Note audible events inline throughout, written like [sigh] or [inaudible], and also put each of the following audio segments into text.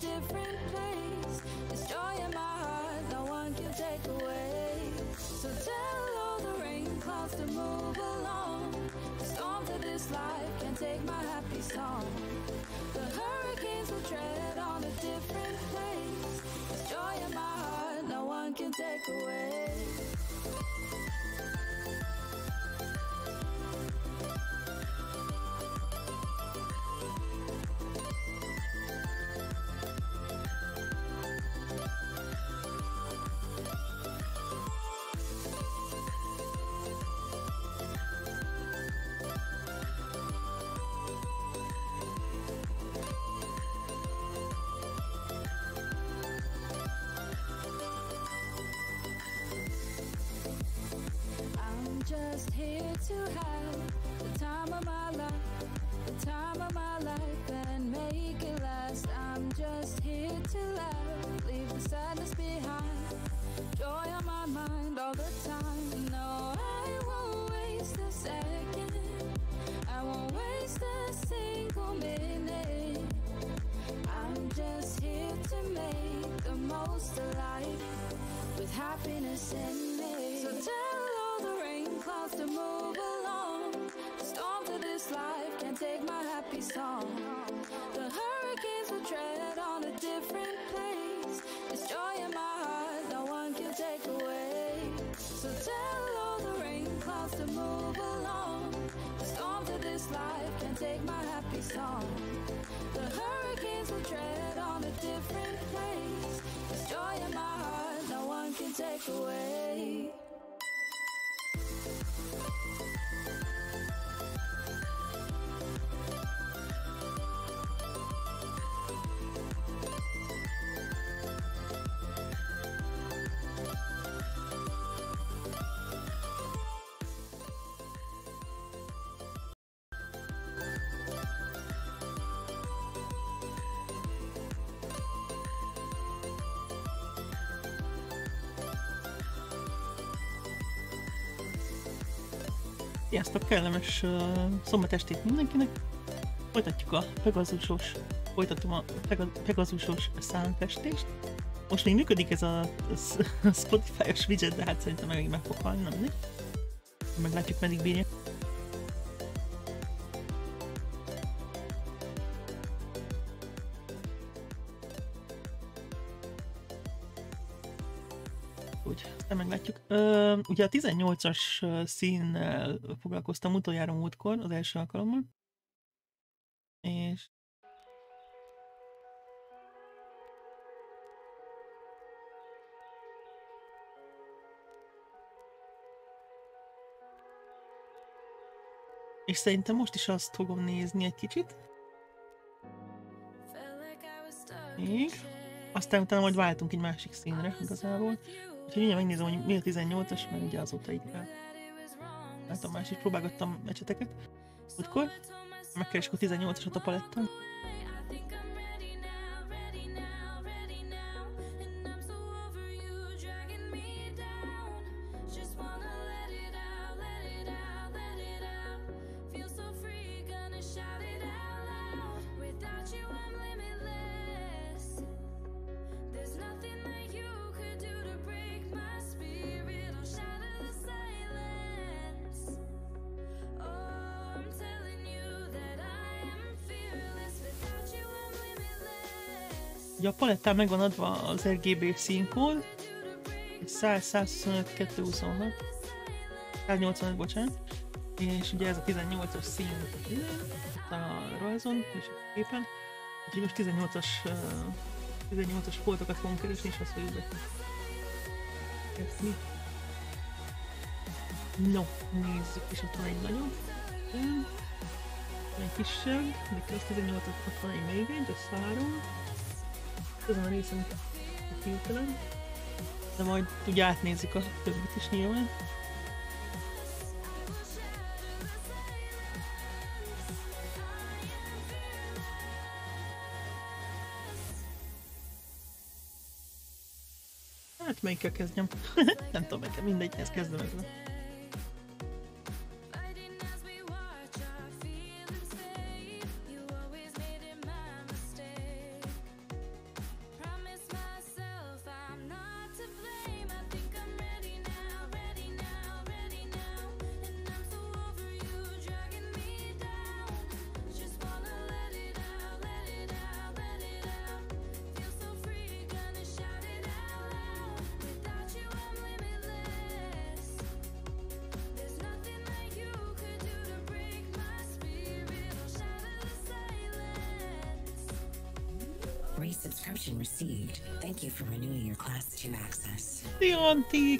different place. This joy in my heart, no one can take away. So tell all the rain clouds to move along. The storms of this life can't take my happy song. The hurricanes will tread on a different place. This joy in my heart, no one can take away. Song. The hurricanes will tread on a different place. This joy in my heart, no one can take away. Sziasztok, kellemes uh, szombat estét mindenkinek. Folytatjuk a Pegazusos, folytatom a Pega- Pegazusos számfestést. Most még működik ez a, a Spotify-os widget, de hát szerintem megint meg fog halni, nem. Meglátjuk, meddig bírja. Ugye a 18-as ö, színnel foglalkoztam utoljára múltkor, az első alkalommal. És És szerintem most is azt fogom nézni egy kicsit. Még. Aztán utána majd váltunk egy másik színre igazából. Úgyhogy mindjárt megnézem, hogy mi a 18-as, mert ugye azóta így rá. Látom, más is próbálgattam mecseteket. Útkor. Megkeresek a 18-asat a palettán. Palettán megvan adva az RGB színkód. 100, 125, 226. 185, bocsánat. És ugye ez a 18-as szín a rajzon és a képen. Úgyhogy most 18-as uh, 18-as foltokat fogunk keresni, és azt fogjuk be. Köszi. No, nézzük, és ott van egy nagyobb. Egy kisebb, mikor az 18 ott van egy még egy, az három. A részen a hirtelen. De majd ugye átnézzük a többit is nyilván. Hát melyikkel kezdjem? [laughs] Nem tudom, nekem mindegy, ezt kezdem ezzel.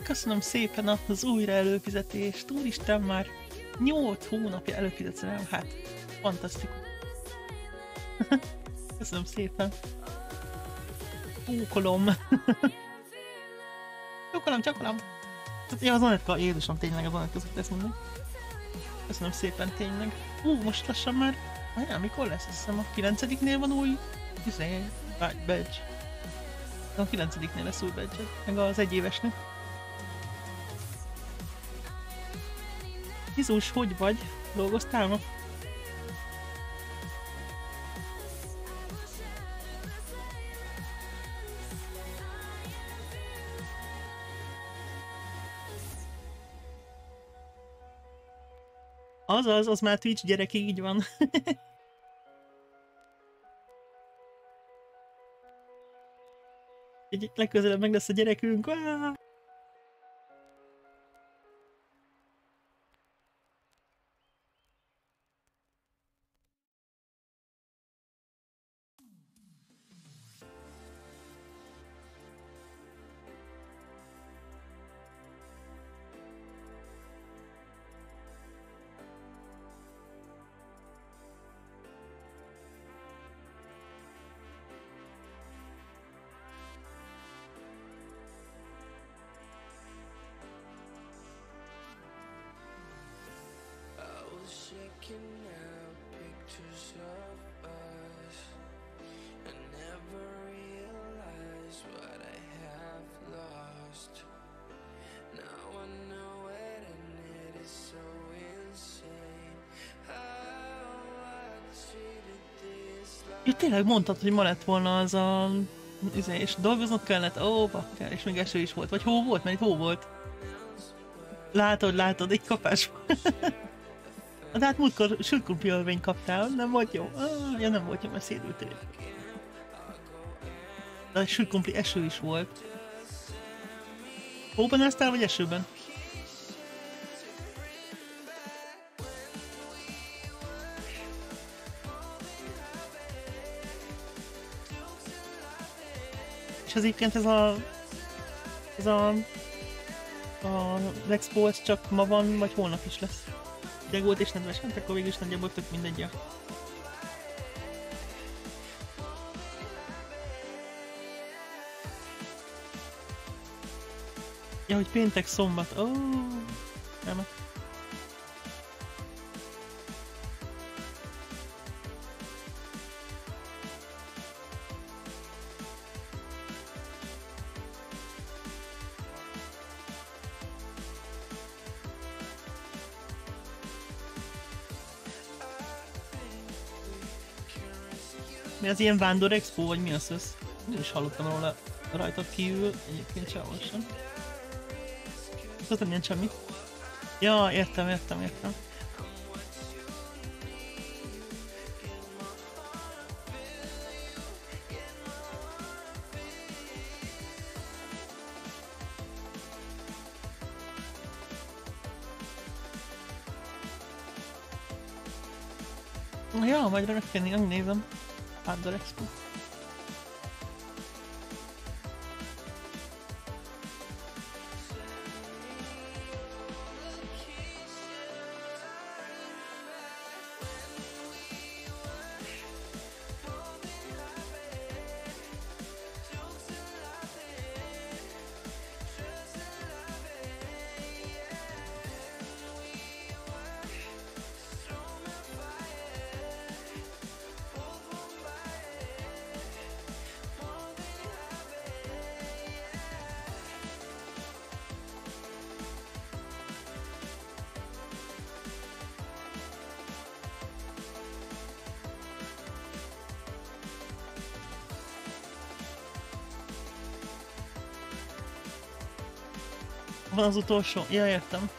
Köszönöm szépen az újra előfizetést. Úristen, már 8 hónapja előfizetsz rám, hát fantasztikus. [laughs] köszönöm szépen. [laughs] Csókolom. Csókolom, csókolom. Ja, az Anetka, Jézusom, tényleg az Anetka szokta ezt mondani. Köszönöm szépen, tényleg. Ú, most lassan már... Várjál, mikor lesz? Azt hiszem a 9 van új... Izé, badge. A 9-nél lesz új badge meg az egyévesnek. Izus, hogy vagy? Dolgoztál ma? Azaz, az már Twitch gyerek, így van. [laughs] Egy legközelebb meg lesz a gyerekünk. Áh! Ja, tényleg mondtad, hogy ma lett volna az a... Izé, és dolgoznod kellett, ó, bakker, és még eső is volt. Vagy hó volt, mert hó volt. Látod, látod, egy kapás. [laughs] De hát múltkor sülkumpi ölvényt kaptál, nem volt jó? Ah, ja, nem volt jó, mert szédültél. De a sülkumpli eső is volt. Hóban álltál, vagy esőben? És az egyébként ez a... Ez a... A expo, ez csak ma van, vagy holnap is lesz. Ideg volt és nedves, hát akkor végül is nagyjából tök mindegy. ja. Ja, hogy péntek, szombat. Ó, oh, remek. Az ilyen Vándor Expo, vagy mi az ez? Nem is hallottam róla rajtad kívül, egyébként sehol sem. Ez nem ilyen semmi. Ja, értem, értem, értem. Ja, majd rögtön megnézem. Outdoor Expo. Van az utolsó. Ja, értem.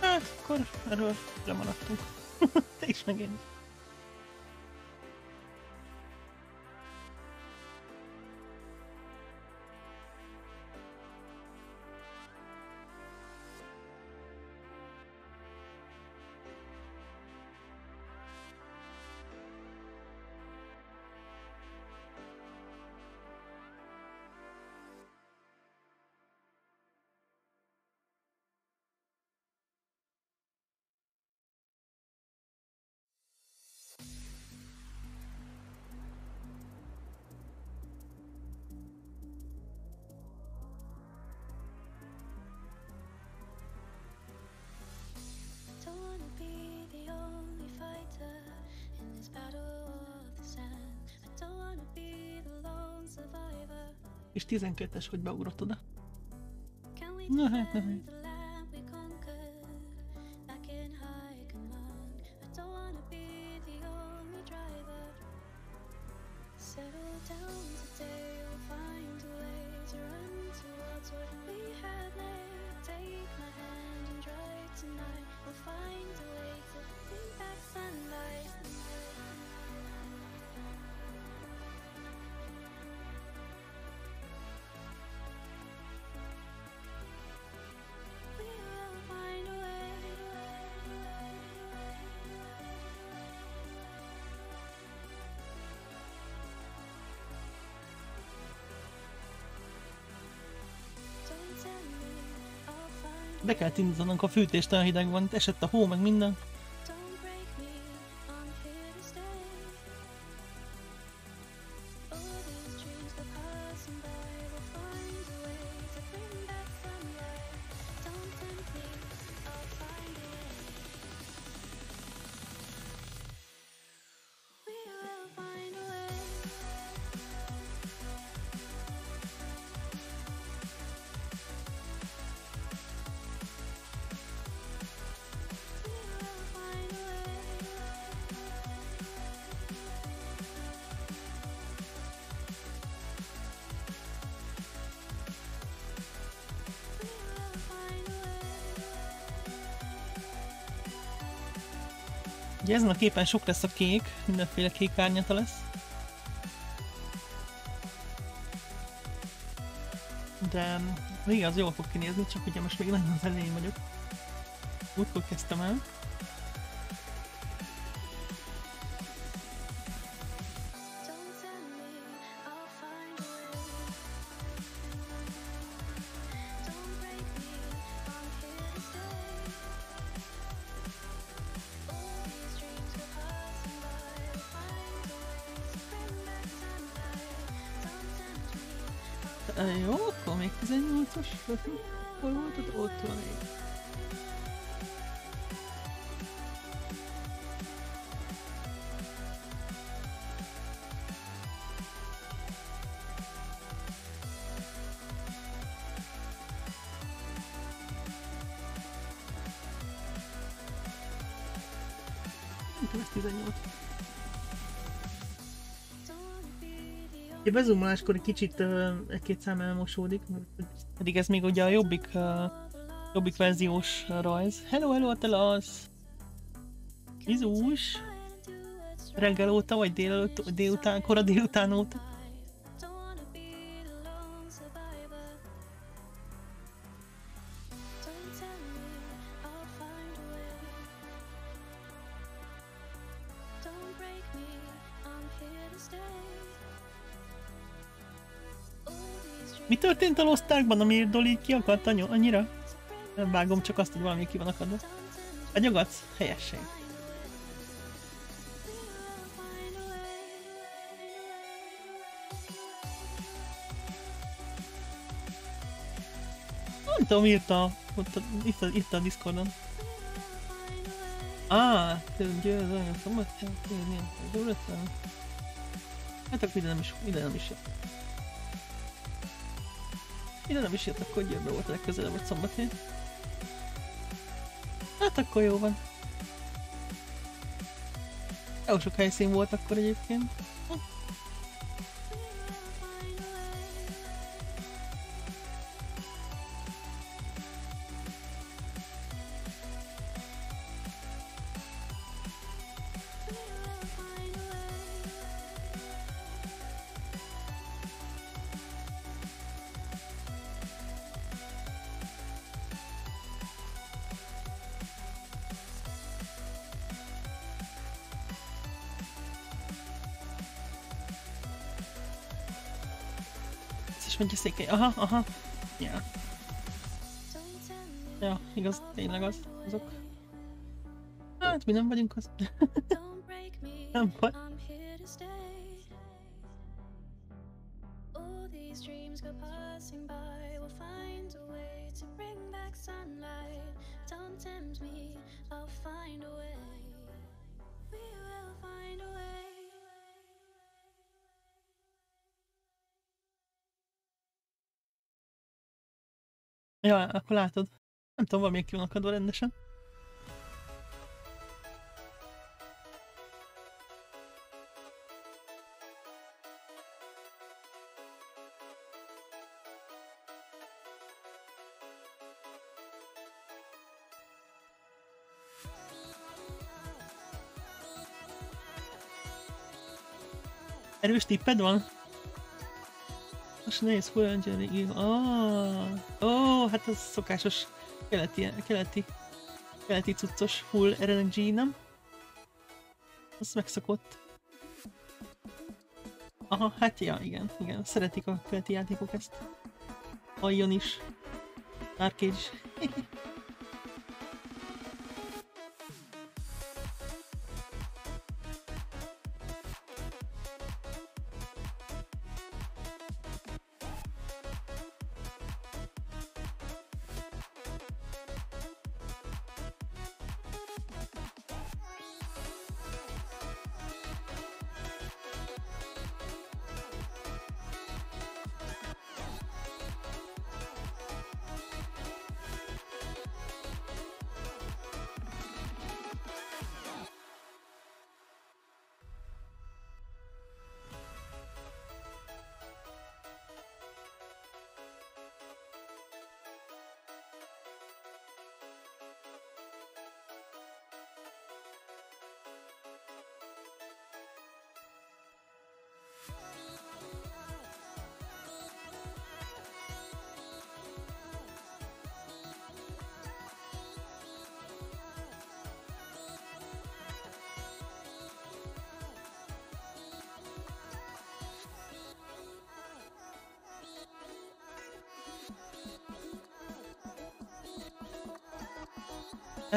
Hát, akkor erről lemaradtunk. [laughs] Te is meg én 12-es, hogy beugrott oda. Can we No, kell indítanunk a fűtést, olyan hideg van, esett a hó, meg minden. Ezen a képen sok lesz a kék, mindenféle kék árnyata lesz. De igen, az jól fog kinézni, csak ugye most még nagyon az elején vagyok. Útkor kezdtem el. Bezumoláskor egy kicsit egy-két szám elmosódik, pedig ez még ugye a jobbik, jobbik verziós rajz. Hello, hello, Atelasz! Izus! Reggel óta, vagy délelőtt, délután, kora délután óta? Dreams Mi történt a losztákban, amiért Dolly ki annyira? Nem vágom, csak azt, hogy valami ki van akadva. A nyugatsz? Helyesség. Nem tudom, írta, ott, a- itt, a, itt a Discordon. Á, győző, szombat, győző, Hát akkor ide nem is, ide nem is jött. Ide nem is jött, akkor győrbe volt legközelebb, vagy szombathely. Hát akkor jó van. Jó sok helyszín volt akkor egyébként. Tell me Ja, igaz, tényleg az. Azok. Hát mi nem vagyunk az. Don't break me. Nem baj. I'm here to stay. All these dreams go passing by. We'll find a way to bring back sunlight. Don't tempt me. I'll find a way. We will find a way. Ja, akkor látod. Nem tudom, valamilyen ki van akadva rendesen. Erős tipped van? Nézd, full Angeli, ah, ó, oh, hát az szokásos keleti, keleti, keleti cuccos full RNG, nem? Az megszokott. Aha, hát ja, igen, igen, szeretik a keleti játékok ezt. Halljon is. Arcade is. [laughs]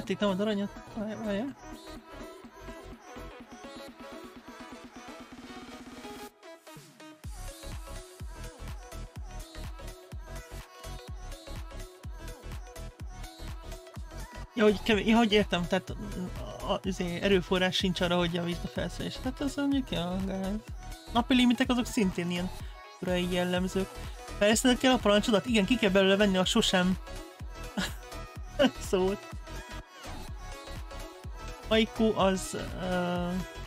Ették nem az aranyat? Várjál. Ja, hogy, kevés, ja, hogy értem, tehát a, az erőforrás sincs arra, hogy javítsd a felszerelést. Tehát az mondjuk, ja, gáz. Napi limitek azok szintén ilyen urai jellemzők. Fejlesztened kell a parancsodat? Igen, ki kell belőle venni a sosem [laughs] szót. Haiku az uh,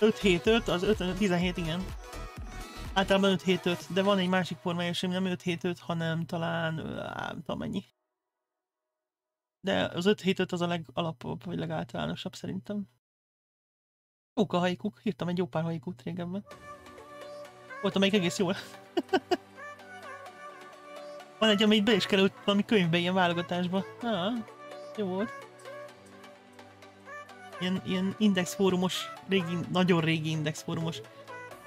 5-7-5, az 5 17 igen. Általában 5-7-5, de van egy másik formája sem, nem 5-7-5, hanem talán, nem tudom mennyi. De az 5-7-5 az a legalapabb, vagy legáltalánosabb szerintem. Jók a haikuk, írtam egy jó pár haikut régebben. Volt, amelyik egész jól. [laughs] Van egy, amelyik be is került valami könyvbe, ilyen válogatásba. Ah, jó volt. Ilyen, ilyen indexfórumos, régi, nagyon régi indexfórumos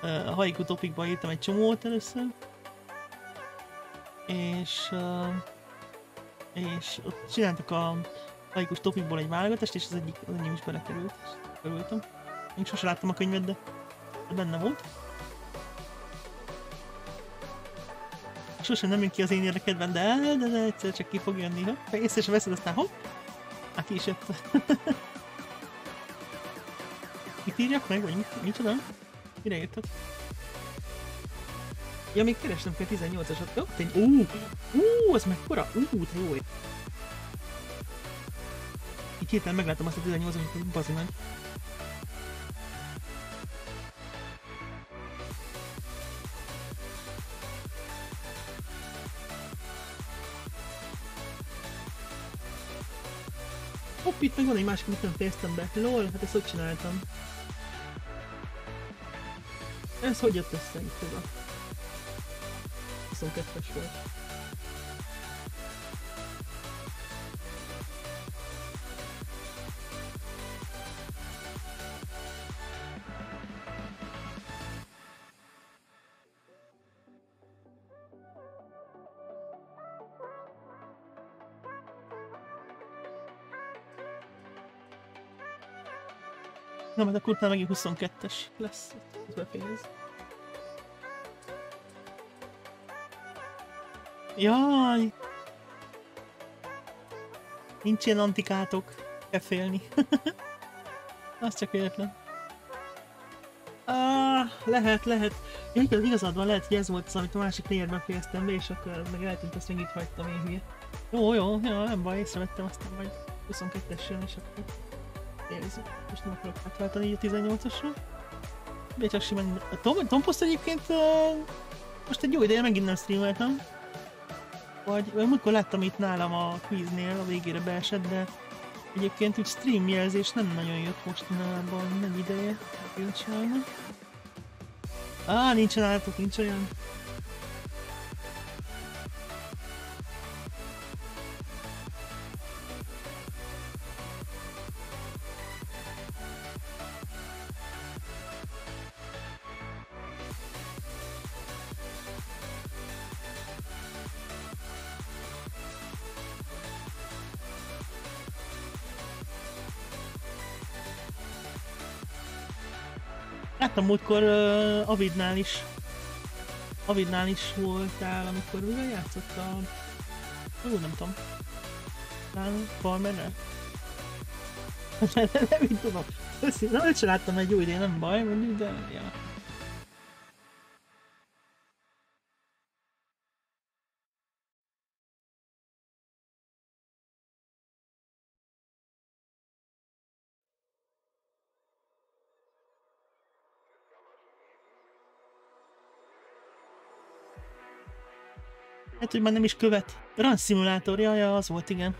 uh, haiku topikba írtam egy csomót először. És, uh, és ott csináltak a haikus topikból egy válogatást, és az egyik, az enyém is belekerült, és. Én sose láttam a könyvet, de, benne volt. Sosem nem jön ki az én érdekedben, de, de, de egyszer csak ki fog jönni, ha észre sem veszed, aztán hopp, hát ki is jött. [laughs] Mit írjak meg, vagy mit, micsoda? Mire írtad? Ja, még keresnem kell 18-asat. Jó, tény. Ú, ú, az mekkora? Ú, te jó. Így hirtelen meglátom azt a 18-asat, hogy bazi meg. Hopp, itt meg van egy másik, amit nem fejeztem be. Lol, hát ezt hogy csináltam? Ez hogy jött össze itt oda? 22-es volt. Na, mert akkor utána megint 22-es lesz. Ez befejez. Jaj! Nincs ilyen antikátok. Kell félni. [laughs] Az csak véletlen. Ah, lehet, lehet. Ja, igaz, igazad van, lehet, hogy ez volt az, amit a másik lényegben fejeztem be, és akkor meg eltűnt, azt még itt hagytam én hülye. Jó, jó, jó, nem baj, észrevettem, aztán majd 22-es jön, és akkor nézzük. Most nem akarok átváltani így a 18-asra. De csak simán... A Tom, Tom Post egyébként uh, most egy jó ideje megint nem streameltem. Vagy, vagy láttam itt nálam a quiznél, a végére beesett, de egyébként úgy stream jelzés nem nagyon jött mostanában, nem ideje, nincs csinálni. Á, nincsen állatok, nincs olyan. Láttam múltkor uh, Avidnál is. Avidnál is voltál, amikor mivel játszott a... Jó, nem tudom. Talán Farmerrel? [laughs] nem így tudom. Őszintén, nem, őt sem láttam egy jó idén, nem baj, mondjuk, de... Ja. Hát, hogy már nem is követ. Run Simulator, jaj, ja, az volt, igen.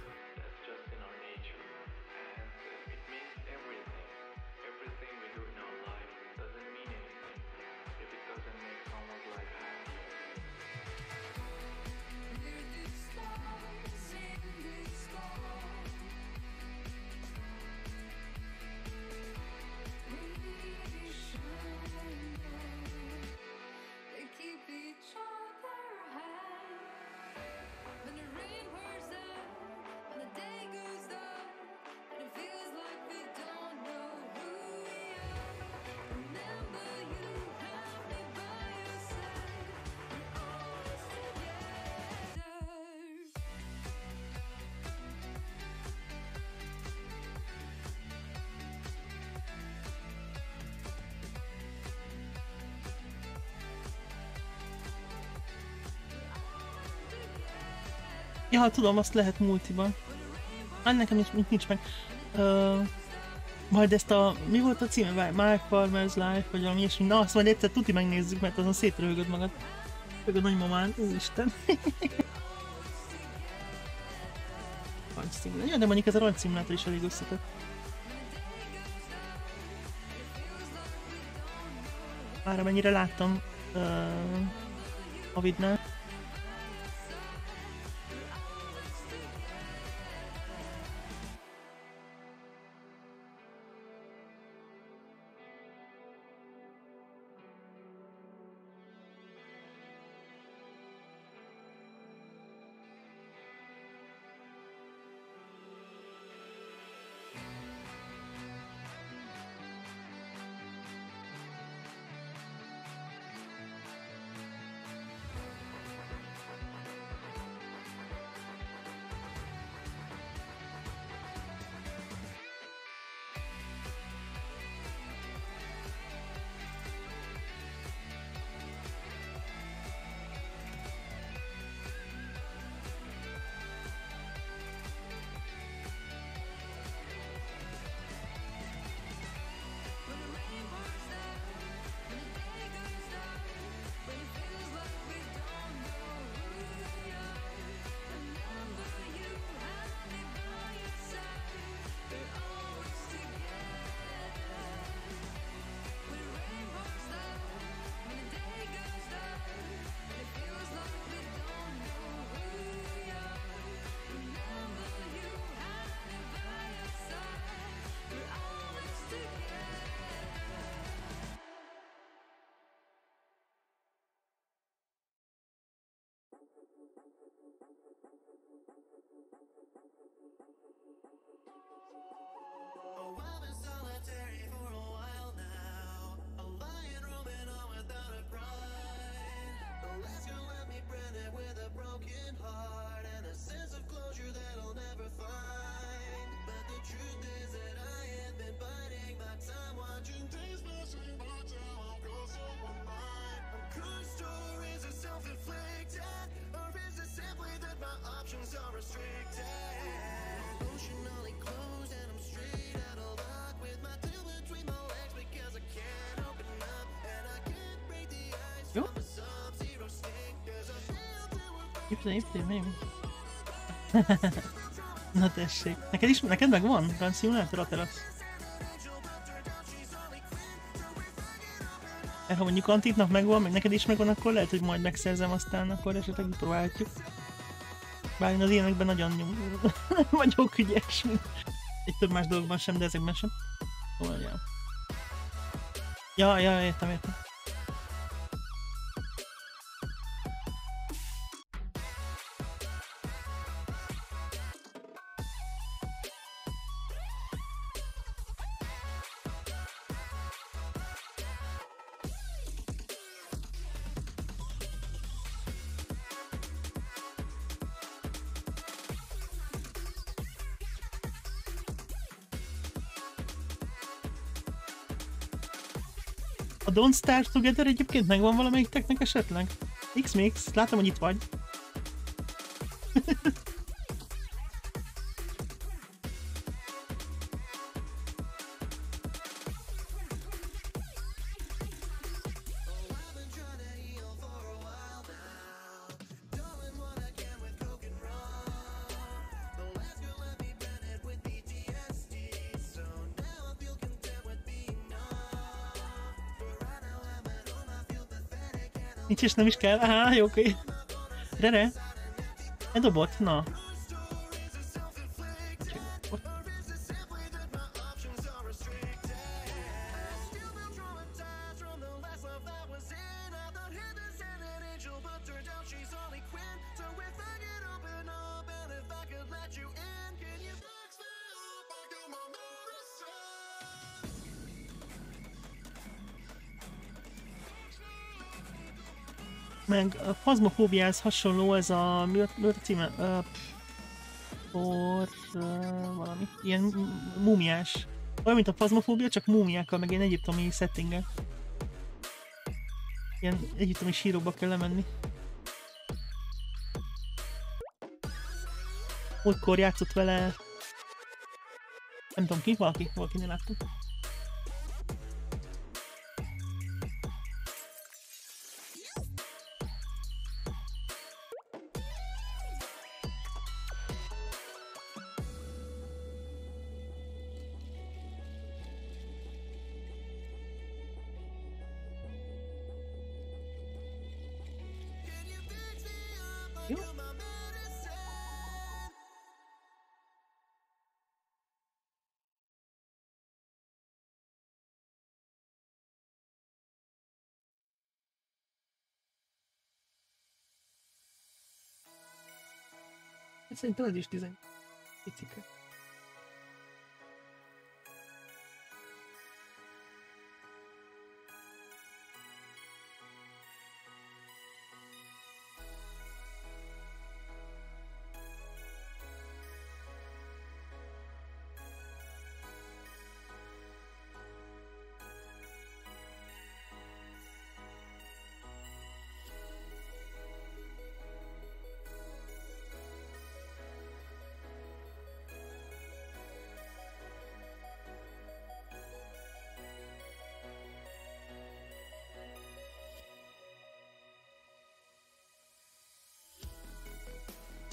Ja, tudom, azt lehet multiban. Hát nekem is nincs, meg. Uh, majd ezt a... Mi volt a címe? My Farmer's Life, vagy valami ilyesmi. Na, azt majd egyszer tuti megnézzük, mert azon szétröhögöd magad. Meg a nagymamán, úristen. [laughs] Ranch Ja, de mondjuk ez a Ranch Simulator is elég összetett. Már amennyire láttam uh, Avidnál. it with a broken heart and a sense of closure that I'll never find. But the truth is that I have been biding my time, watching days passing by till I'm close over mine. Good stories are self-inflicted, or is it simply that my options are restricted? Emotionally close. Építem, építem, mi? Na tessék. Neked is, neked meg van? Run Simulator a terasz? Mert ha mondjuk Antitnak megvan, meg neked is megvan, akkor lehet, hogy majd megszerzem, aztán akkor esetleg próbálhatjuk. Bár én az ilyenekben nagyon nyom... nem [laughs] vagyok ügyes, egy több más dologban sem, de ezekben sem. Szóval, ja. Ja, ja, értem, értem. Don't Starve Together egyébként megvan valamelyikteknek esetleg? X-Mix, látom, hogy itt vagy. Nincs és nem is kell. Aha, jó, oké. Rere. Egy dobott, na. Meg a fazmofóbiához hasonló ez a... Mi volt, a címe? Uh, for... Uh, valami. Ilyen múmiás. Olyan, mint a fazmofóbia, csak múmiákkal, meg ilyen egyiptomi settinggel. Ilyen egyiptomi sírokba kell lemenni. Múltkor játszott vele... Nem tudom ki, valaki, valakinél láttam. Hát Szerintem ez is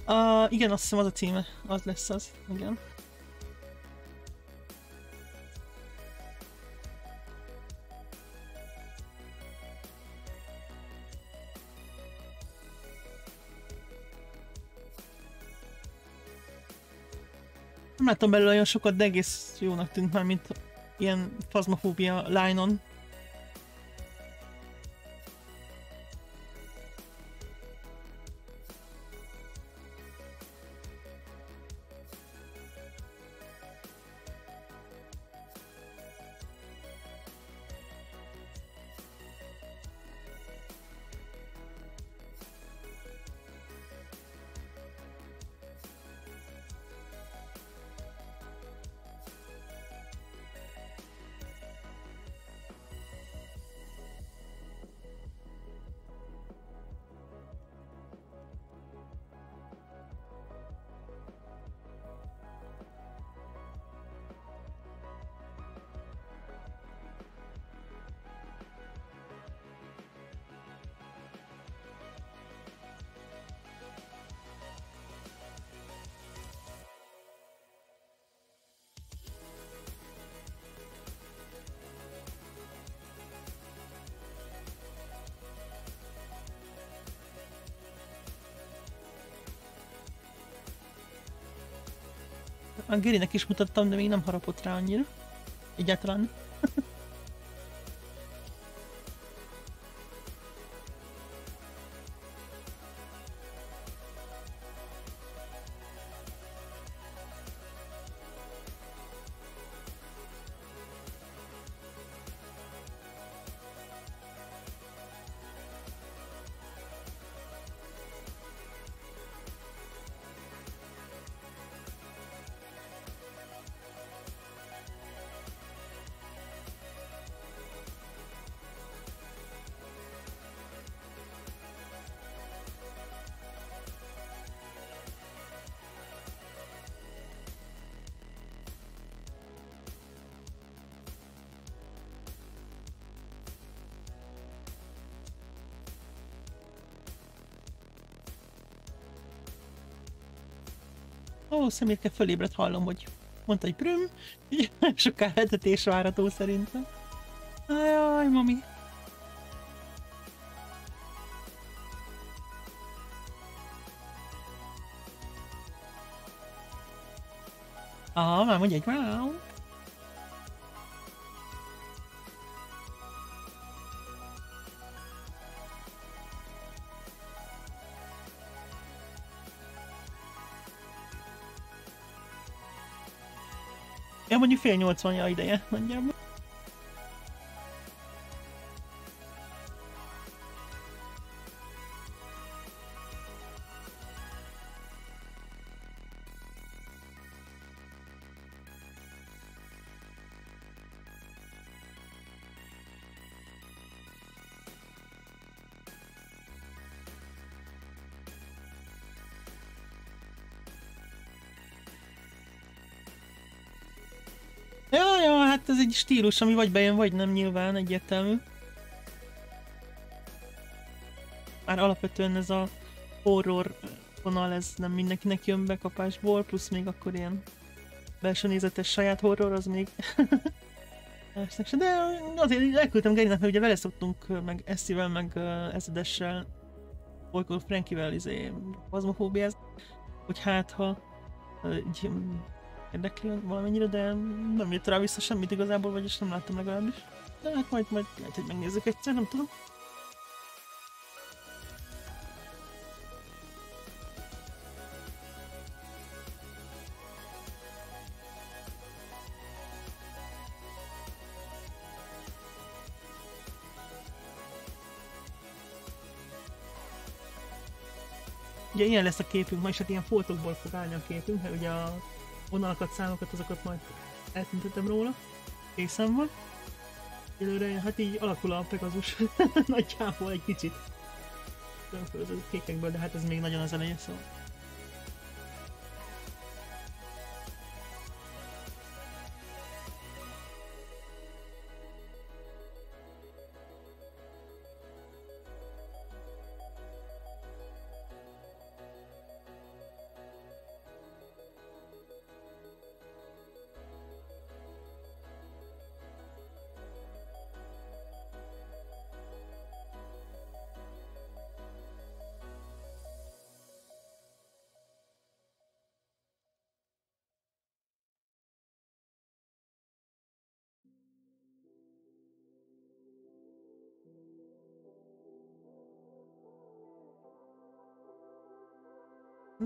Uh, igen, azt hiszem az a címe. Az lesz az. Igen. Nem láttam belőle olyan sokat, de egész jónak tűnt már, mint ilyen fazmofóbia line-on. A Gerinek is mutattam, de még nem harapott rá annyira. Egyáltalán. Ó, szemérke fölébredt, hallom, hogy mondta, hogy prüm, így [laughs] soká etetés várható szerintem. Ajaj, mami. Aha, már mondja egy wow. Mondjuk fél nyolcvanja ideje, nagyjából. Ez egy stílus, ami vagy bejön, vagy nem nyilván egyértelmű. Már alapvetően ez a horror vonal, ez nem mindenkinek jön be kapásból, plusz még akkor ilyen belső nézetes saját horror, az még... [laughs] De azért elküldtem Gerinek, mert ugye vele szoktunk, meg Essivel, meg Ezedessel, olykor Frankivel izé, pazmofóbiáz, hogy hát ha így, érdekli valamennyire, de nem jött rá vissza semmit igazából, vagyis nem láttam legalábbis. De hát majd, majd lehet, hogy megnézzük egyszer, nem tudom. Ugye ilyen lesz a képünk, ma is hát ilyen foltokból fog állni a képünk, mert ugye a vonalakat, számokat, azokat majd eltüntetem róla. Készen van. Előre, hát így alakul a Pegazus [laughs] nagyjából egy kicsit. Különböző kékekből, de hát ez még nagyon az eleje, szóval.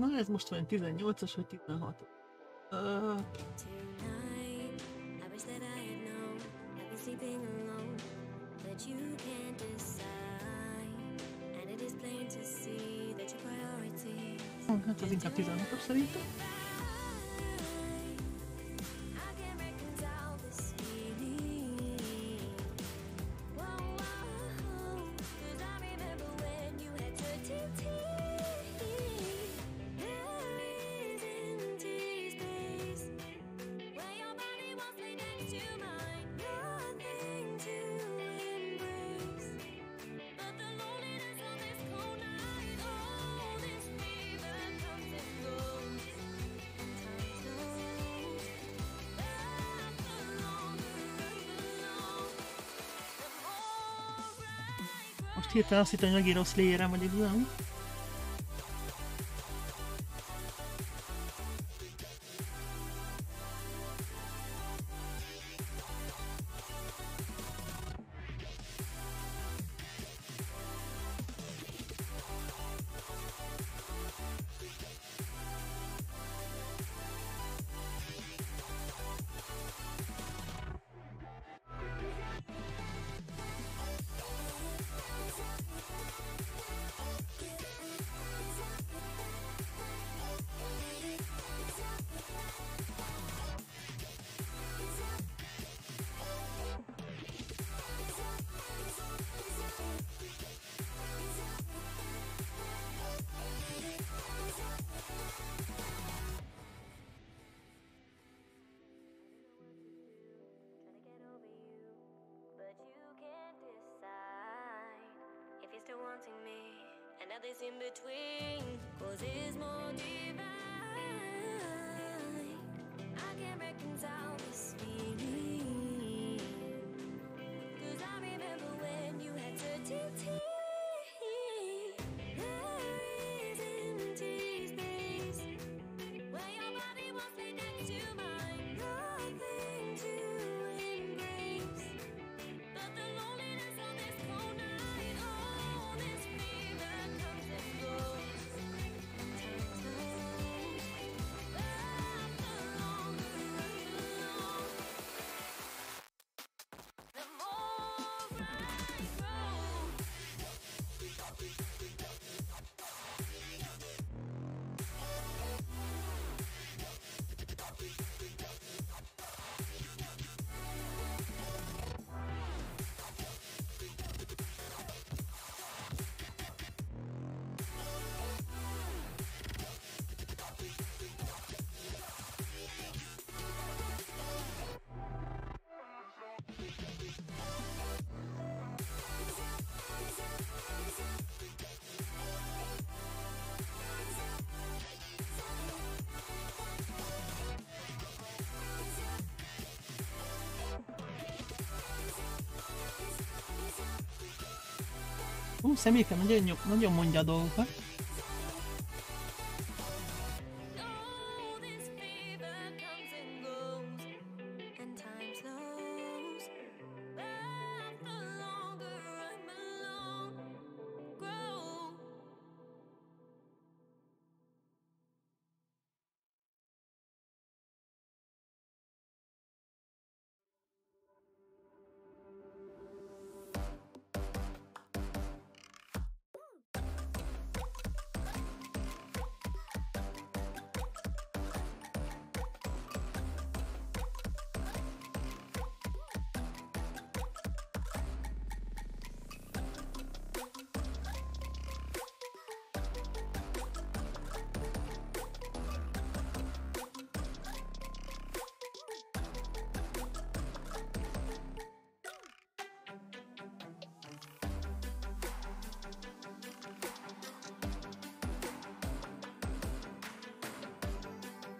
Na ez most van 18-as vagy 16 uh, Tonight, I wish that I I'm alright. Most hirtelen azt hittem, hogy Ú, személyke nagyon, nagyon mondja a dolgokat.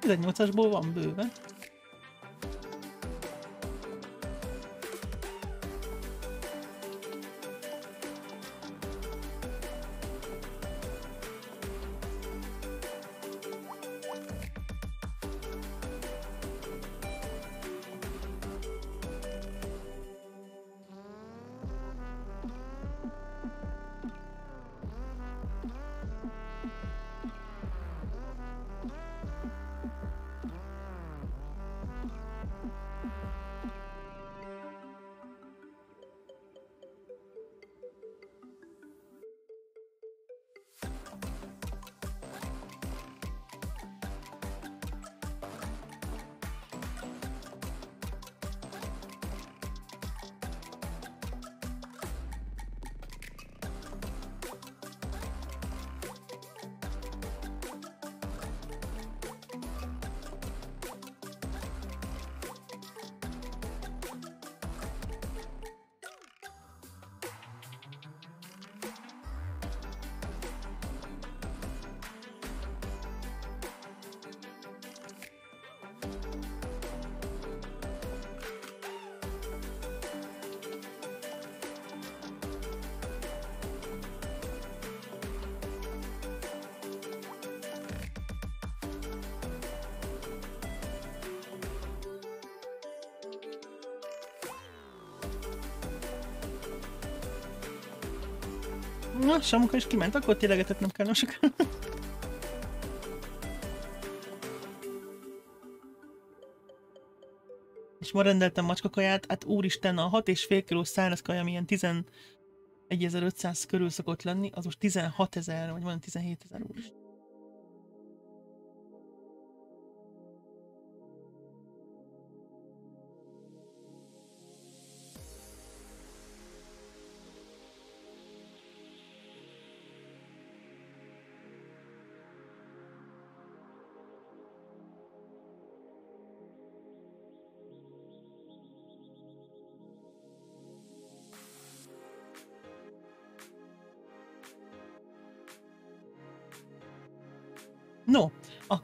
Ez 18-asból van bőven. Na, Samuka is kiment, akkor tényleg etetnem kell, nem sok. És ma rendeltem macskakaját, hát úristen, a 6,5 kilós száraz kaja, milyen 11.500 körül szokott lenni, az most 16.000, vagy van 17.000 úr. No,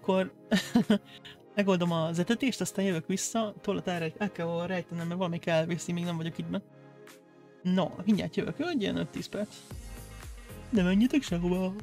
akkor [laughs] megoldom az etetést, aztán jövök vissza, tollat el, el kell rejtenem, mert valami kell elvészi, még nem vagyok be. No, mindjárt jövök, hogy ilyen 5-10 perc. Ne menjetek sehova.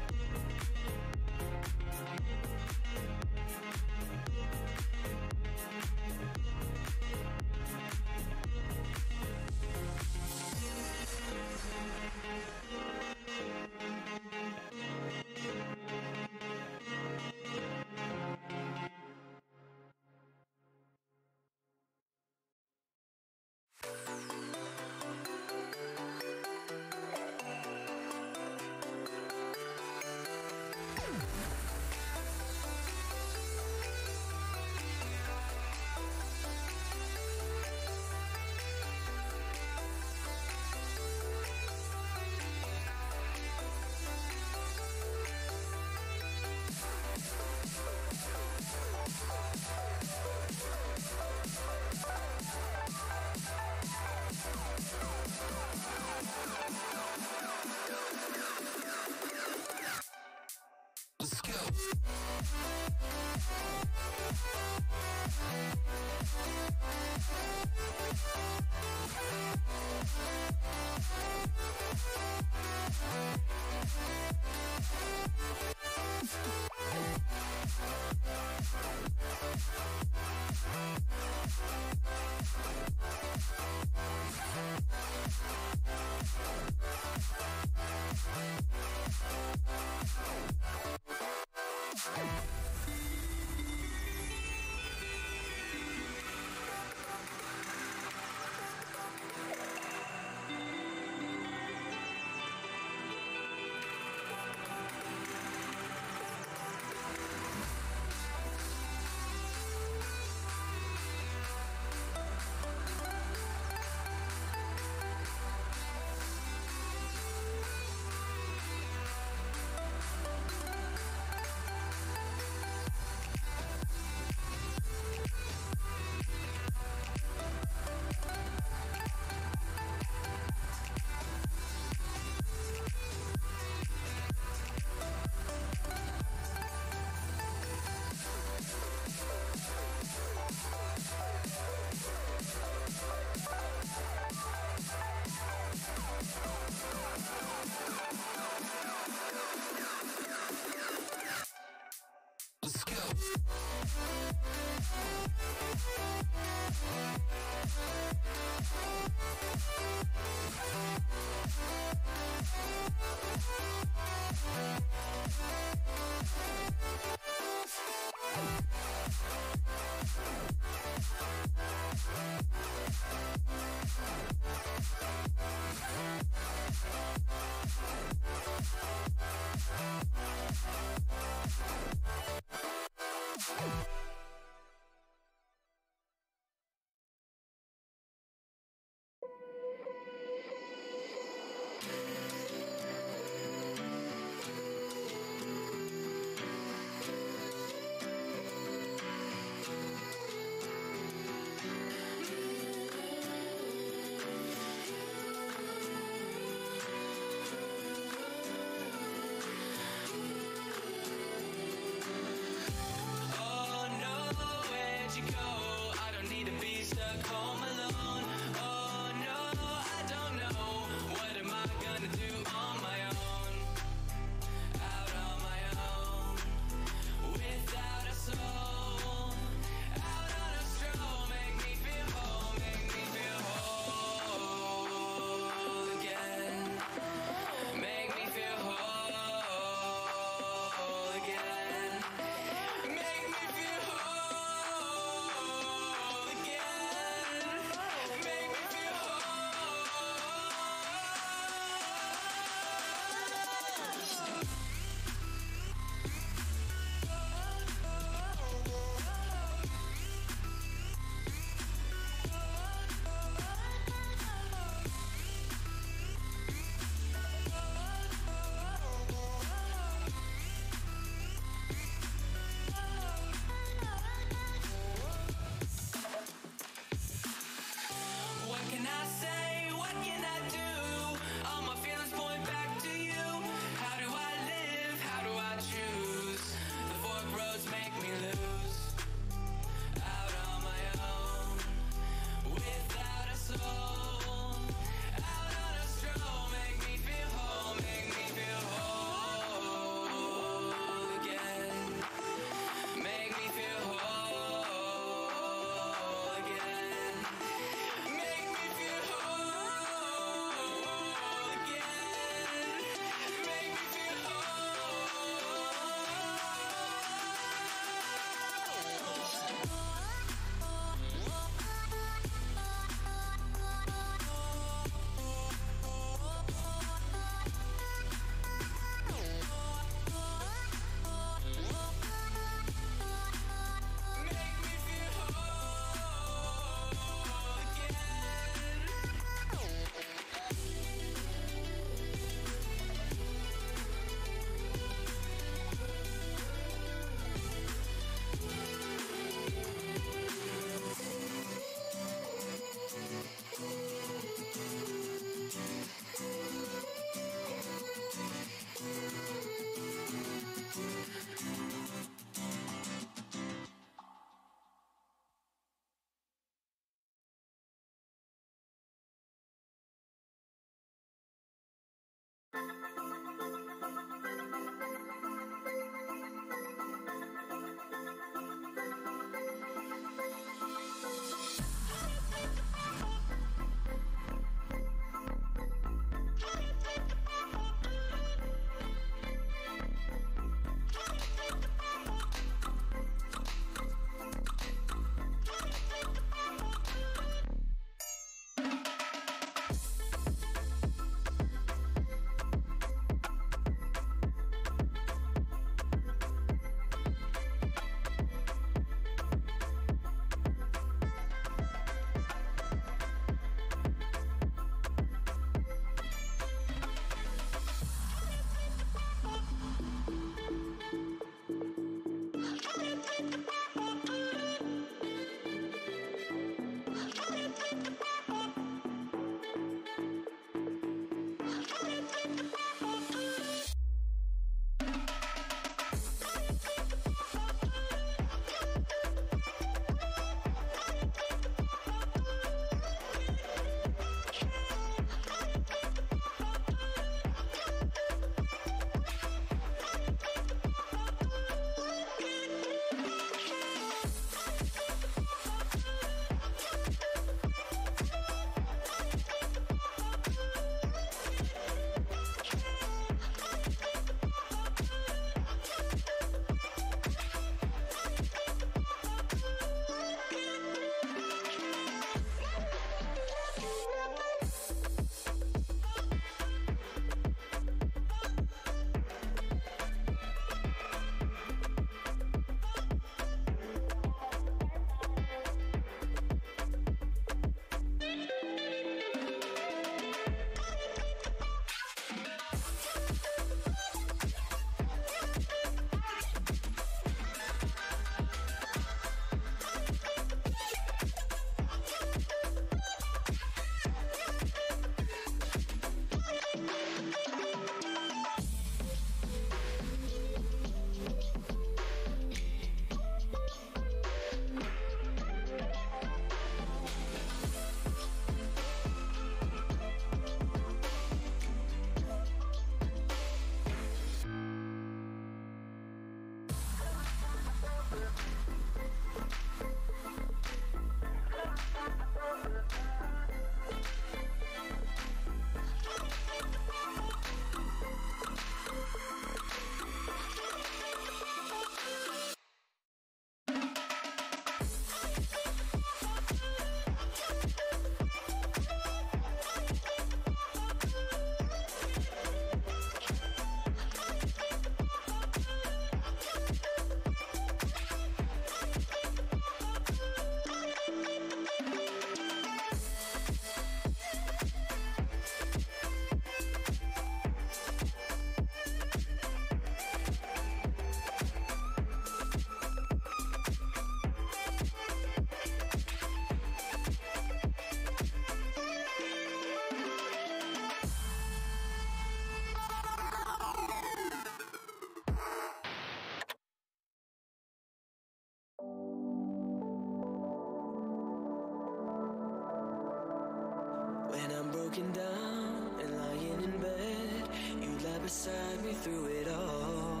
Broken down and lying in bed. You lie beside me through it all.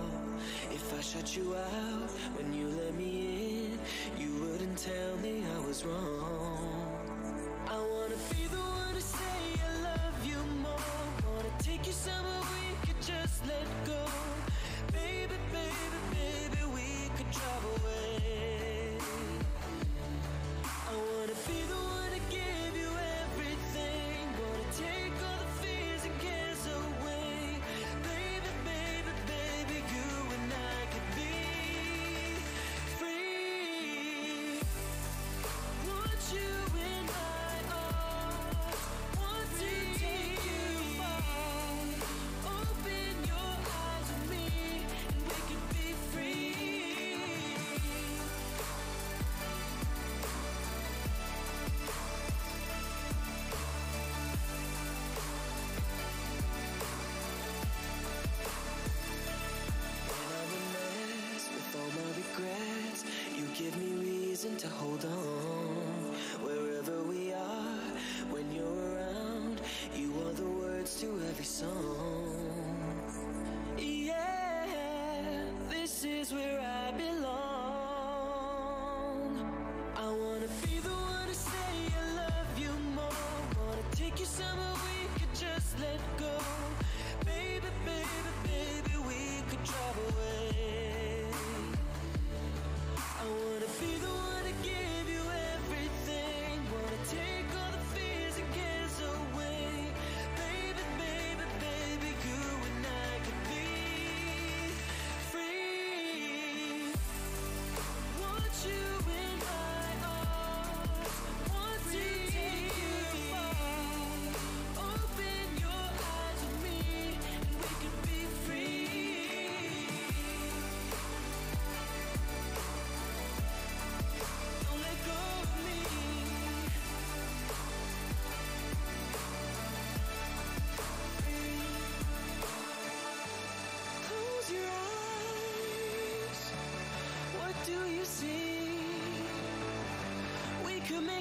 If I shut you out when you let me in, you wouldn't tell me I was wrong.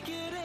get it.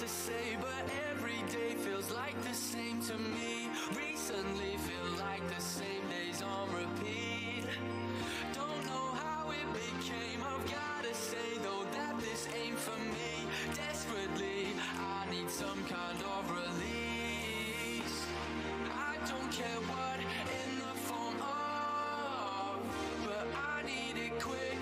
to say, but every day feels like the same to me. Recently feel like the same days on repeat. Don't know how it became, I've gotta say though that this ain't for me. Desperately, I need some kind of release. I don't care what in the form of, but I need it quick.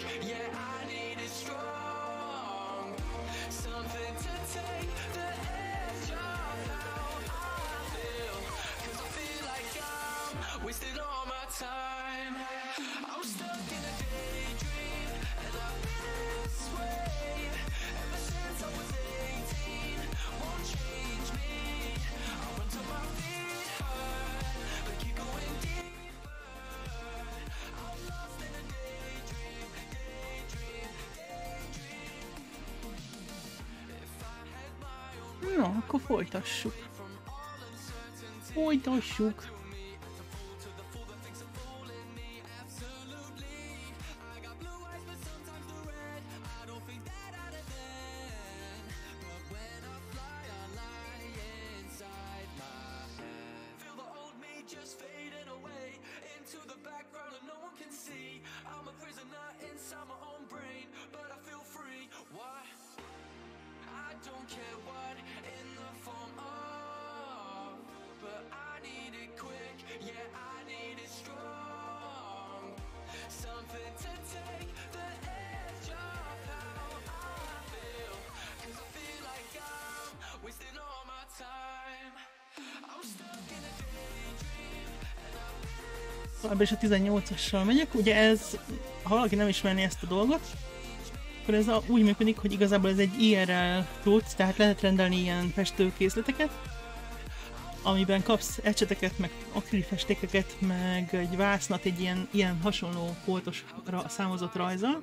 time. I'm stuck in a daydream And I've been this way Ever since I was 18 Won't change me. I run till my feet hurt But keep going deeper. I'm lost in a daydream Daydream, daydream. If I had my own Továbbra is a 18-assal megyek. Ugye ez, ha valaki nem ismerné ezt a dolgot, akkor ez a, úgy működik, hogy igazából ez egy IRL tudsz, tehát lehet rendelni ilyen festőkészleteket, amiben kapsz ecseteket, meg akrilfestékeket, meg egy vásznat, egy ilyen, ilyen hasonló foltos ra, számozott rajza.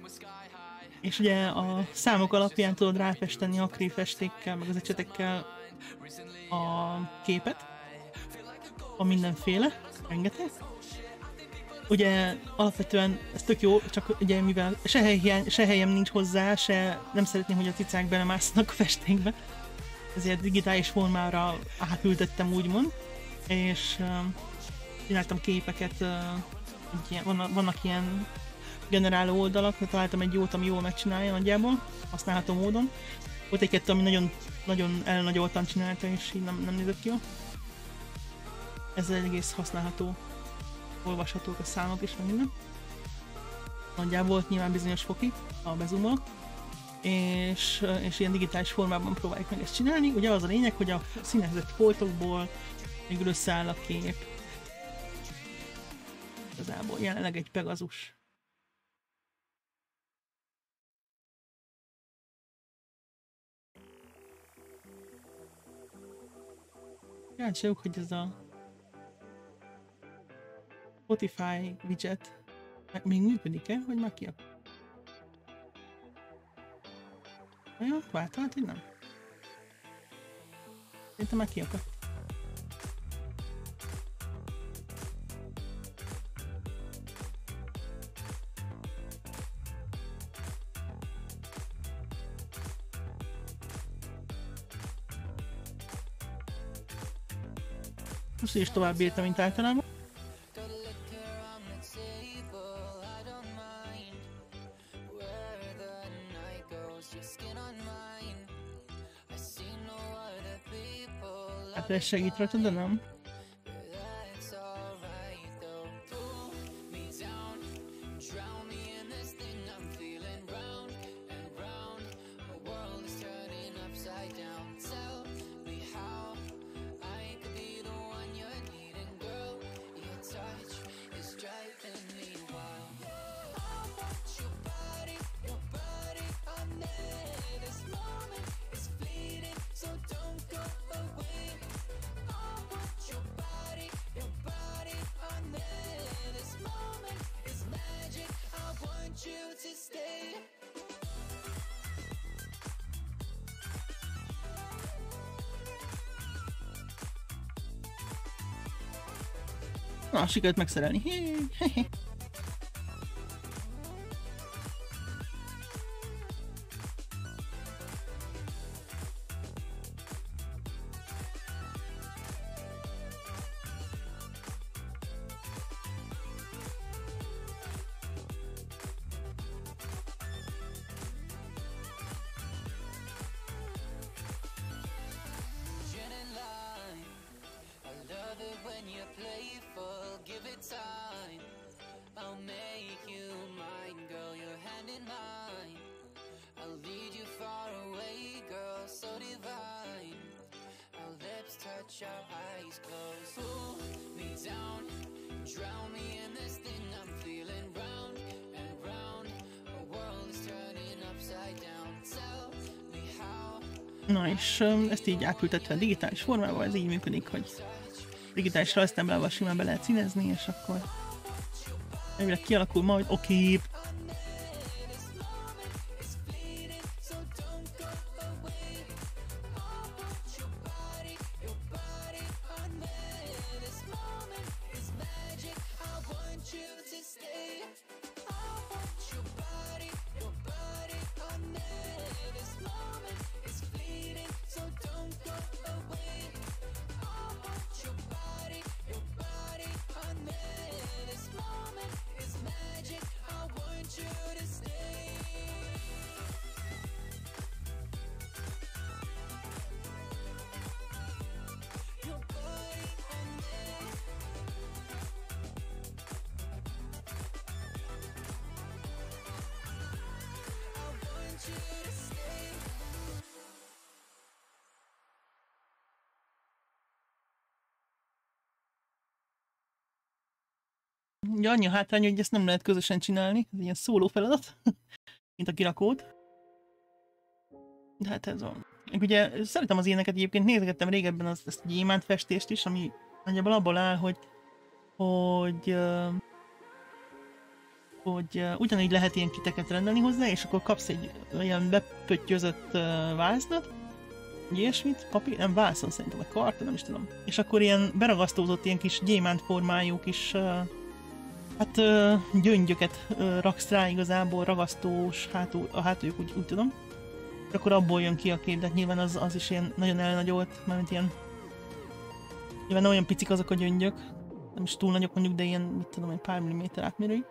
És ugye a számok alapján tudod ráfesteni akrilfestékkel, meg az ecsetekkel a képet. A mindenféle, rengeteg. Ugye alapvetően ez tök jó, csak ugye mivel se, hely, se helyem nincs hozzá, se nem szeretném, hogy a cicák belemásznak a festékbe, ezért digitális formára átültettem úgymond, és uh, csináltam képeket, uh, ilyen, vannak, vannak ilyen generáló oldalak, találtam egy jót, ami jól megcsinálja nagyjából, használható módon. Volt egy kettő, ami nagyon, nagyon elnagyoltan csinálta, és így nem, nem nézett ki jól. Ez egy egész használható, olvashatók a számok is, meg minden. Nagyjából nyilván bizonyos fokig, a bezumolok és, és ilyen digitális formában próbáljuk meg ezt csinálni. Ugye az a lényeg, hogy a színezett foltokból még összeáll a kép. Igazából jelenleg egy Pegazus. Kíváncsi vagyok, hogy ez a Spotify widget még működik-e, hogy már ki akar? Jó, váltolt, hogy nem? Szerintem már kiakadt. Most is tovább bírtam, mint általában. Ez segít rajta, de nem. Sikerült megszerelni. Hé, hé, hé. És ezt így átültetve a digitális formába, ez így működik, hogy digitális rajztáblával simán be lehet színezni, és akkor elvileg kialakul majd a annyi a hátrány, hogy ezt nem lehet közösen csinálni, ez ilyen szóló feladat, [laughs] mint a kirakót. De hát ez van. Meg ugye szeretem az ilyeneket egyébként, nézegettem régebben az, ezt a gyémánt festést is, ami nagyjából abból áll, hogy hogy hogy ugyanígy lehet ilyen kiteket rendelni hozzá, és akkor kapsz egy olyan bepöttyözött egy ilyesmit, papír, nem vászon szerintem, vagy karton, nem is tudom. És akkor ilyen beragasztózott ilyen kis gyémánt formájú kis ö, hát gyöngyöket ö, raksz rá igazából, ragasztós hátul, a hátuljuk úgy, úgy tudom. És akkor abból jön ki a kép, de hát nyilván az, az is ilyen nagyon elnagyolt, mert ilyen Nyilván olyan picik azok a gyöngyök, nem is túl nagyok mondjuk, de ilyen, mit tudom, egy pár milliméter átmérőig.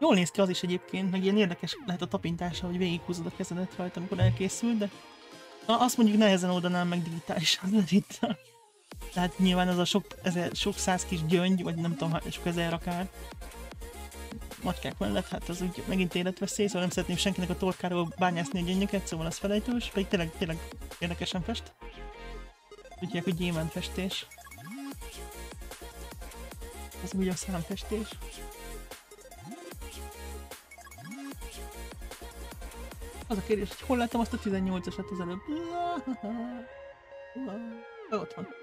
Jól néz ki az is egyébként, meg ilyen érdekes lehet a tapintása, hogy végighúzod a kezedet rajta, amikor elkészül, de na, azt mondjuk nehezen oldanám meg digitálisan [laughs] mert itt. Tehát nyilván az a sok, ezer, sok száz kis gyöngy, vagy nem tudom, hát sok ezer akár macskák mellett, hát az úgy megint életveszély, szóval nem szeretném senkinek a torkáról bányászni a gyöngyöket, szóval az felejtős, pedig tényleg, tényleg érdekesen fest. Úgy hívják, hogy gyémántfestés. Ez úgy a számfestés. Az a kérdés, hogy hol láttam azt a 18-asat az előbb? Ott van.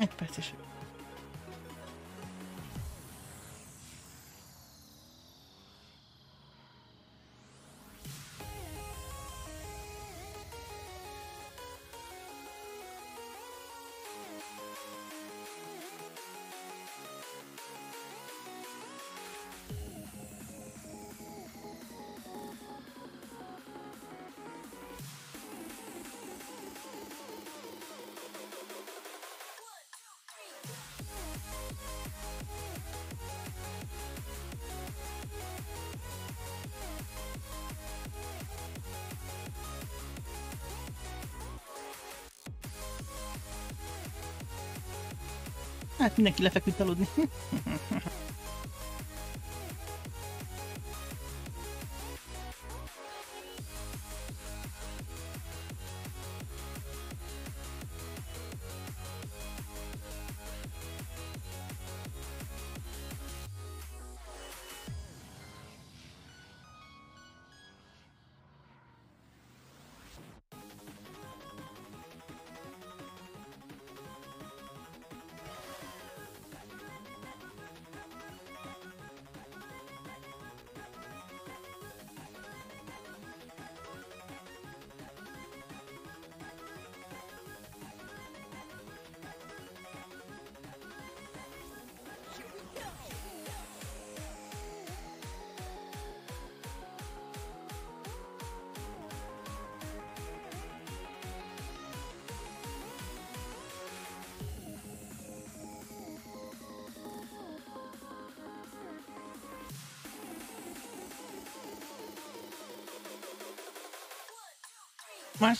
Egy perc Hát mindenki lefeküdt aludni. [laughs]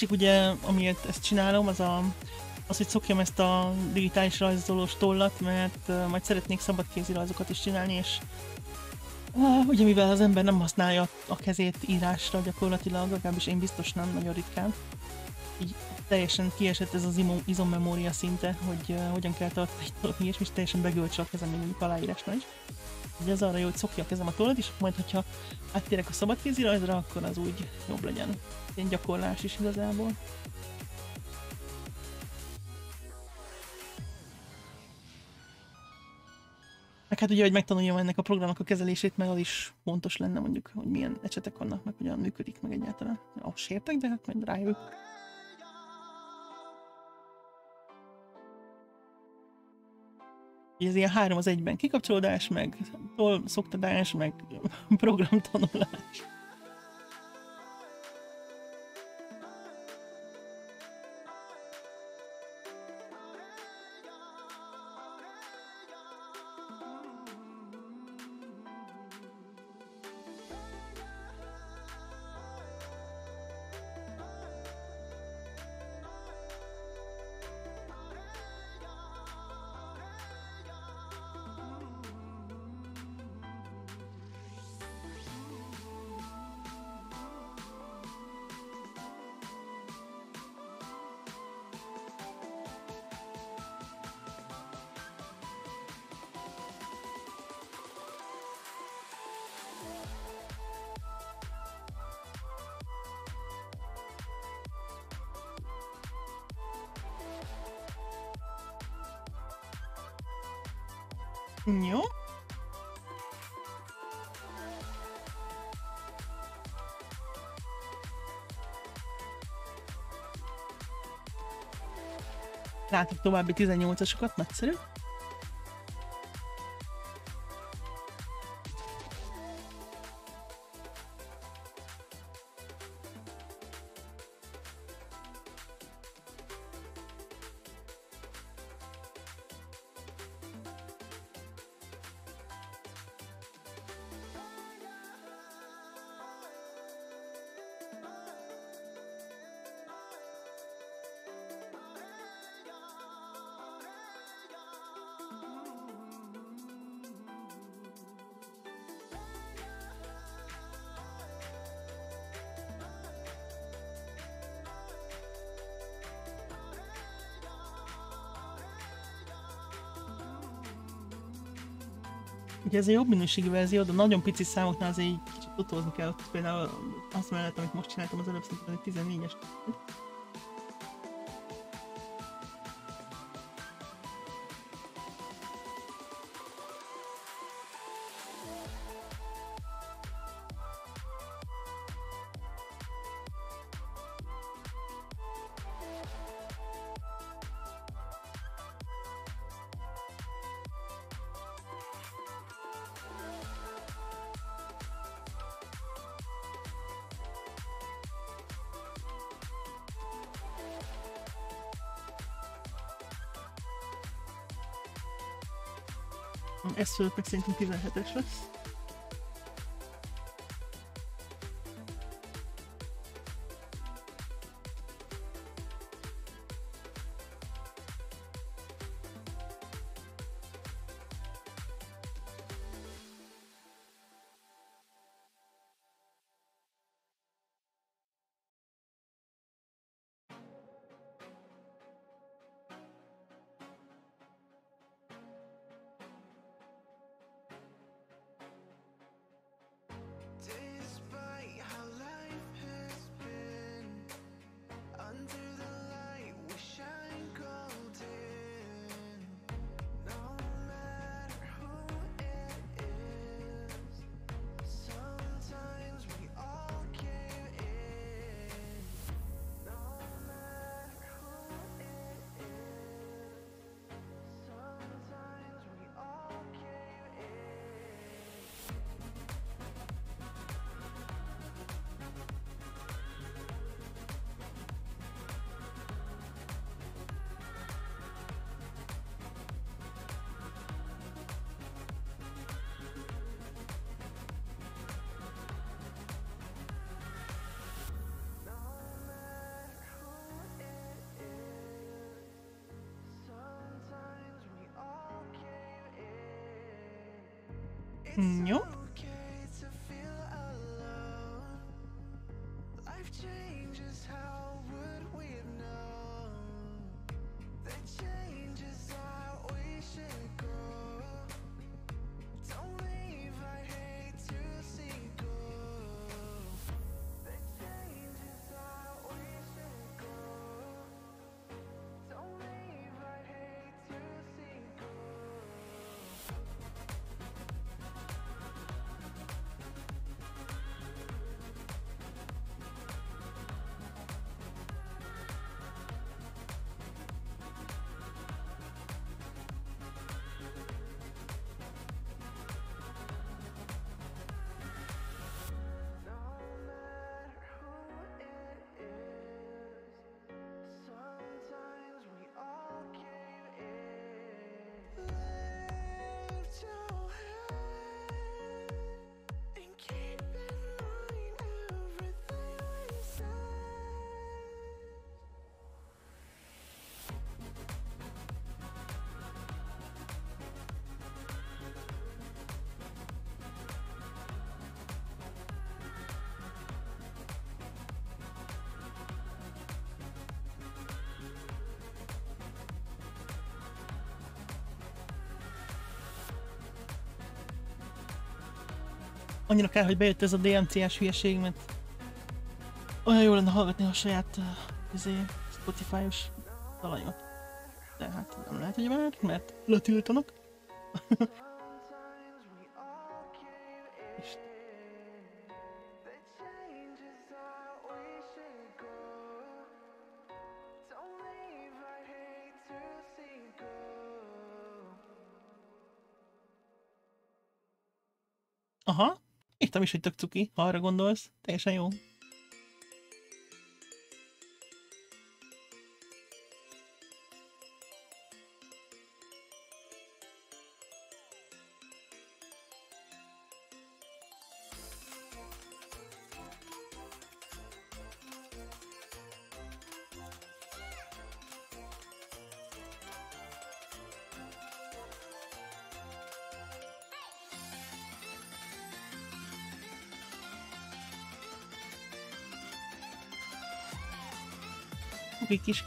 Másik ugye, amiért ezt csinálom, az a az, hogy szokjam ezt a digitális rajzolós tollat, mert uh, majd szeretnék szabadkézi rajzokat is csinálni, és uh, ugye mivel az ember nem használja a kezét írásra gyakorlatilag, legalábbis én biztos nem, nagyon ritkán, így teljesen kiesett ez az izommemória szinte, hogy uh, hogyan kell tartani és teljesen begölcsö a kezem, mint mondjuk aláírásnál is. Ugye ez arra jó, hogy szokja a kezem a tollat, és majd, hogyha áttérek a szabadkézi rajzra, akkor az úgy jobb legyen. Ilyen gyakorlás is igazából. Meg hát ugye, hogy megtanuljam ennek a programnak a kezelését, meg az is fontos lenne mondjuk, hogy milyen ecsetek vannak, meg hogyan működik meg egyáltalán. Ahhoz sértek, de hát majd rájövök. Ez ilyen három az egyben. Kikapcsolódás, meg toll szoktatás, meg [laughs] programtanulás. Látok további 18-asokat, nagyszerű. Ez egy jobb minőségű verzió, de nagyon pici számoknál azért így kicsit utózni kell. Például azt mellett, amit most csináltam az előbb, szerintem egy 14-es. Ez fölött meg szerintem 17-es lesz. Annyira kell, hogy bejött ez a DMCS hülyeség, mert olyan jó lenne hallgatni a saját uh, Spotify-os dalamat. De hát nem lehet, hogy már, mert letiltanak. [laughs] írtam is, hogy tök cuki, ha arra gondolsz. Teljesen jó. Egy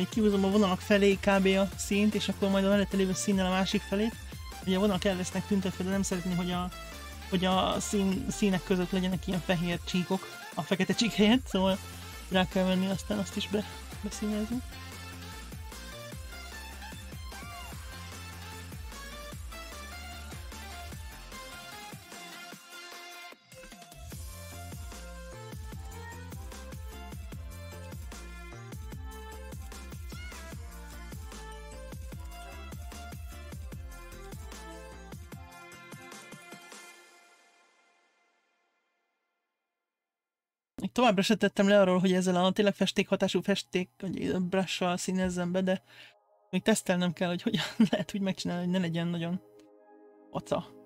Ugye kihúzom a vonalak felé kb. a színt, és akkor majd a mellette lévő színnel a másik felét. Ugye a vonalak el lesznek tüntetve, de nem szeretném, hogy a, hogy a szín, színek között legyenek ilyen fehér csíkok a fekete csík helyett, szóval rá kell venni, aztán azt is be, beszínezni. Továbbra se tettem le arról, hogy ezzel a tényleg festékhatású festék, vagy brush színezzem be, de még tesztelnem kell, hogy hogyan [laughs] lehet úgy megcsinálni, hogy ne legyen nagyon aca.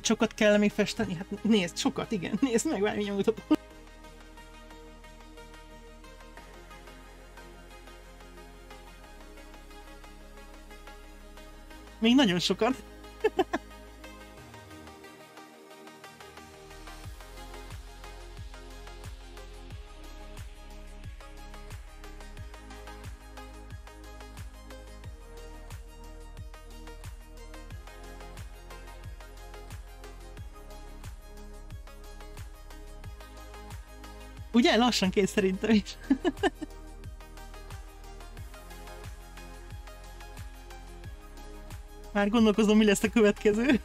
Hogy sokat kell még festeni? Hát nézd, sokat, igen. [laughs] Nézd meg, várj, mindjárt mutatom. Még nagyon sokat. Ugye? Lassan kész szerintem is. Már gondolkozom, mi lesz a következő.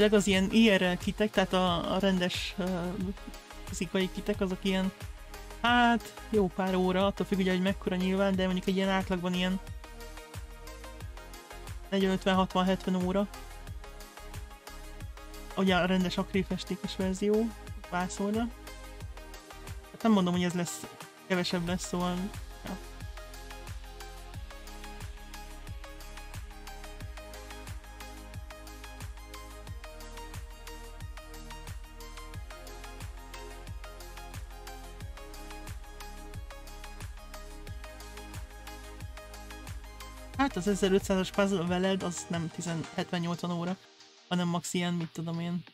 Elvileg az ilyen IRL kitek, tehát a, a rendes fizikai kitek, azok ilyen, hát jó pár óra, attól függ ugye, hogy mekkora nyilván, de mondjuk egy ilyen átlagban ilyen 40-50-60-70 óra. Ugye a rendes akrilfestékes verzió vászolra. Hát nem mondom, hogy ez lesz, kevesebb lesz, szóval az 1500-as puzzle veled, az nem 70-80 óra, hanem max ilyen, mit tudom én.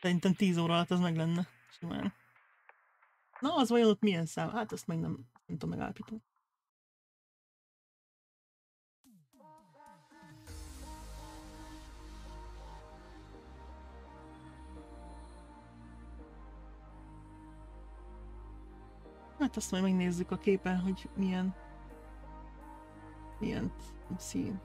Szerintem 10 óra alatt az meg lenne, simán. Na, az vajon ott milyen szám? Hát azt meg nem, nem tudom megállapítani. Hát azt majd megnézzük a képen, hogy milyen milyen szín.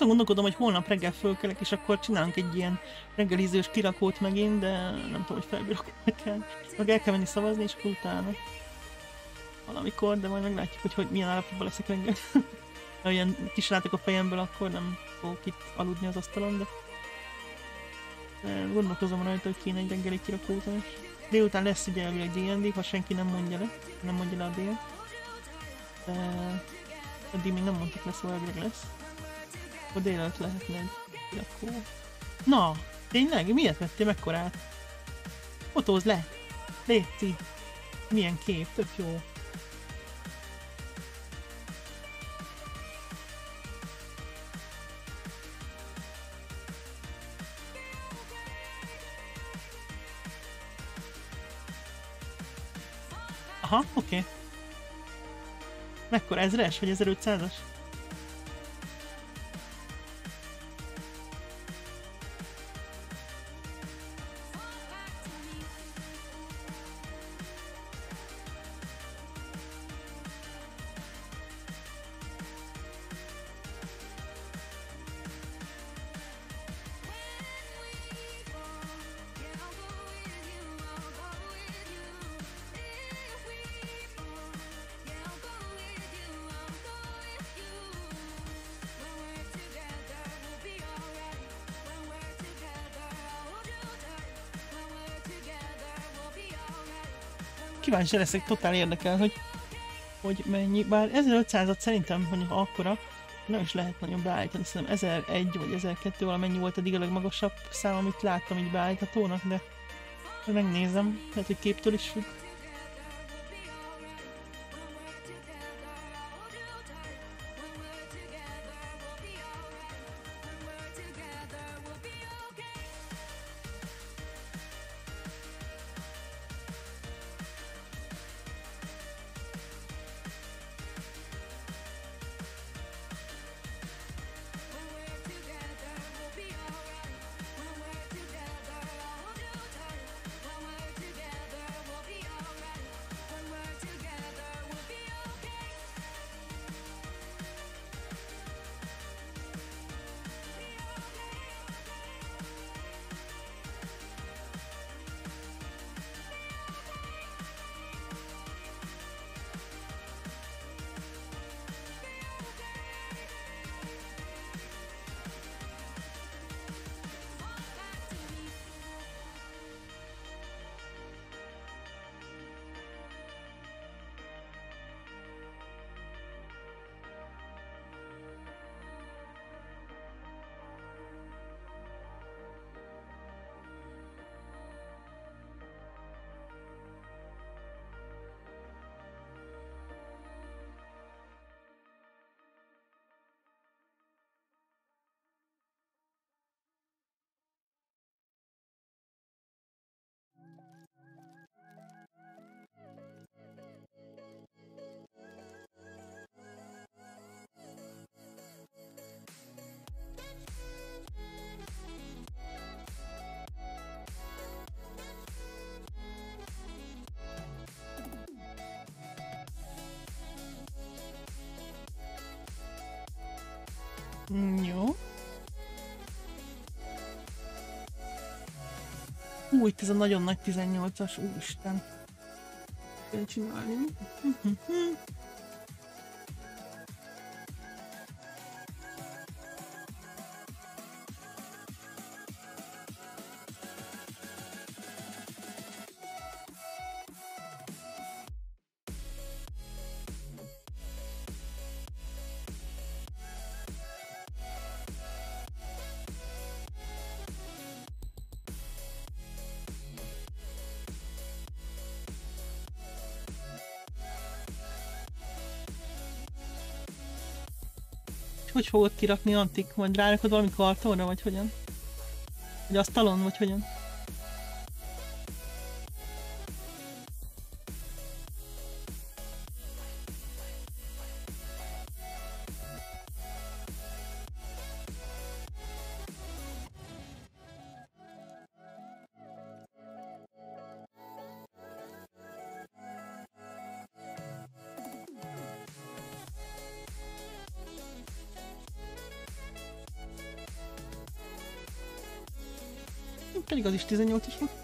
Azon gondolkodom, hogy holnap reggel fölkelek, és akkor csinálunk egy ilyen reggelizős kirakót megint, de nem tudom, hogy felbírok kell. Meg el kell menni szavazni, és akkor utána. Valamikor, de majd meglátjuk, hogy, hogy milyen állapotban leszek reggel. [laughs] ha ilyen kis látok a fejemből, akkor nem fogok itt aludni az asztalon, de... de gondolkozom rajta, hogy kéne egy reggeli kirakózás. Délután lesz ugye elvileg D&D, ha senki nem mondja le, nem mondja le a dél. De eddig még nem mondtak le, szóval elvileg lesz. Akkor délelőtt lehetne egy kirakó. Na, tényleg? Miért vettél mekkorát? Fotózd le! Léci! Milyen kép, tök jó. Aha, oké. Okay. Mekkora, ezres vagy 1500-as? Kíváncsi leszek, totál érdekel, hogy, hogy mennyi, bár 1500-at szerintem mondjuk akkora, nem is lehet nagyon beállítani, szerintem 1001 vagy 1002 valamennyi volt eddig a legmagasabb szám, amit láttam így beállíthatónak, de megnézem, lehet, hogy képtől is függ. Ú, itt ez a nagyon nagy 18-as, úristen. Kell csinálni. Hogy fogod kirakni Antik? Majd rárakod valami kartonra, vagy hogyan? Vagy asztalon, vagy hogyan? Pedig az is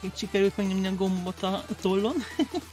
18 is van. Így sikerült megnyomni a gombot a tollon. [laughs]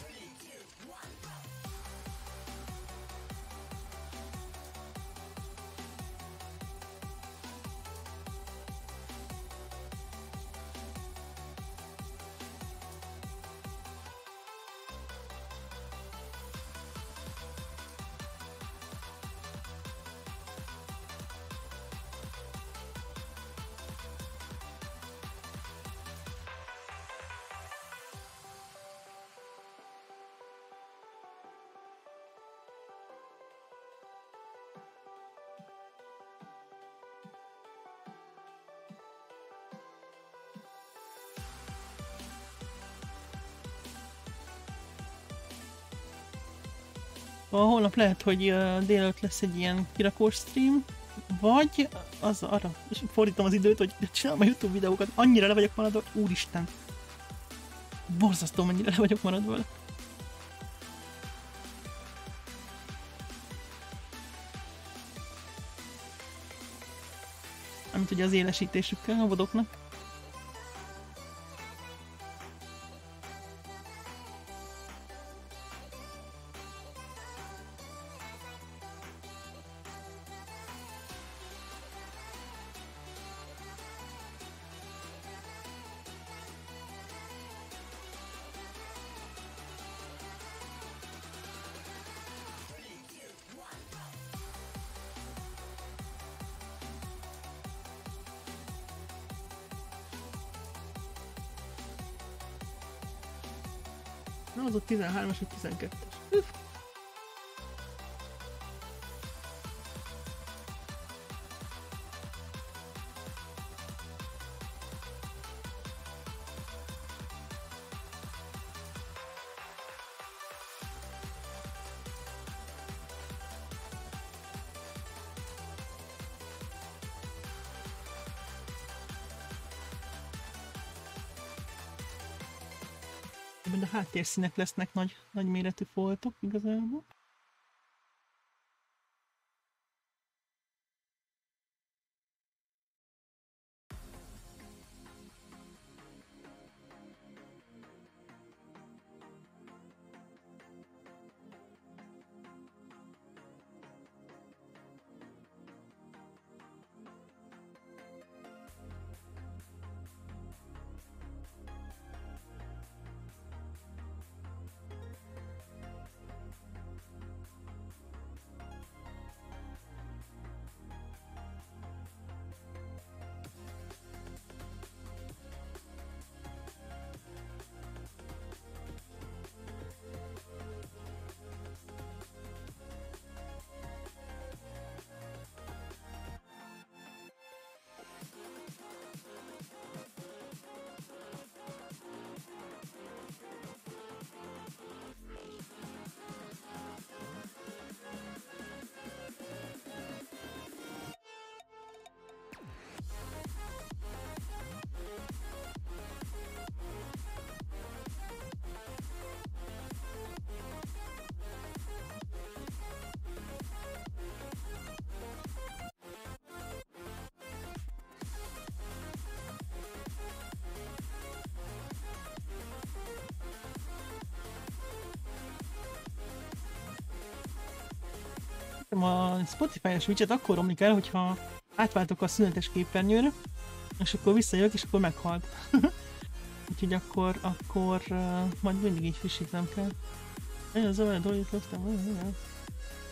A holnap lehet, hogy délelőtt lesz egy ilyen kirakós stream, vagy az arra, és fordítom az időt, hogy csinálom a YouTube videókat, annyira le vagyok maradva, úristen. Borzasztó, mennyire le vagyok maradva. Amit ugye az élesítésükkel a vodoknak. 13-as vagy 12-es. Háttérszínek lesznek nagy, nagy méretű foltok igazából. A Spotify-os widget akkor romlik el, hogyha átváltok a szünetes képernyőre, és akkor visszajövök, és akkor meghalt. [laughs] Úgyhogy akkor, akkor uh, majd mindig így frissítenem kell. Nagyon zavar, dolgok hoztam.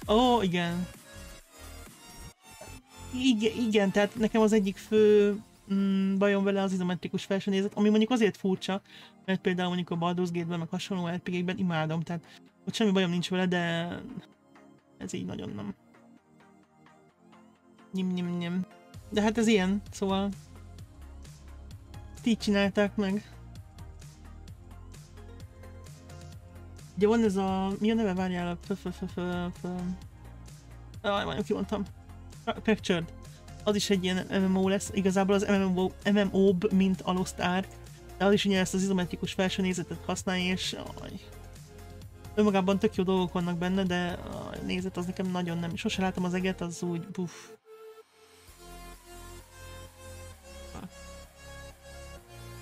Ó, igen. Igen, igen, tehát nekem az egyik fő mm, bajom vele az izometrikus felsonézet, ami mondjuk azért furcsa, mert például mondjuk a Baldur's Gate-ben, meg hasonló RPG-ben imádom, tehát ott semmi bajom nincs vele, de ez így nagyon nem. Nyim, nyim, nyim. De hát ez ilyen, szóval... Ezt így csinálták meg. Ugye van ez a... Mi a neve? Várjál a... F- f- f- f- Jaj, majd kimondtam. Fractured. Az is egy ilyen MMO lesz. Igazából az MMO, MMO-b, mint a Lost Ark. De az is ugye ezt az izometrikus felsonézetet használja, és... Aj, önmagában tök jó dolgok vannak benne, de a nézet az nekem nagyon nem. Sose láttam az eget, az úgy buff.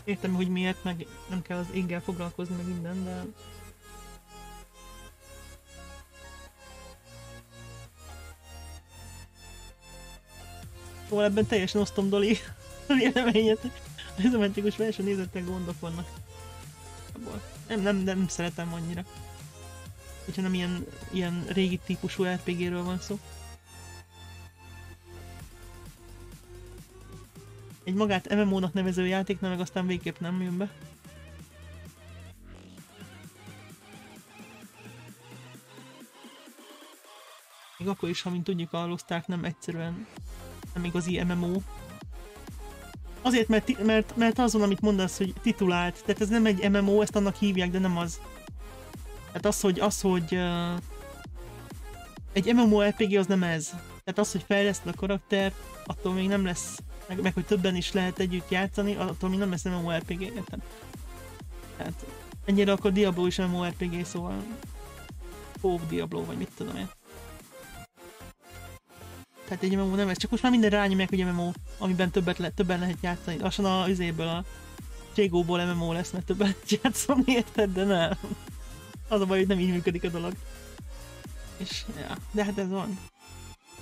értem, hogy miért, meg nem kell az éggel foglalkozni, meg minden, de... Szóval ebben teljesen osztom Doli [laughs] véleményet. Az izometikus verseny nézettel gondok vannak. Nem, nem, nem szeretem annyira. Hogyha nem ilyen, ilyen régi típusú RPG-ről van szó. Egy magát MMO-nak nevező játéknál meg aztán végképp nem jön be. Még akkor is, ha mint tudjuk a nem egyszerűen nem igazi MMO. Azért, mert, mert, mert azon, amit mondasz, hogy titulált, tehát ez nem egy MMO, ezt annak hívják, de nem az. Tehát az, hogy, az, hogy uh, egy MMORPG az nem ez. Tehát az, hogy fejleszted a karaktert, attól még nem lesz, meg, meg hogy többen is lehet együtt játszani, attól még nem lesz MMORPG, érted? Tehát ennyire akkor Diablo is MMORPG, szóval Pov Diablo, vagy mit tudom én. Tehát egy MMO nem ez, csak most már minden rányomják, hogy MMO, amiben többet le, többen lehet játszani. Lassan a izéből a Cségóból MMO lesz, mert többet játszani, érted? De nem. Az a baj, hogy nem így működik a dolog. És, ja, de hát ez van.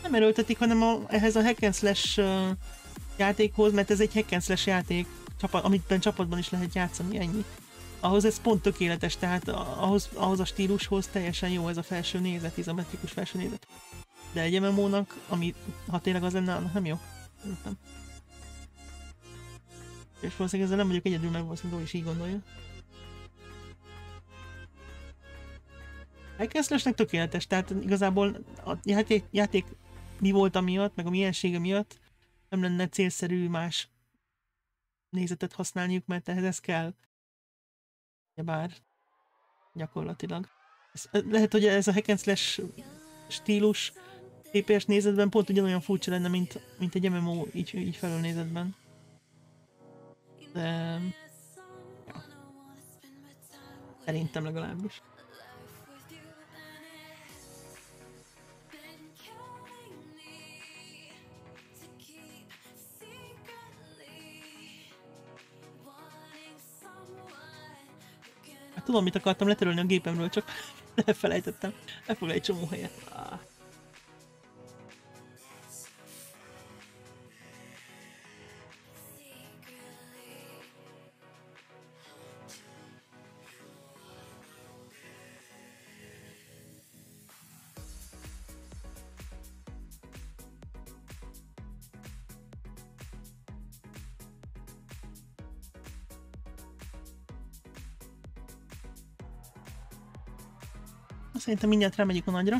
Nem erőltetik, hanem a, ehhez a hack and slash uh, játékhoz, mert ez egy hack and slash játék, csapat, amitben csapatban is lehet játszani, ennyi. Ahhoz ez pont tökéletes, tehát ahhoz, ahhoz a stílushoz teljesen jó ez a felső nézet, izometrikus felső nézet. De egy MMO-nak, ami ha tényleg az lenne, nem jó. Nem. És valószínűleg ezzel nem vagyok egyedül, mert valószínűleg is így gondolja. Hackenslasnek tökéletes, tehát igazából a játék, játék mi volt amiatt, meg a miensége miatt nem lenne célszerű más nézetet használniuk, mert ehhez ez kell. Bár gyakorlatilag. Ez, lehet, hogy ez a hack and slash stílus TPS nézetben pont ugyanolyan furcsa lenne, mint, mint egy MMO így, így felülnézetben. De... Ja. Szerintem legalábbis. Tudom, mit akartam letörölni a gépemről, csak [laughs] elfelejtettem. Elfoglal egy csomó helyet. Ah. Szerintem mindjárt remegyük a nagyra.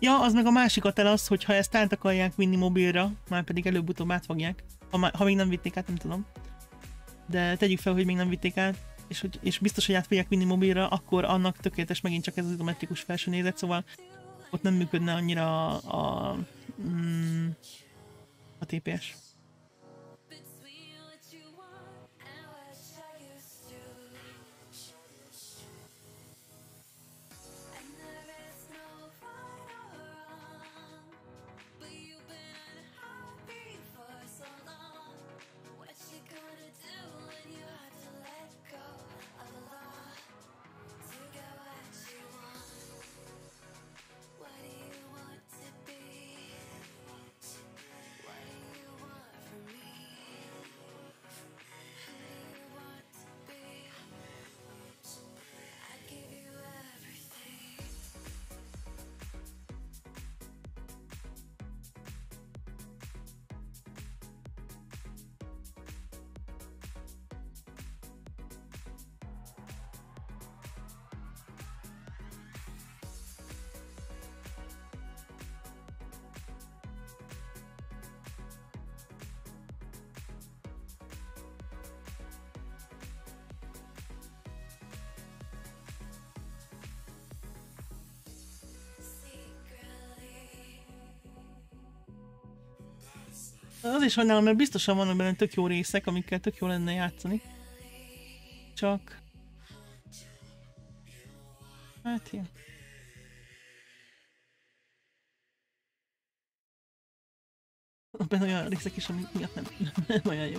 Ja, az meg a másik atel az, hogy ha ezt át akarják vinni mobilra, már pedig előbb-utóbb átfogják. Ha, má- ha még nem vitték át, nem tudom. De tegyük fel, hogy még nem vitték át, és, hogy, és biztos, hogy át fogják vinni mobilra, akkor annak tökéletes megint csak ez az izometrikus felső nézet, szóval ott nem működne annyira a, a, mm, a TPS. Az is sajnálom, mert biztosan vannak benne tök jó részek, amikkel tök jó lenne játszani. Csak... Hát ilyen. Benne olyan részek is, amik miatt nem, nem olyan jó.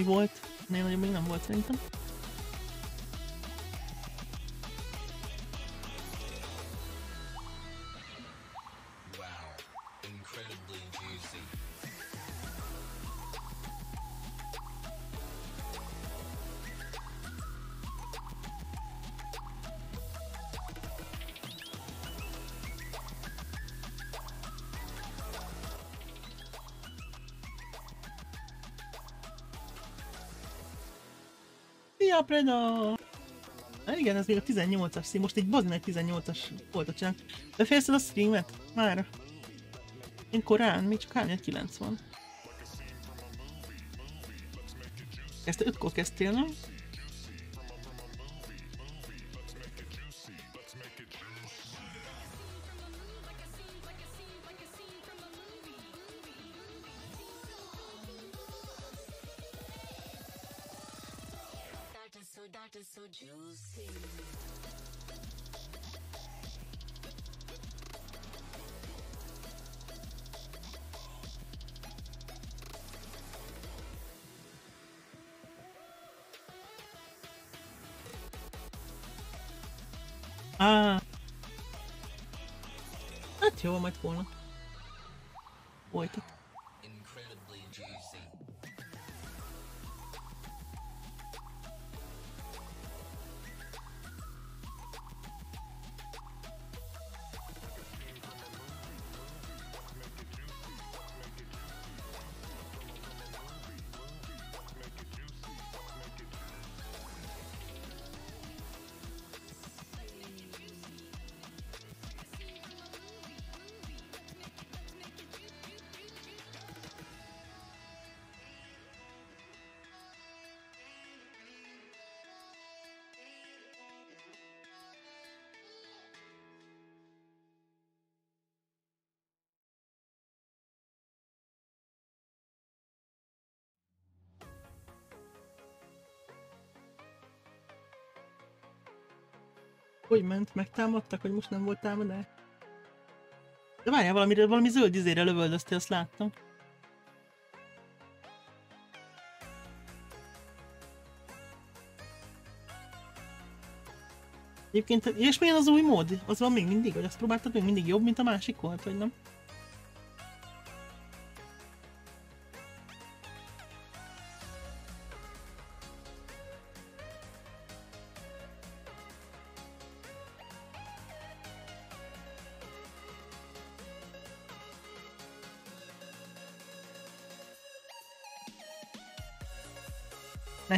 Ami volt. Ennél nagyobb még nem volt szerintem. Szia, Preda! Na igen, ez még a 18-as szín. Most egy bazin egy 18-as voltot csinálunk. Befejezted a streamet? Már? Én korán, még csak 3 9 van. Ezt 5-kor kezdtél, nem? Hát jó, majd holnap. Folytat. Hogy ment? Megtámadtak, hogy most nem volt támadás? De várjál, valamiről, valami zöld izére lövöldöztél, azt láttam. Egyébként, és milyen az új mód? Az van még mindig? Vagy azt próbáltad még mindig jobb, mint a másik volt, vagy nem?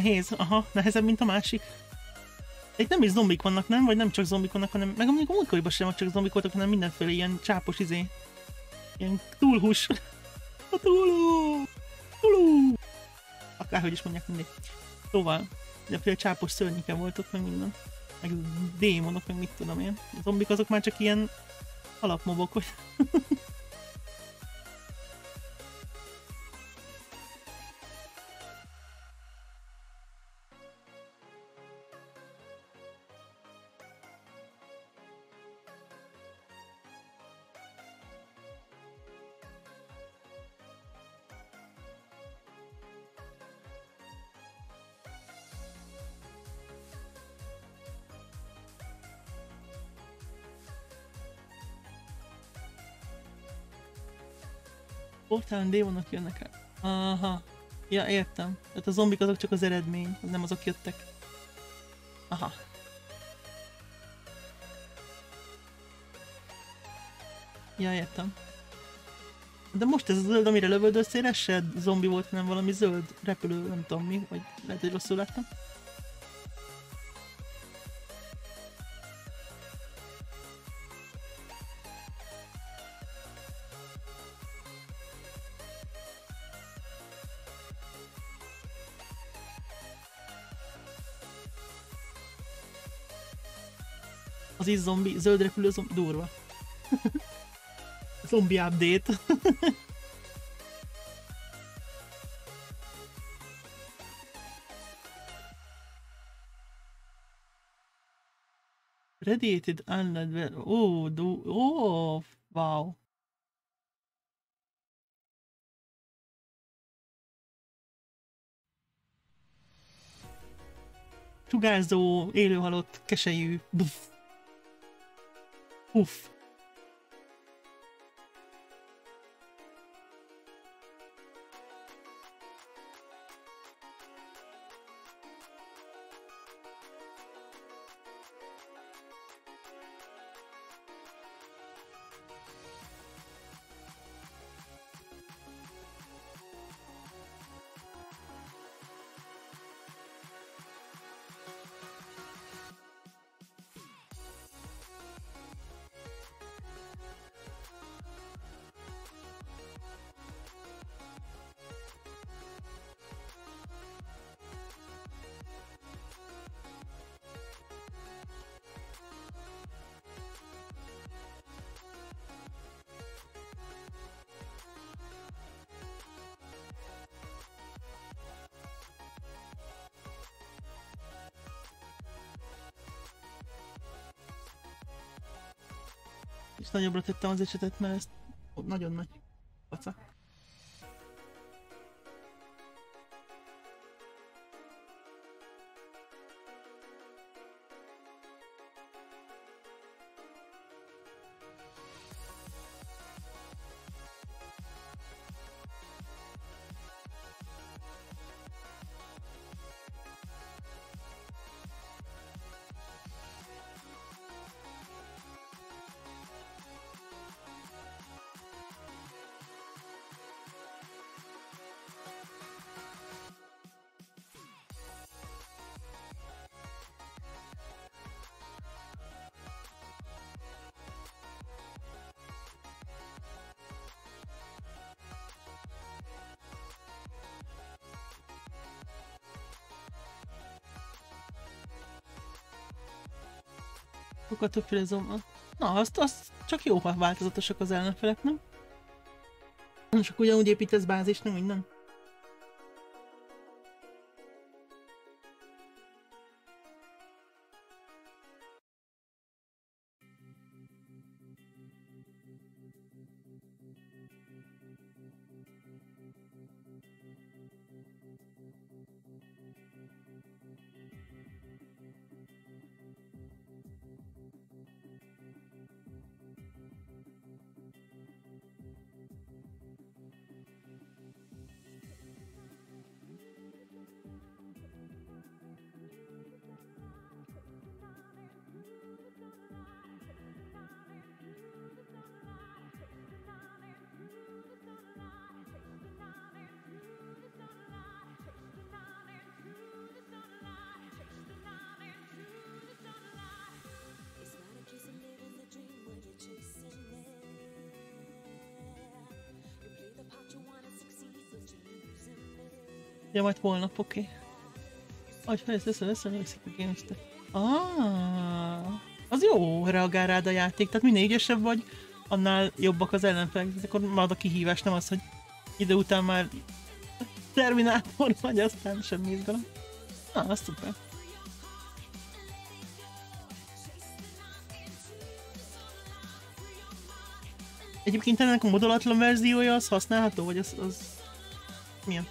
Nehéz, aha, nehezebb, mint a másik. Itt nem is zombik vannak, nem? Vagy nem csak zombik vannak, hanem... Meg mondjuk a múltkoriban sem csak zombik voltak, hanem mindenféle ilyen csápos izé. Ilyen túlhús. A túlú! Túlú! Akárhogy is mondják mindig. Szóval, mindenféle csápos szörnyike volt ott, meg minden. Meg démonok, meg mit tudom én. A zombik azok már csak ilyen alapmobok, vagy... Portálon démonok jönnek el. Aha. Ja, értem. Tehát a zombik azok csak az eredmény, nem azok jöttek. Aha. Ja, értem. De most ez a zöld, amire lövöldöztél, ez se zombi volt, hanem valami zöld repülő, nem tudom mi, vagy lehet, hogy rosszul láttam. Is zombi, zöld repülő zombi, durva. zombi update. Radiated unlead Oh, do oh, wow. Sugárzó, élőhalott, keselyű. Buff. Uff. Nagyobbra tettem az esetet, mert nagyon nagy Többféle zomba. Na, azt, azt csak jó, ha változatosak az ellenfelek, nem? És akkor ugyanúgy építesz bázist, nem minden? It's Ja, majd holnap, oké. Okay. Fejez lesz, lesz, emlékszik a Gamester. Ah, az jó reagál rád a játék, tehát minél ügyesebb vagy, annál jobbak az ellenfelek. Akkor marad a kihívás, nem az, hogy idő után már Terminátor vagy, aztán semmi izgalom. Na, az szuper. Egyébként ennek a modolatlan verziója az használható, vagy az, az... milyen?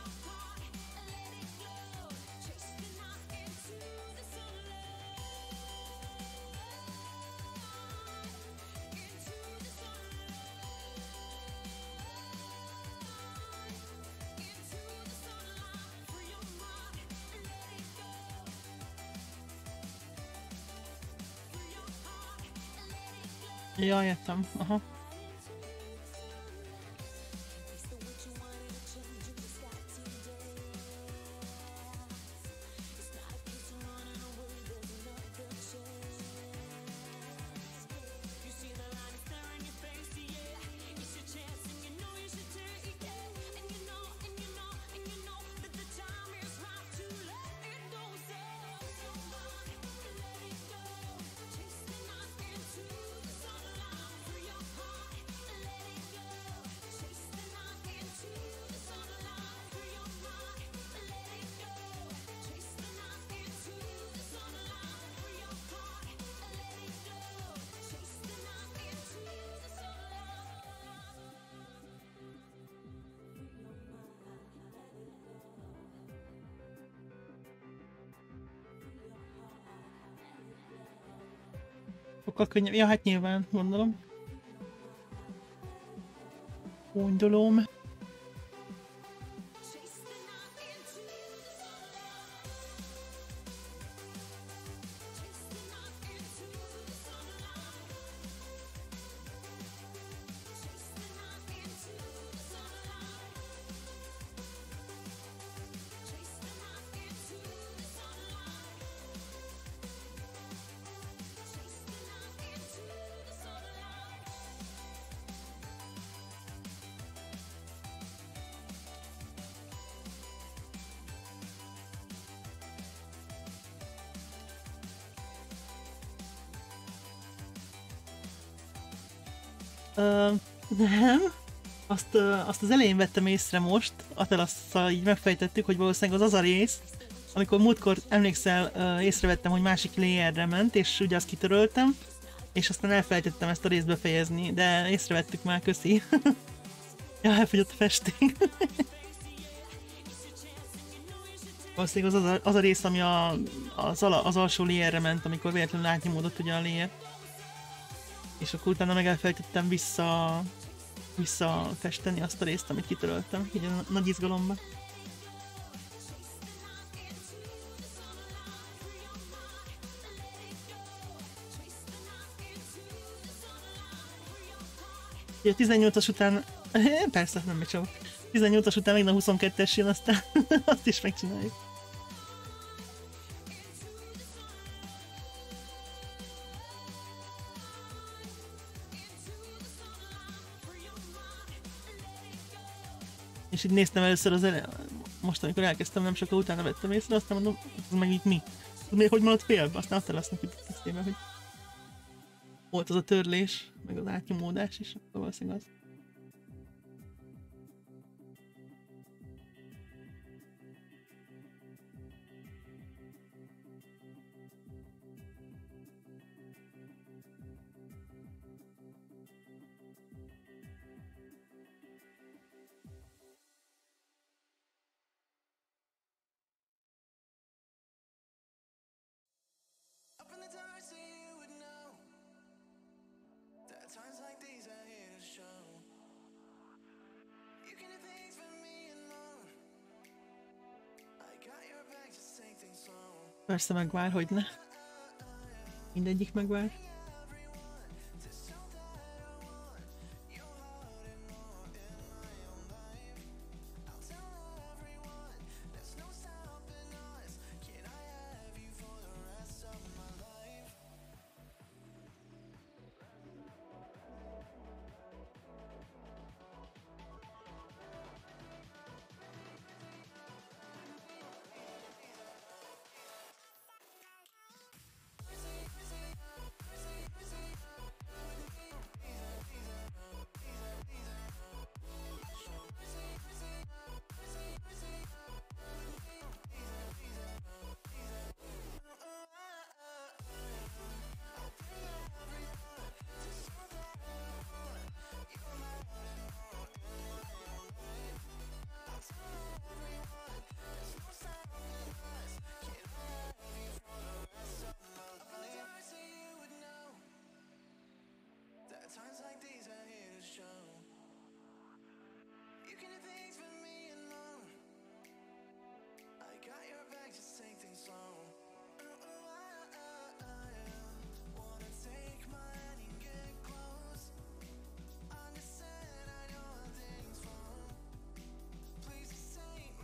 Ja, értem. Aha. Sokkal könnyebb. Ja, hát nyilván, gondolom. Gondolom. Nem. Azt, azt az elején vettem észre most, Atelasszal így megfejtettük, hogy valószínűleg az az a rész, amikor múltkor emlékszel, észrevettem, hogy másik layerre ment, és ugye azt kitöröltem, és aztán elfelejtettem ezt a részt befejezni, de észrevettük már, köszi. [laughs] ja, elfogyott a festék. [laughs] Valószínűleg az, az, a, az a rész, ami a, az, ala, az alsó layerre ment, amikor véletlenül átnyomódott ugye a layer. És akkor utána meg elfelejtettem vissza, vissza festeni azt a részt, amit kitöröltem, így a nagy izgalomban. Ugye a 18-as után, [laughs] persze, nem megcsinálok. 18-as után még a 22-es jön, aztán [laughs] azt is megcsináljuk. És így néztem először az ele... most, amikor elkezdtem, nem sokkal utána vettem észre, aztán mondom, ez meg itt mi? Még hogy maradt félbe, aztán azt lesznek itt eszébe, hogy volt az a törlés, meg az átnyomódás akkor valószínűleg az. Persze megvár, hogy ne. Mindegyik megvár.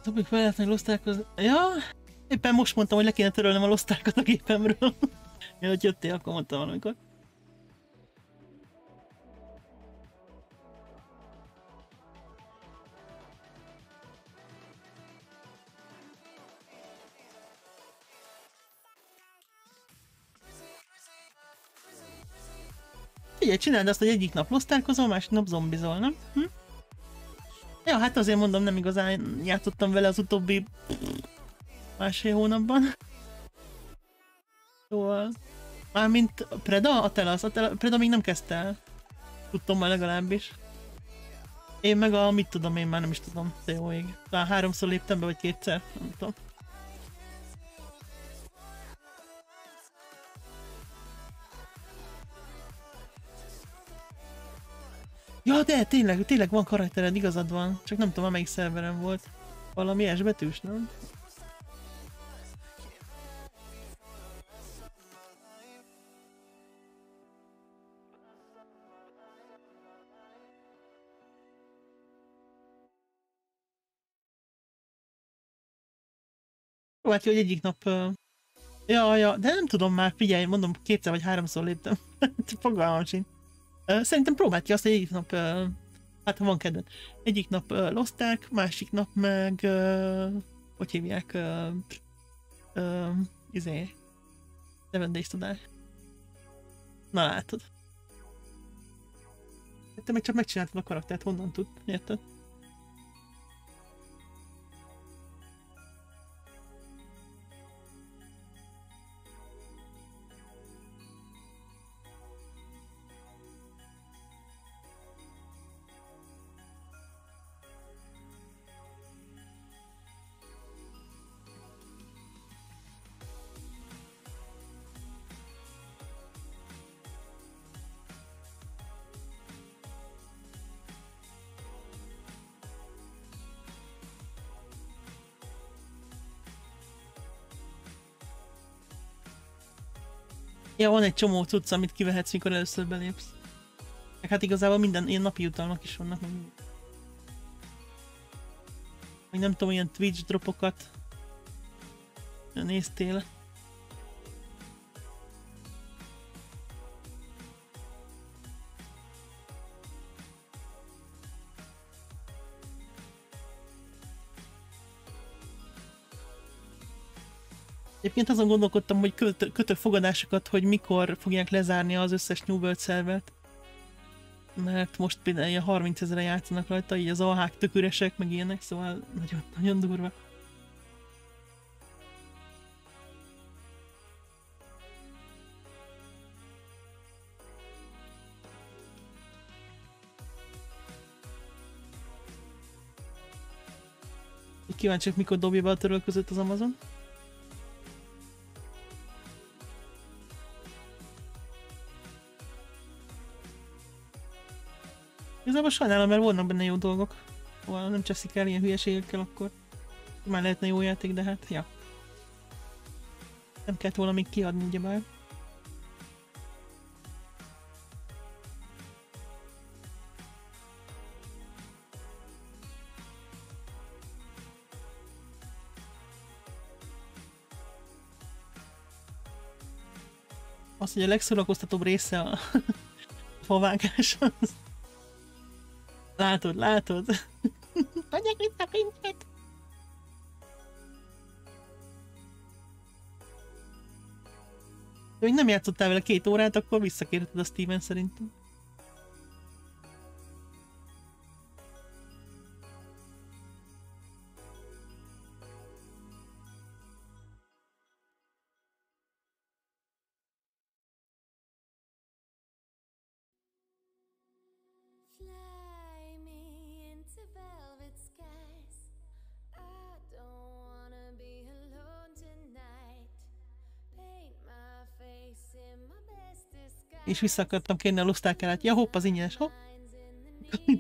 Topik fel lehetne losztálkozni. Ja, éppen most mondtam, hogy le kéne törölnem a losztákat a gépemről. [laughs] Mielőtt jöttél, akkor mondtam valamikor. Figyelj, csináld azt, hogy egyik nap losztálkozol, másik nap zombizol, nem? Hm? Ja, hát azért mondom, nem igazán játszottam vele az utóbbi másfél hónapban. Szóval... Mármint Preda? A Telas. A Tela, Preda még nem kezdte el. Tudtam már legalábbis. Én meg a mit tudom, én már nem is tudom. Talán háromszor léptem be, vagy kétszer. Nem tudom. Ja, de tényleg, tényleg van karaktered, igazad van. Csak nem tudom, amelyik szerveren volt. Valami S betűs, nem? Hát, hogy egyik nap... Ja, ja, de nem tudom már, figyelj, mondom, kétszer vagy háromszor léptem. [laughs] Fogalmam sincs. Szerintem próbáld ki azt, hogy egyik nap, hát ha van kedved, egyik nap ö, loszták, másik nap meg, hogy hívják, ö, ö, izé, növendésztudás. Na látod. Te meg csak megcsináltad a karaktert, honnan tud, érted? Ja, van egy csomó cucc, amit kivehetsz, mikor először belépsz. Meg hát igazából minden ilyen napi jutalmak is vannak. Meg nem tudom, ilyen Twitch dropokat néztél. Egyébként azon gondolkodtam, hogy köt, kötök fogadásokat, hogy mikor fogják lezárni az összes New World szervert. Mert most például ilyen 30 ezeren játszanak rajta, így az alhák tök üresek, meg ilyenek, szóval nagyon, nagyon durva. Kíváncsiak, mikor dobja be a törölközött az Amazon. Igazából sajnálom, mert vannak benne jó dolgok. Szóval nem cseszik el ilyen hülyeségekkel, akkor már lehetne jó játék, de hát, ja. Nem kellett volna még kiadni, ugyebár. Az, hogy a legszórakoztatóbb része a [laughs] favágás az. Látod, látod? [laughs] Adják vissza a pincset! Ha még nem játszottál vele két órát, akkor visszakérheted a Steven szerintem. és vissza akartam kérni a lusztákárát. Ja, hopp, az ingyenes, hopp. [laughs]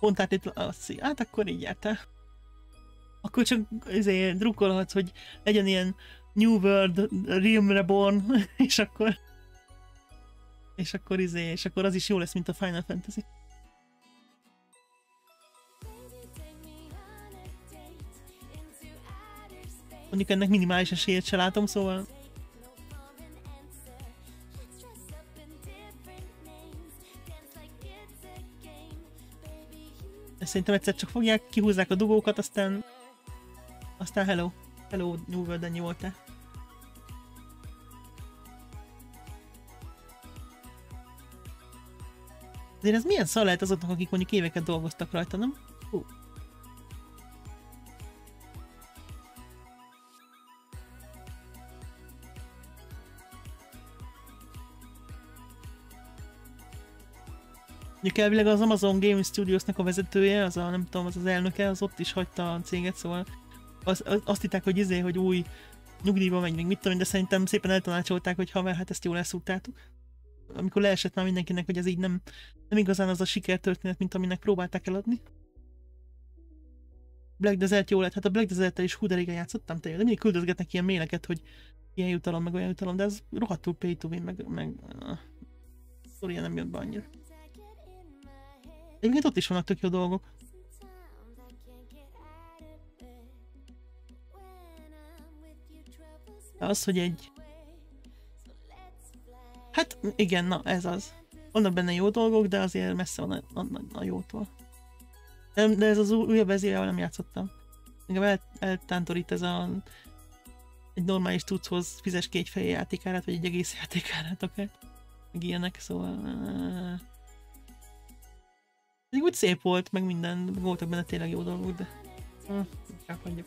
Pont hát itt, hát akkor így jártál. Akkor csak ezért drukkolhatsz, hogy legyen ilyen New World, Realm Reborn, [laughs] és akkor... És akkor izé, és akkor az is jó lesz, mint a Final Fantasy. Mondjuk ennek minimális esélyét se látom, szóval szerintem egyszer csak fogják, kihúzzák a dugókat, aztán... Aztán hello. Hello, New World, ennyi volt -e. Azért ez milyen szar lehet azoknak, akik mondjuk éveket dolgoztak rajta, nem? Hú. Mondjuk elvileg az Amazon Game Studiosnak a vezetője, az a nem tudom, az az elnöke, az ott is hagyta a céget, szóval az, az, azt hitták, hogy izé, hogy új nyugdíjba megy, még mit tudom, de szerintem szépen eltanácsolták, hogy haver, hát ezt jól elszúrtátok. Amikor leesett már mindenkinek, hogy ez így nem, nem igazán az a sikertörténet, mint aminek próbálták eladni. Black Desert jó lett, hát a Black Desert-tel is hú játszottam, tényleg, de mindig küldözgetnek ilyen méleket, hogy ilyen jutalom, meg olyan jutalom, de ez rohadtul pay to win, meg, meg uh, szorja nem jött be annyira. Egyébként ott is vannak tök jó dolgok. Az, hogy egy... Hát igen, na ez az. Vannak benne jó dolgok, de azért messze van a, a, a jótól. De, de ez az új- újabb vezérel nem játszottam. Engem el, eltántorít ez a... Egy normális cucchoz fizes ki egy fél játékárát, vagy egy egész [laughs] játékárát akár. Meg ilyenek, szóval... Pedig úgy szép volt, meg minden, voltak benne tényleg jó dolgok, de... Hm, inkább hagyjuk.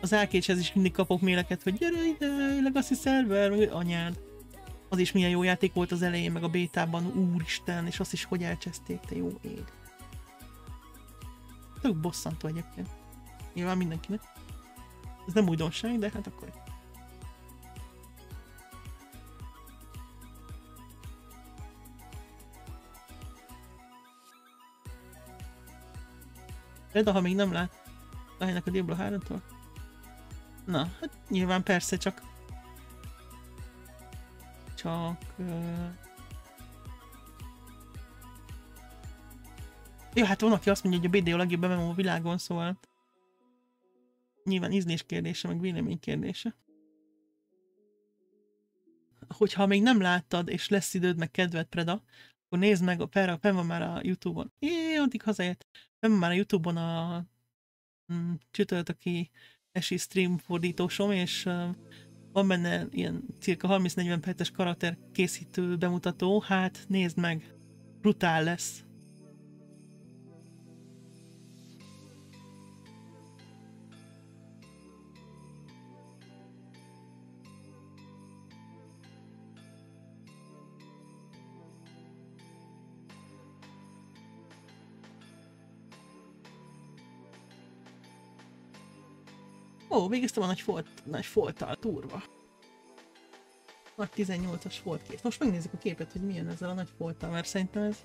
Az elkécshez is mindig kapok méleket, hogy gyere ide, Legacy szerver, meg anyád. Az is milyen jó játék volt az elején, meg a bétában, úristen, és azt is hogy elcseszték, te jó ég. Tök bosszantó egyébként. Nyilván mindenkinek. Ez nem újdonság, de hát akkor. Reda, ha még nem lát, Lájnak a Diablo 3-tól? Na, hát nyilván persze, csak... Csak... Uh... Jó, hát van, aki azt mondja, hogy a BDO a legjobb MMO a világon, szóval... Nyilván ízlés kérdése, meg vélemény kérdése. Hogyha még nem láttad, és lesz időd, meg kedved, Preda, akkor nézd meg, fel, fenn van már a Youtube-on. É, addig hazaért. Van már a Youtube-on a mm, csütörtöki esi stream fordítósom, és uh, van benne ilyen cirka 30-40 perces karakter készítő bemutató, hát nézd meg, brutál lesz. Ó, végeztem a nagy, folt, nagy folttal, turva. Nagy 18-as volt kész. Most megnézzük a képet, hogy milyen ezzel a nagy folttal, mert szerintem ez...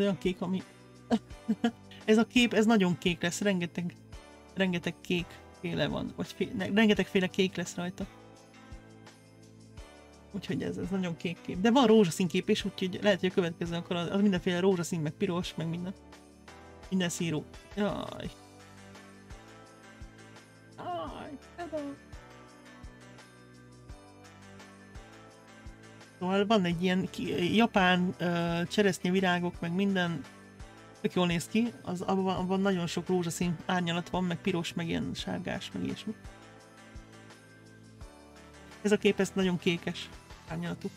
olyan kék, ami... [laughs] ez a kép, ez nagyon kék lesz, rengeteg, rengeteg kék féle van, vagy fé, ne, rengeteg féle kék lesz rajta. Úgyhogy ez, ez nagyon kék kép. De van rózsaszín kép is, úgyhogy lehet, hogy a következő akkor az, az mindenféle rózsaszín, meg piros, meg minden. Minden szíró. Jaj. Van egy ilyen japán uh, cseresznye virágok, meg minden tök jól néz ki, az, abban, abban nagyon sok rózsaszín árnyalat van, meg piros, meg ilyen sárgás, meg ilyesmi. Ez a kép, ez nagyon kékes árnyalatú.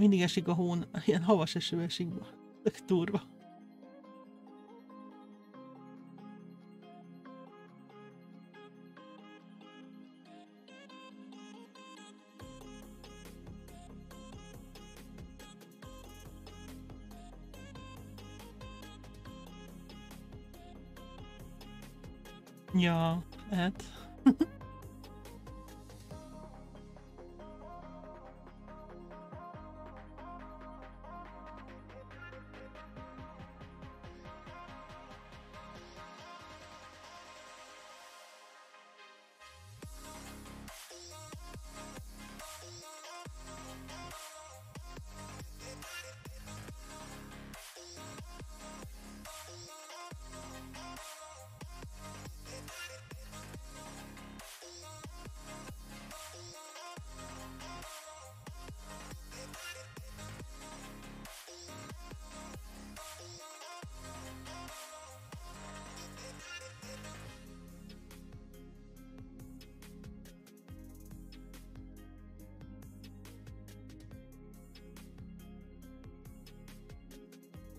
Mindig esik a hón, ilyen havas eső esik. Tök durva. Ja, hát.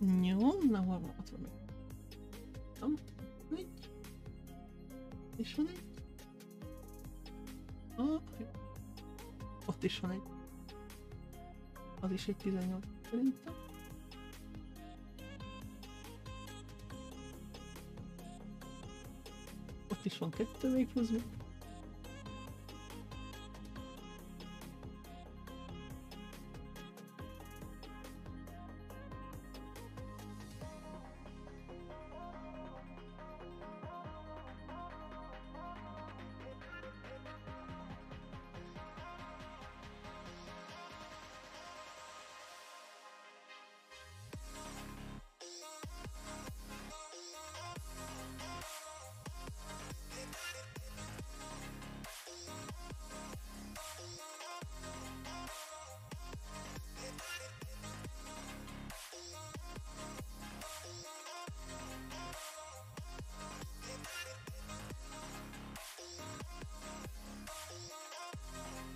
Jó, na hol van? Ott van még. Nem? Egy. És van egy. Ah, ott is van egy. Az is egy 18 szerintem. Ott is van kettő még pluszban.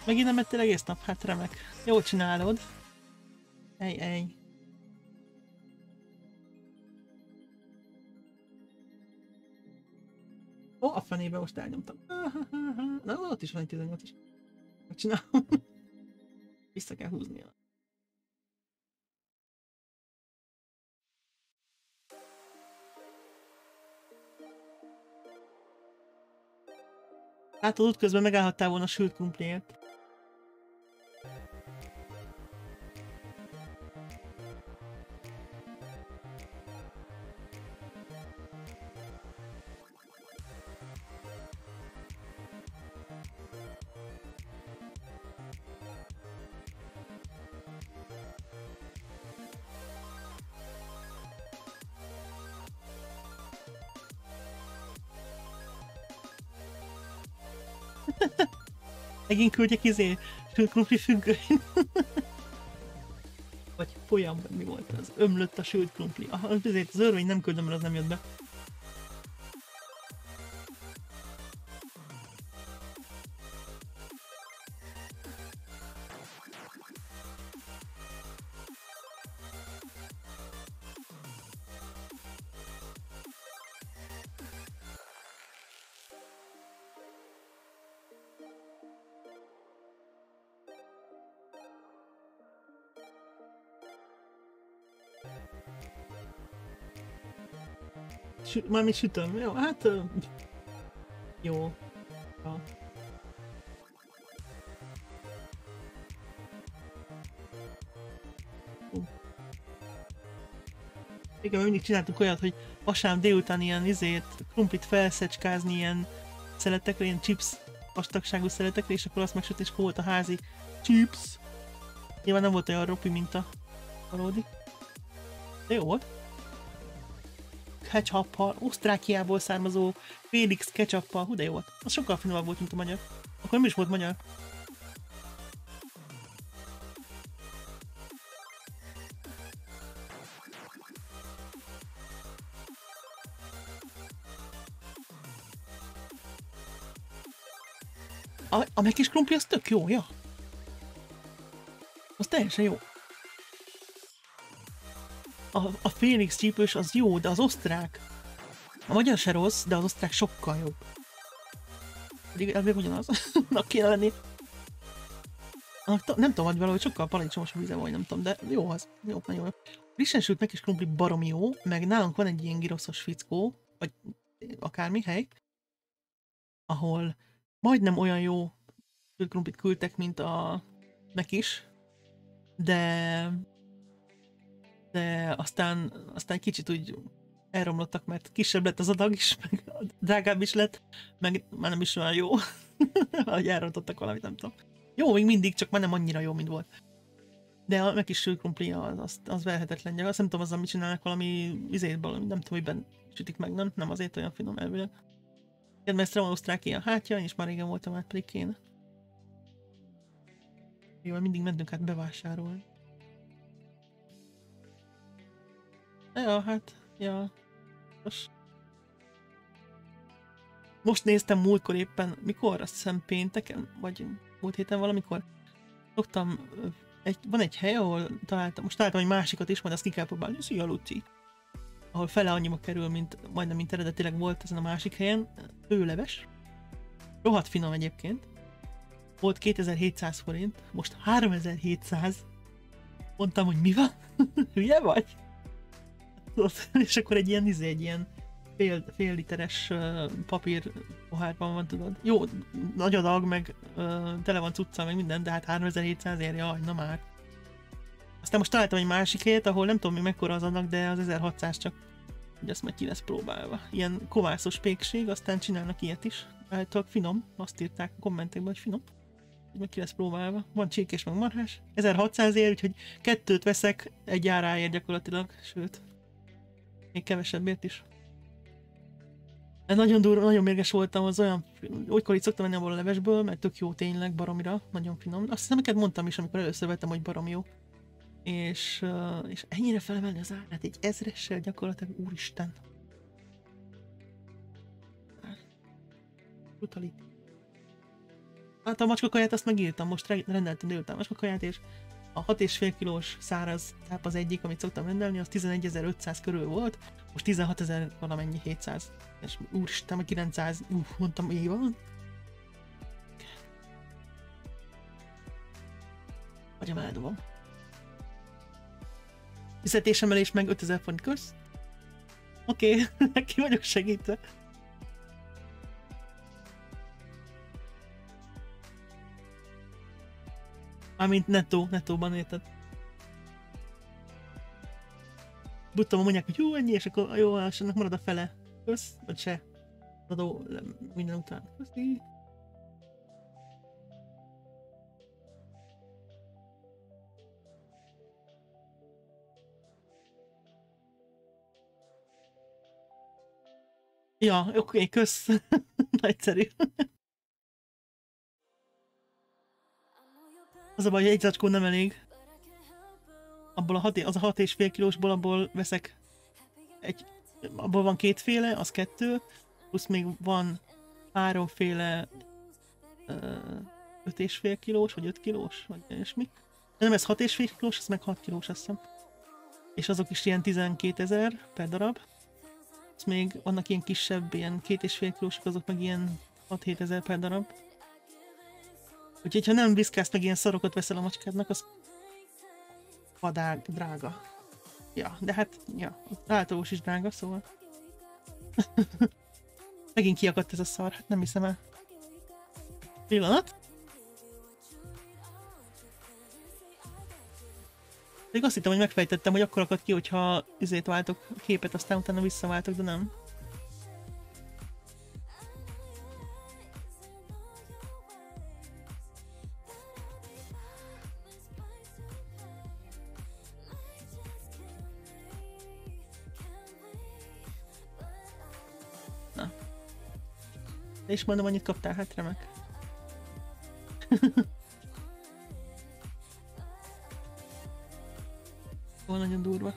Megint nem ettél egész nap? Hát remek. Jól csinálod. Ej, ej. Ó, a fenébe most elnyomtam. Na, ott is van egy 18 is. Megcsinálom. Vissza kell húznia. Az útközben megállhattál volna sült krumpliért. Megint küldjek izé, sült függöny. Vagy folyam, vagy mi volt az? Ömlött a sült krumpli. Aha, ezért az örvény nem küldöm, mert az nem jött be. Mármint sütöm. Jó, hát... Jó. Ja. Igen, mindig csináltuk olyat, hogy vasárnap délután ilyen izét, krumplit felszecskázni ilyen szeletekre, ilyen chips vastagságú szeletekre, és akkor azt megsütni, és volt a házi chips. Nyilván nem volt olyan ropi, mint a valódi. De jó volt. Ketchuppal, Osztrákiából származó Felix ketchuppal, hú de jó volt. Az sokkal finomabb volt, mint a magyar. Akkor nem is volt magyar. A, a megkis krumpli az tök jó, ja. Az teljesen jó. A, a Phoenix csípős az jó, de az osztrák. A magyar se rossz, de az osztrák sokkal jobb. Pedig elvég ugyanaz. [laughs] Na kéne lenni. Annak nem tudom, hogy valahogy sokkal paradicsomosabb íze vagy, nem tudom, de jó az. Jó, nagyon jó. Frissen sült meg is krumpli baromi jó, meg nálunk van egy ilyen giroszos fickó, vagy akármi hely, ahol majdnem olyan jó sült krumplit küldtek, mint a nek is, de de aztán, aztán kicsit úgy elromlottak, mert kisebb lett az adag is, [laughs] meg drágább is lett, meg már nem is olyan jó, [laughs] hogy elrontottak valamit, nem tudom. Jó, még mindig, csak már nem annyira jó, mint volt. De a meg is sült krumpli, az, az, az verhetetlen gyak. Azt nem tudom, azzal mit csinálnak valami izétből, nem tudom, hogy ben sütik meg, nem? Nem azért olyan finom elvileg. Kedmesztre van osztrákia hátja, én is már régen voltam át, pedig. Jó, mindig mentünk át bevásárolni. Ja, hát, ja. Most... Most néztem múltkor éppen, mikor, azt hiszem pénteken, vagy múlt héten valamikor. Szoktam, egy, van egy hely, ahol találtam, most találtam egy másikat is, majd azt ki kell próbálni, Szia Luci! Ahol fele annyiba kerül, mint majdnem, mint eredetileg volt ezen a másik helyen, főleves. Rohadt finom egyébként. Volt 2700 forint, most 3700. Mondtam, hogy mi van? [laughs] Hülye vagy? Tudod, [laughs] és akkor egy ilyen, izé, egy ilyen fél, fél literes papír pohárban van, tudod. Jó, nagy adag, meg tele van cucca, meg minden, de hát 3700 ér, jaj, na már. Aztán most találtam egy másik helyet, ahol nem tudom mi mekkora az adag, de az 1600 csak. Hogy ezt majd ki lesz próbálva. Ilyen kovászos pékség, aztán csinálnak ilyet is. Általában finom, azt írták a kommentekben, hogy finom. Meg ki lesz próbálva. Van csirkés, meg marhás. 1600 ér, úgyhogy kettőt veszek egy áráért gyakorlatilag, sőt, még kevesebbért is. Nagyon durva, nagyon mérges voltam, az olyan, olykor itt szoktam venni abból a levesből, mert tök jó tényleg, baromira, nagyon finom. Azt hiszem, neked mondtam is, amikor először vettem, hogy barom jó. És, és ennyire felemelni az árát, egy ezressel gyakorlatilag, úristen. Brutalit. Hát a macskakaját azt megírtam, most re- rendeltem délután macskakaját, és a 6,5 kilós száraz táp az egyik, amit szoktam rendelni, az 11.500 körül volt, most 16.000 valamennyi 700. És úristen, meg 900, uff, mondtam, így van. Agyam eldobom. Fizetésemelés meg 5000 font kösz. Oké, [laughs] okay. ki vagyok segítve. Mármint netto, nettóban érted. Buttam mondják, hogy jó, ennyi, és akkor jó, és annak marad a fele. Kösz, vagy se. Adó minden után. Köszi. Ja, oké, okay, kösz. [laughs] Nagyszerű. Az a baj, hogy egy zacskó nem elég. Abból a hat, az a hat és fél kilósból abból veszek egy, abból van kétféle, az kettő, plusz még van háromféle ö, öt és fél kilós, vagy öt kilós, vagy ilyesmi. De nem ez hat és fél kilós, ez meg hat kilós, azt hiszem. És azok is ilyen 12 ezer per darab. Az még vannak ilyen kisebb, ilyen két és fél kilósok, azok meg ilyen 6-7 ezer per darab. Úgyhogy ha nem viszkálsz meg ilyen szarokat veszel a macskádnak, az vadág, drága. Ja, de hát, ja, általós is drága, szóval. [laughs] Megint kiakadt ez a szar, hát nem hiszem el. Pillanat. Még azt hittem, hogy megfejtettem, hogy akkor akad ki, hogyha izét váltok a képet, aztán utána visszaváltok, de nem. Is mondom, annyit kaptál, hát remek. Ó, nagyon durva.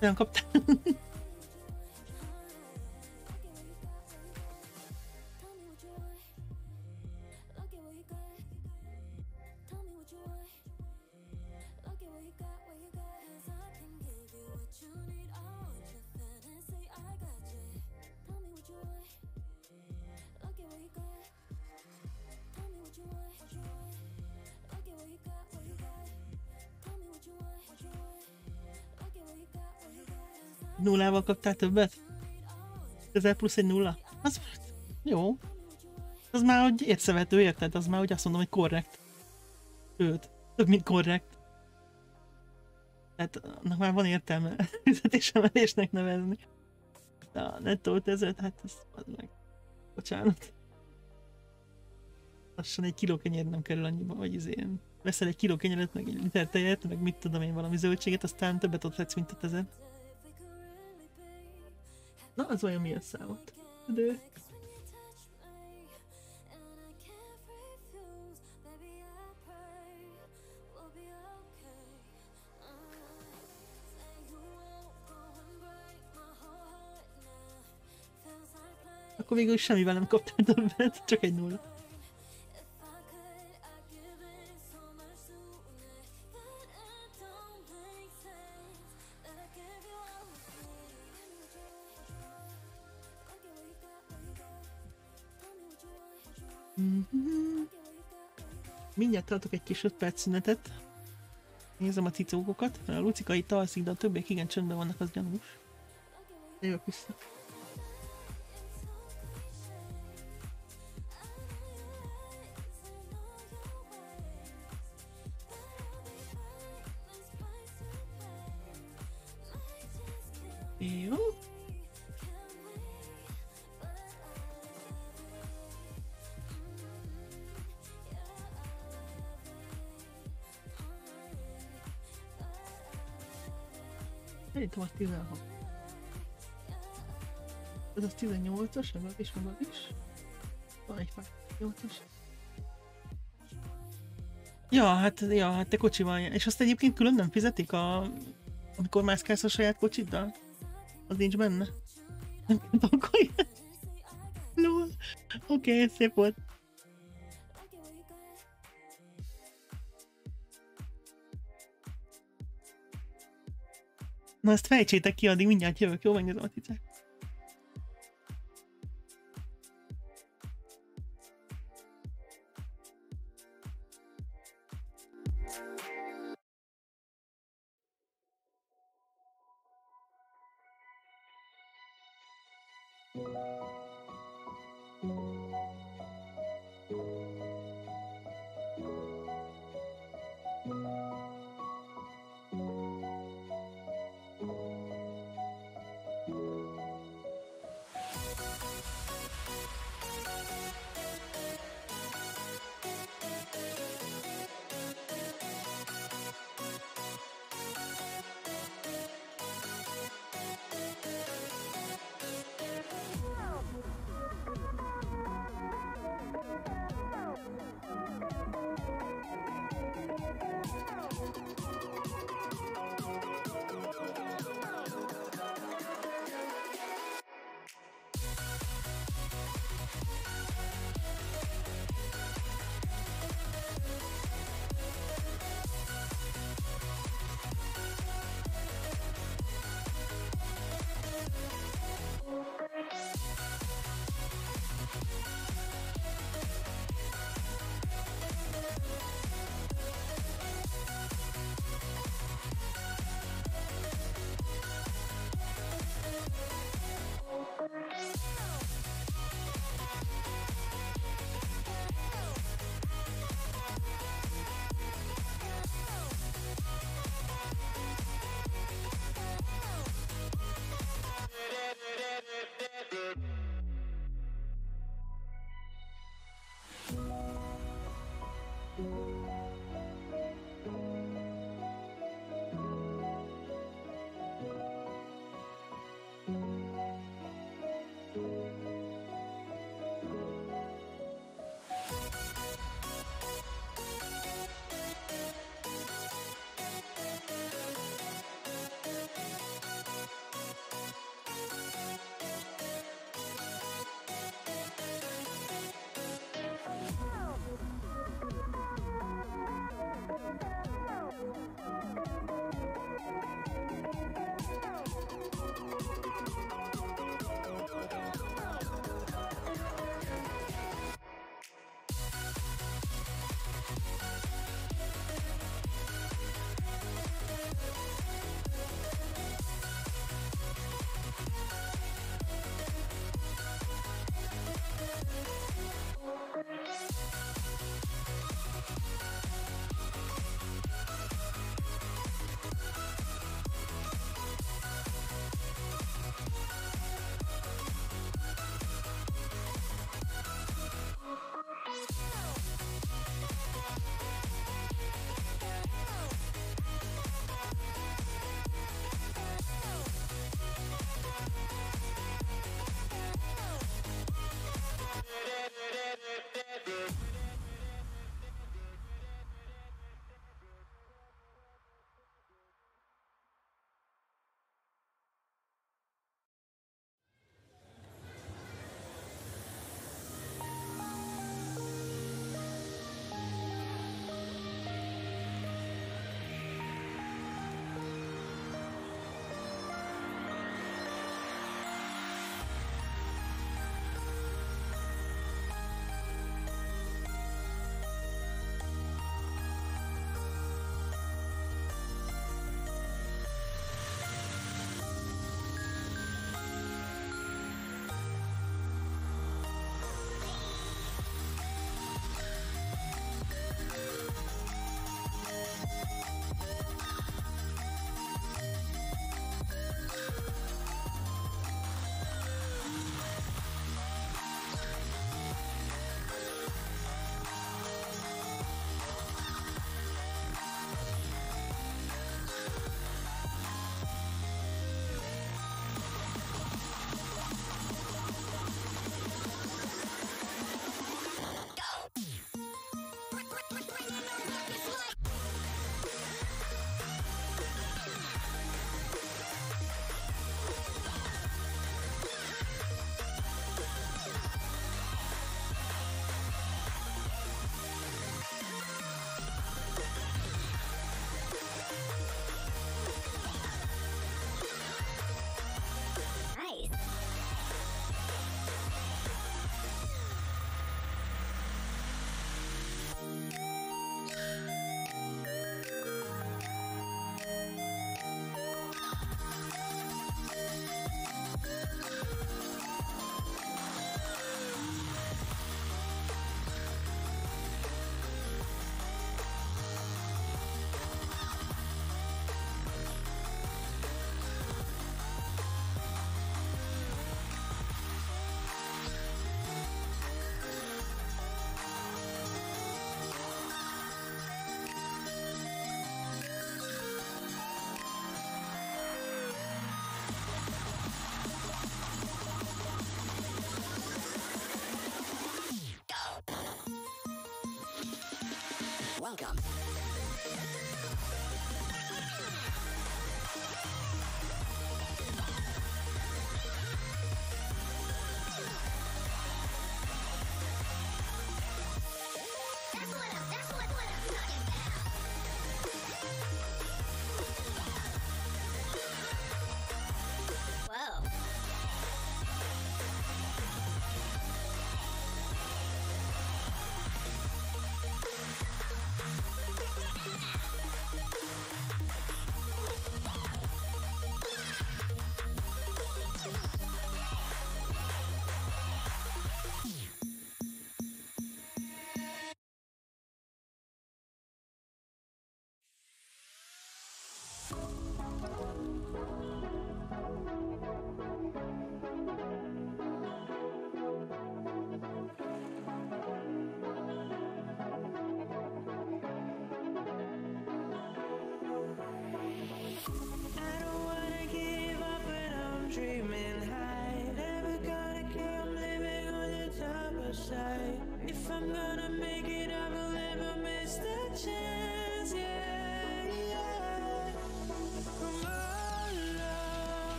Nem kaptál. Kaptál többet? Közel plusz egy nulla? Az jó. Az már, hogy érzszevető, érted? Az már, hogy azt mondom, hogy korrekt. Sőt, több, mint korrekt. Tehát annak már van értelme [laughs] fizetésemelésnek nevezni. De a nettó ezért, hát ez az meg. Bocsánat. Lassan egy kiló kenyér nem kerül annyiba, vagy izé. Veszel egy kiló kenyeret, meg egy liter tejet, meg mit tudom én, valami zöldséget, aztán többet ott vetsz, mint 5000. Na, az olyan milyen számot. De... Akkor végül semmivel nem kaptál többet, csak egy nulla. Tartok egy kis 5 perc szünetet. Nézem a cicókokat, mert a Lucika itt alszik, de a többiek igen csöndben vannak, az gyanús. Jövök vissza. 8-as, nem is, nem is. Van egy pár 8-as. Ja, hát, ja, hát te kocsival jár. És azt egyébként külön nem fizetik, a, amikor mászkálsz a saját kocsiddal? Az nincs benne? Nem gondolkodj. [laughs] Oké, szép volt. Na ezt fejtsétek ki, addig mindjárt jövök, jó? Megnézem a cicát.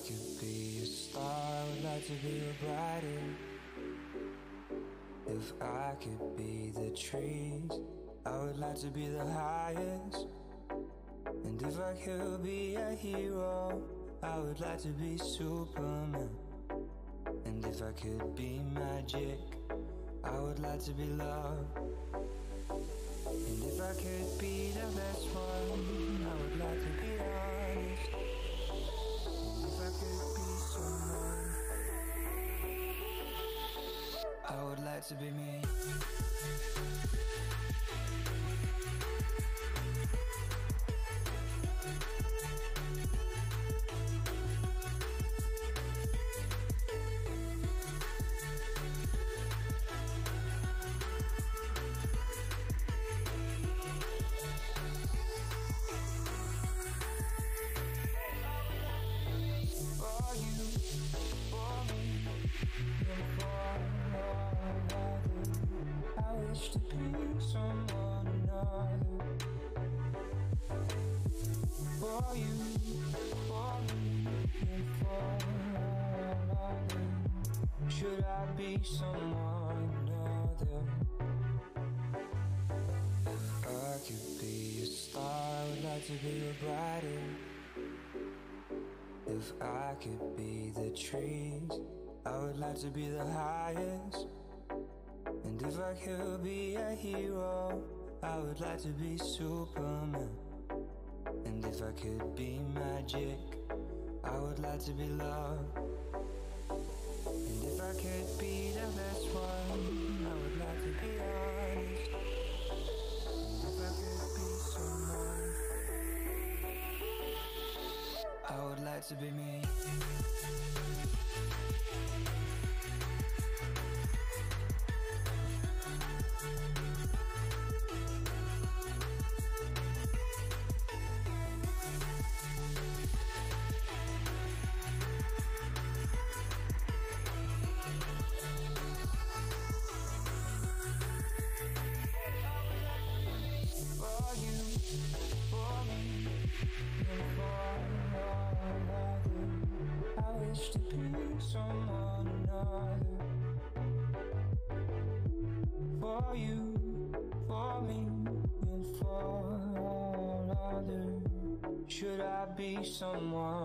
If I could be a star, I would like to be a brighter. If I could be the trees, I would like to be the highest. And if I could be a hero, I would like to be Superman. And if I could be magic, I would like to be love. And if I could be the best one, to be me. Should I be someone I could be a star, I would like to be. If I could be the trees, I would like to be the highest. And if I could be a hero, I would like to be Superman. And if I could be magic, I would like to be love. And if I could be the best one, I would like to be honest. And if I could be someone, I would like to be me. Be someone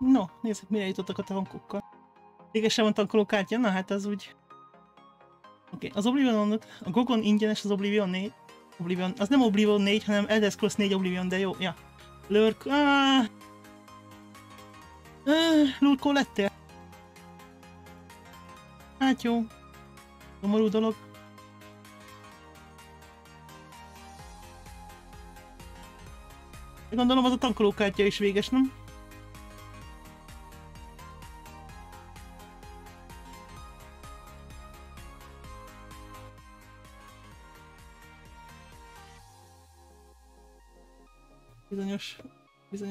No, nézzük, mire jutottak a tankokkal. Régen van tankoló kártya? Na hát az úgy... Oké, okay. az Oblivion, a Gogon ingyenes az Oblivion 4. Oblivion, az nem Oblivion 4, hanem Elder Scrolls 4 Oblivion, de jó, ja. Lurk, ah, ah, Lurkó lettél. Hát jó. Szomorú dolog. Gondolom az a tankolókártya is véges, nem?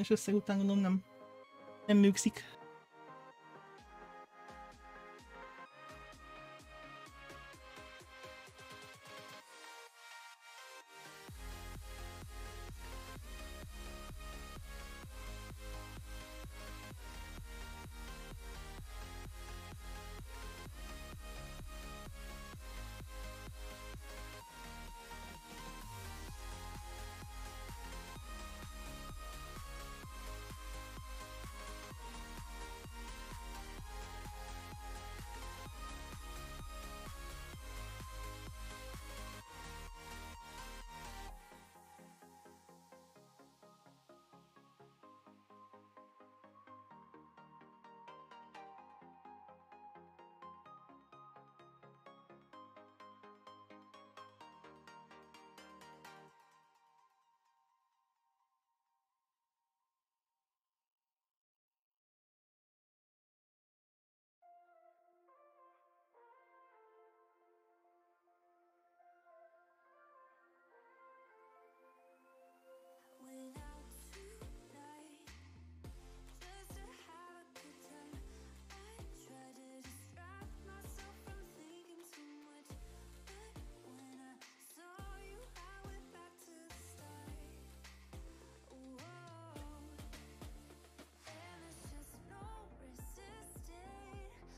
Összeg után gondolom nem, nem műkszik.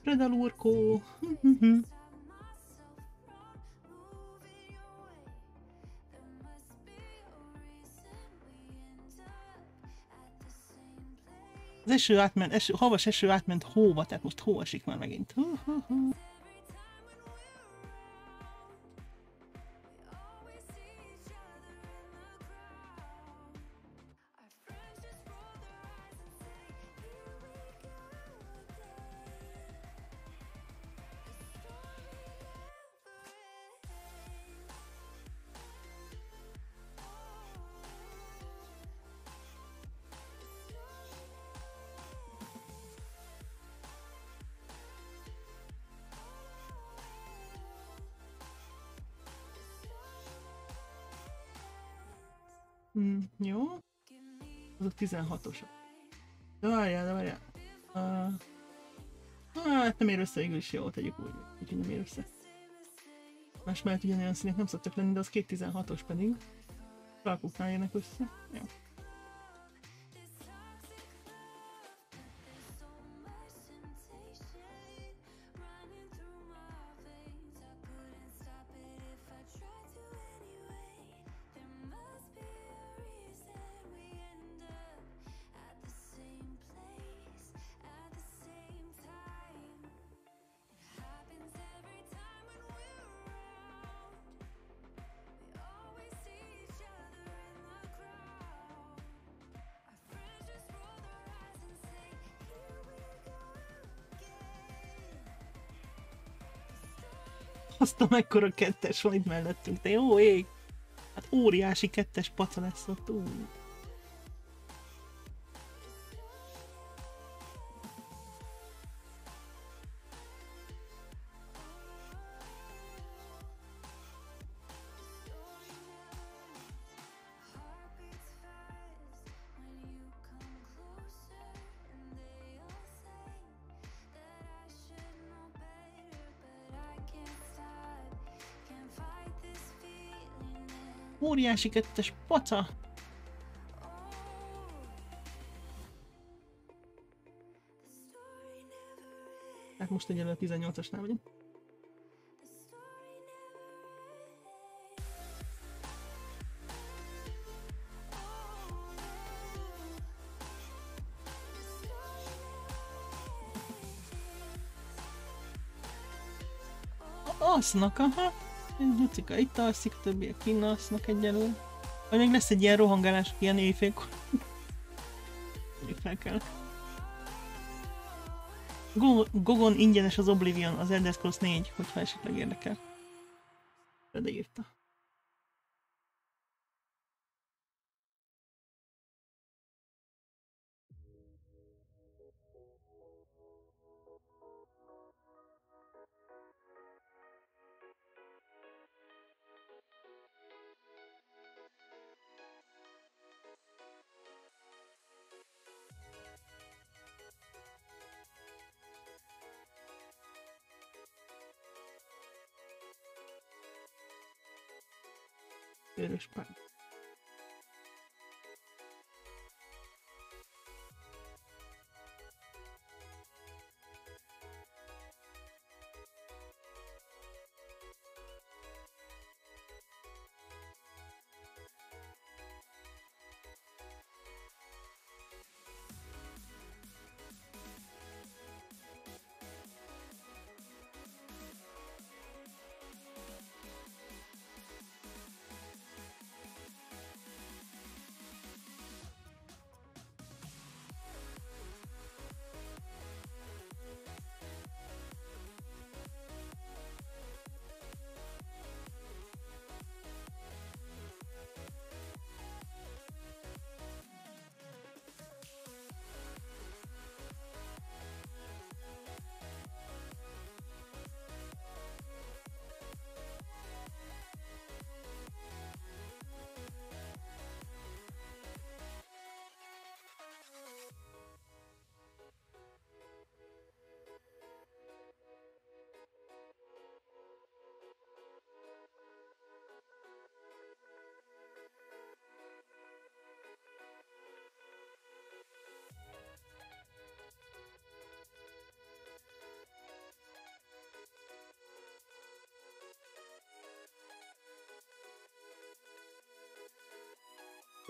Redal Urkó. Az eső átment, eső, havas eső átment hóba, tehát most hó esik már megint. Hú, hú, hú. 16-os. De várjál, de várjál. Uh, hát nem ér össze végül is jó, tegyük úgy, úgyhogy nem ér össze. Más mellett ugyanolyan színek nem szoktak lenni, de az két 16-os pedig. Rakuknál jönnek össze. Jó. Azt a mekkora kettes van itt mellettünk, de jó ég! Hát óriási kettes paca lesz ott, ú. óriási kettes paca. Hát most egyenlő a 18-asnál vagyunk. Aznak, aha. Lucika itt alszik, többiek kinn alsznak egyelőre. Vagy még lesz egy ilyen rohangálás, ilyen éjfélkor. [laughs] Fel kell. Go- Gogon ingyenes az Oblivion, az Elder Scrolls 4, hogyha esetleg érdekel. De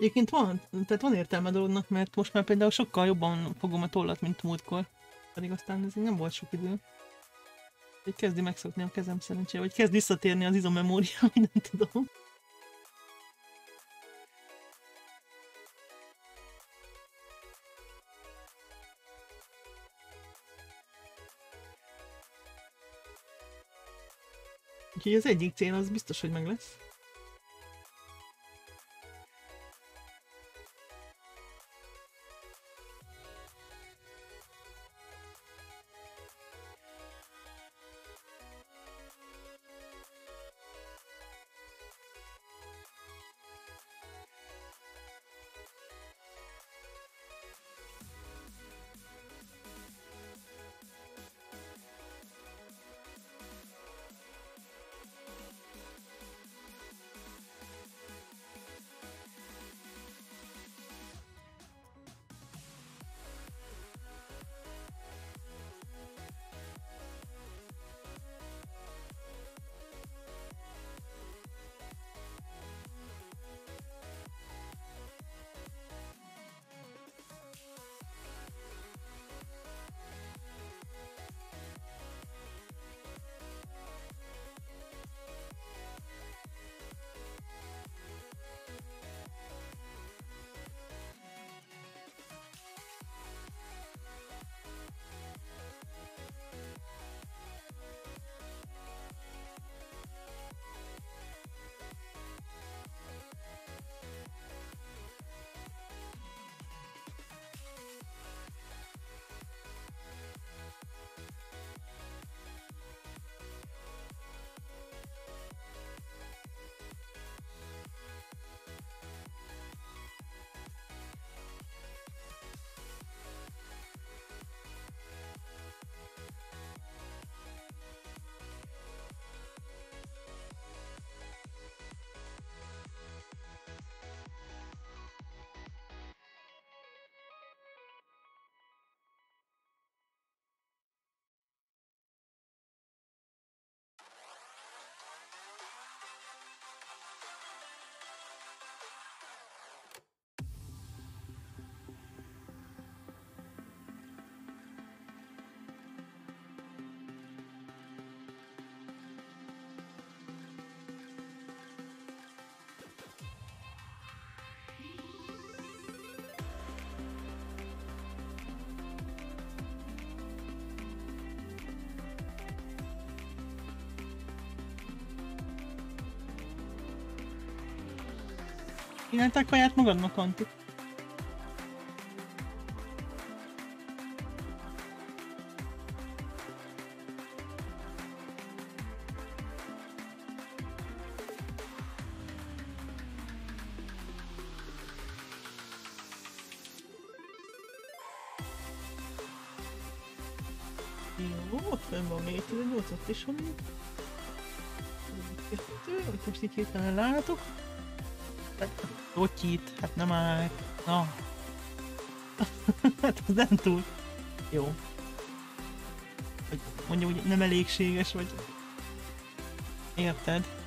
Egyébként van, tehát van értelme a dolognak, mert most már például sokkal jobban fogom a tollat, mint múltkor. Pedig aztán ez nem volt sok idő. Hogy kezdi megszokni a kezem szerencsére, vagy kezd visszatérni az izomemória, [laughs] nem tudom. Úgyhogy az egyik cél az biztos, hogy meg lesz. Csináltál kaját magadnak, Anti? Jó, ott fönn van még 18, ott is van. Kettő, most így hirtelen látok. Totyit, hát nem áll. Na. [laughs] hát az nem túl. Jó. Hogy mondja, hogy nem elégséges, vagy... Érted?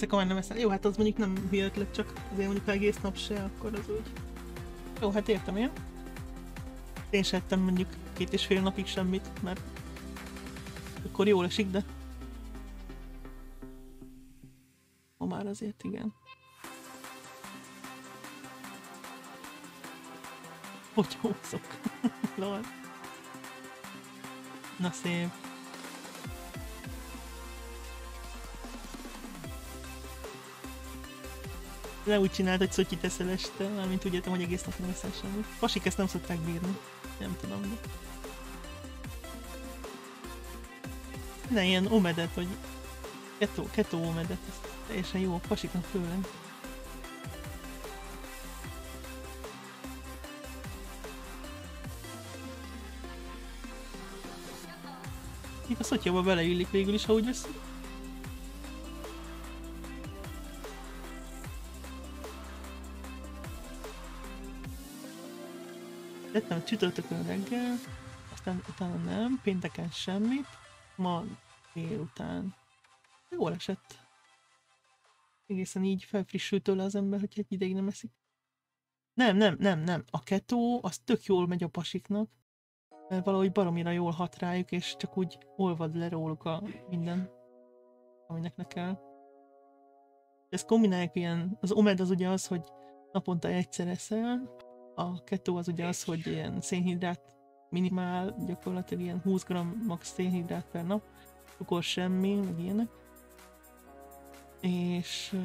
Éjszaka már nem. Jó, hát az mondjuk nem hülyetlek, csak azért mondjuk egész nap se, akkor az úgy. Jó, hát értem én. Én se ettem mondjuk két és fél napig semmit, mert akkor jól esik, de ma már azért igen. Hogy húzok? [laughs] Lol. Na szép. Ne úgy csináld, hogy szotyit eszel este, mármint úgy értem, hogy egész nap nem eszel semmit. Pasik ezt nem szokták bírni. Nem tudom, de... Ne ilyen omedet, vagy keto, keto omedet, ez teljesen jó a pasiknak főleg. Még a szotyába beleillik végül is, ha úgy veszünk. Tettem csütörtökön reggel, aztán utána nem, pénteken semmit, ma délután. Jól esett. Egészen így felfrissült tőle az ember, hogy egy ideig nem eszik. Nem, nem, nem, nem. A ketó, az tök jól megy a pasiknak, mert valahogy baromira jól hat rájuk, és csak úgy olvad le róluk a minden, aminek ne kell. Ezt kombinálják ilyen, az omed az ugye az, hogy naponta egyszer eszel, a kettó az ugye az, hogy ilyen szénhidrát minimál, gyakorlatilag ilyen 20 g max szénhidrát per nap, cukor semmi, meg ilyenek. És,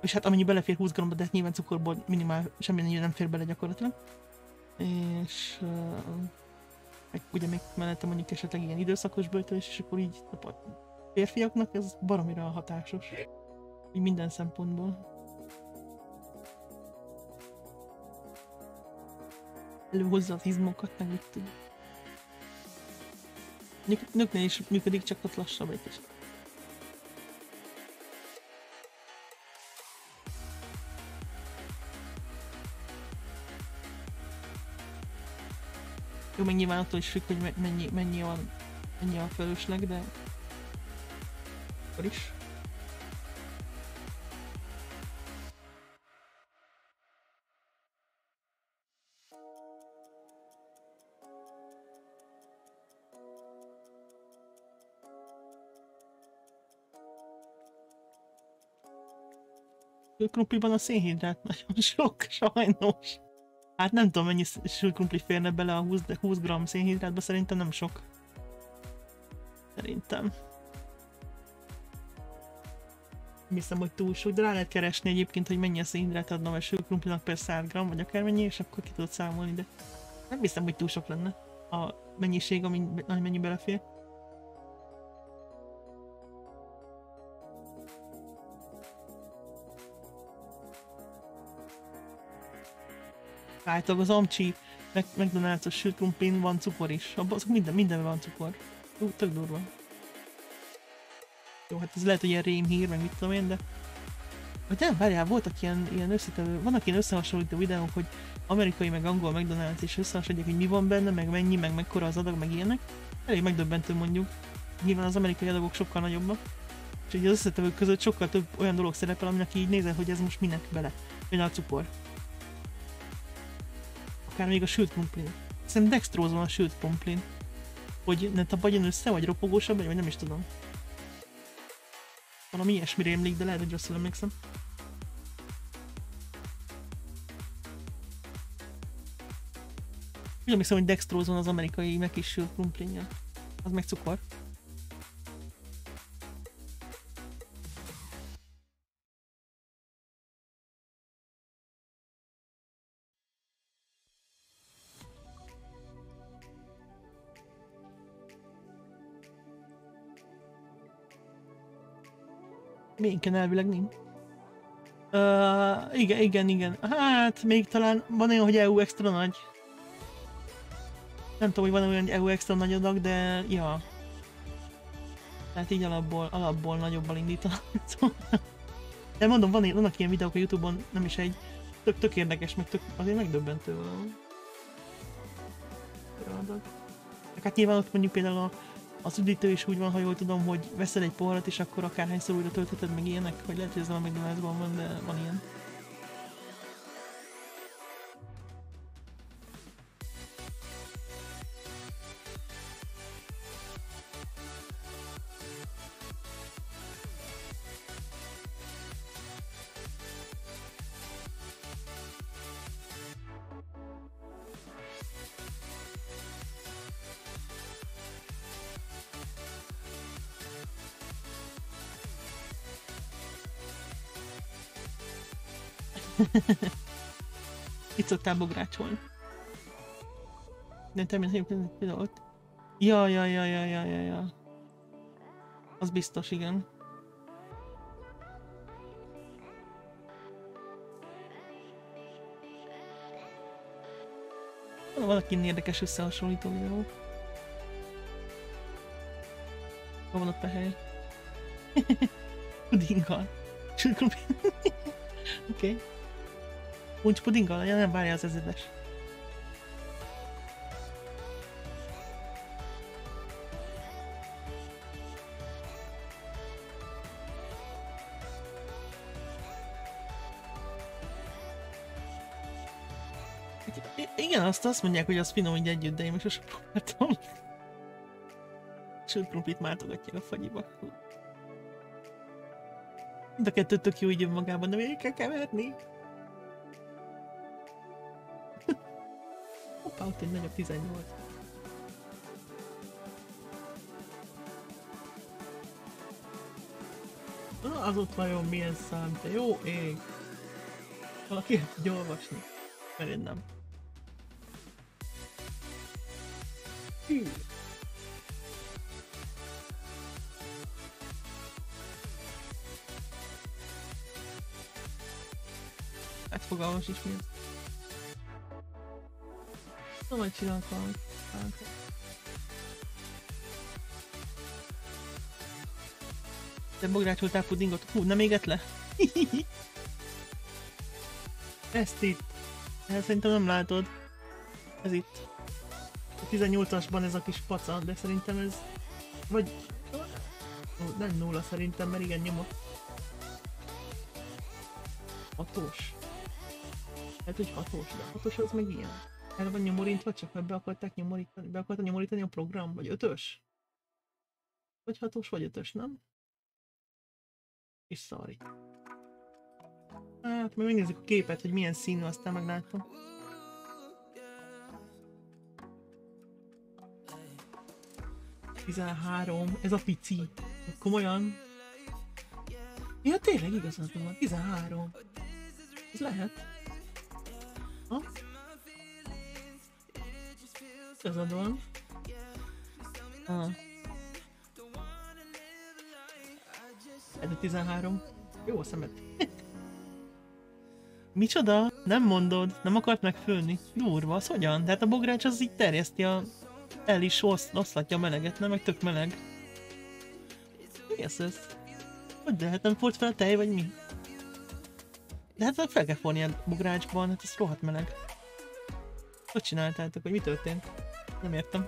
és hát amennyi belefér 20 g de hát nyilván cukorból minimál semmi nem fér bele gyakorlatilag. És meg ugye még mellette mondjuk esetleg ilyen időszakos böltölés, és akkor így a férfiaknak ez baromira hatásos. Így minden szempontból. Előhozza az izmokat, meg mit tud. Nők, nőknél is működik, csak ott lassabb egy kicsit. Jó, meg nyilván attól is függ, hogy me- mennyi, mennyi, a, mennyi a fölösleg, de akkor is. Krumpliban a szénhidrát [laughs] nagyon sok, sajnos. Hát nem tudom, mennyi sült krumpli férne bele a 20, de 20 g szénhidrátba, szerintem nem sok. Szerintem. Hiszem, hogy túl sok, de rá lehet keresni egyébként, hogy mennyi a szénhidrát adna a sült krumplinak per 100 g, vagy akármennyi, és akkor ki tudod számolni, de nem hiszem, hogy túl sok lenne a mennyiség, ami, ami mennyi belefér. Általában az amcsi, meg McDonald's-os sült krumplin van cukor is. Abban azok minden, mindenben van cukor. Ú, tök durva. Jó, hát ez lehet, hogy ilyen rémhír, meg mit tudom én, de... Vagy nem, várjál, voltak ilyen, ilyen összetevő, vannak ilyen összehasonlító videók, hogy amerikai meg angol McDonald's és összehasonlítják, hogy mi van benne, meg mennyi, meg mekkora az adag, meg ilyenek. Elég megdöbbentő mondjuk. Nyilván az amerikai adagok sokkal nagyobbak. És így az összetevők között sokkal több olyan dolog szerepel, aminek így nézel, hogy ez most minek bele. Például a cukor. Akár még a sült krumplin. Szerintem dextróz van a sült krumplin. Hogy ne tapadjon össze, vagy ropogósabb, vagy nem is tudom. Valami ilyesmi rémlik, de lehet, hogy rosszul emlékszem. Úgy emlékszem, hogy dextróz van az amerikai meg is sült krumplinja. Az meg cukor. Minken elvileg nincs. Uh, igen, igen, igen. Hát, még talán van olyan, hogy EU extra nagy. Nem tudom, hogy van olyan, hogy EU extra nagy adag, de ja. Tehát így alapból, alapból nagyobbal indítanak. [laughs] De mondom, van, vannak ilyen videók a Youtube-on, nem is egy, tök, tök érdekes, meg tök, azért megdöbbentő valami. Adag. Hát nyilván ott mondjuk például a, az üdítő is úgy van, ha jól tudom, hogy veszel egy poharat, és akkor akárhányszor újra töltheted meg ilyenek, vagy lehet, hogy ez McDonald's-ban van, de van ilyen. [laughs] Itt szoktál bográcsolni. De természetesen például ott. Ja, ja, ja, ja, ja, ja, ja. Az biztos, igen. Valaki érdekes összehasonlító videó. Hol van ott a hely? [laughs] Pudinggal. Oké. Okay. Puncs pudinggal? Ja, nem várja az ezredes. Igen, azt azt mondják, hogy az finom így együtt, de én most sosem próbáltam. Sült krumplit mártogatják a fagyiba. Mind a kettő tök jó így önmagában, de még kell keverni. Hoppá, ott egy nagyobb 18. Na, az ott vajon milyen szám, te jó ég. Valaki tudja olvasni. Mert én nem. Hű. Hát fogalmas is mi. Valamit. Hát. Te bográcsoltál pudingot? Hú, nem égett le? [laughs] Ezt itt. Ezt szerintem nem látod. Ez itt. A 18-asban ez a kis paca, de szerintem ez... Vagy... Ó, nem nulla szerintem, mert igen nyomott. Hatós. Hát, hogy hatós, de hatós az meg ilyen. El van nyomorintva, csak mert be akarták nyomorítani, be akarta nyomorítani a program, vagy ötös? Vagy hatos, vagy ötös, nem? És sorry. Hát, majd megnézzük a képet, hogy milyen színű, aztán meglátom. Tizenhárom, ez a pici. Komolyan? Ja, tényleg igazad van, 13. Ez lehet. Ha? Igazad van. Ha. Ez a 13. Jó a szemed. [laughs] Micsoda? Nem mondod? Nem akart megfőni? Durva, az hogyan? Tehát a bogrács az így terjeszti a el is oszt, oszlatja a meleget, nem? Meg tök meleg. Mi ez ez? Hogy lehet, nem volt fel a tej, vagy mi? De hát fel kell forni a bográcsban, hát ez rohadt meleg. Hogy csináltátok, hogy mi történt? Nem értem.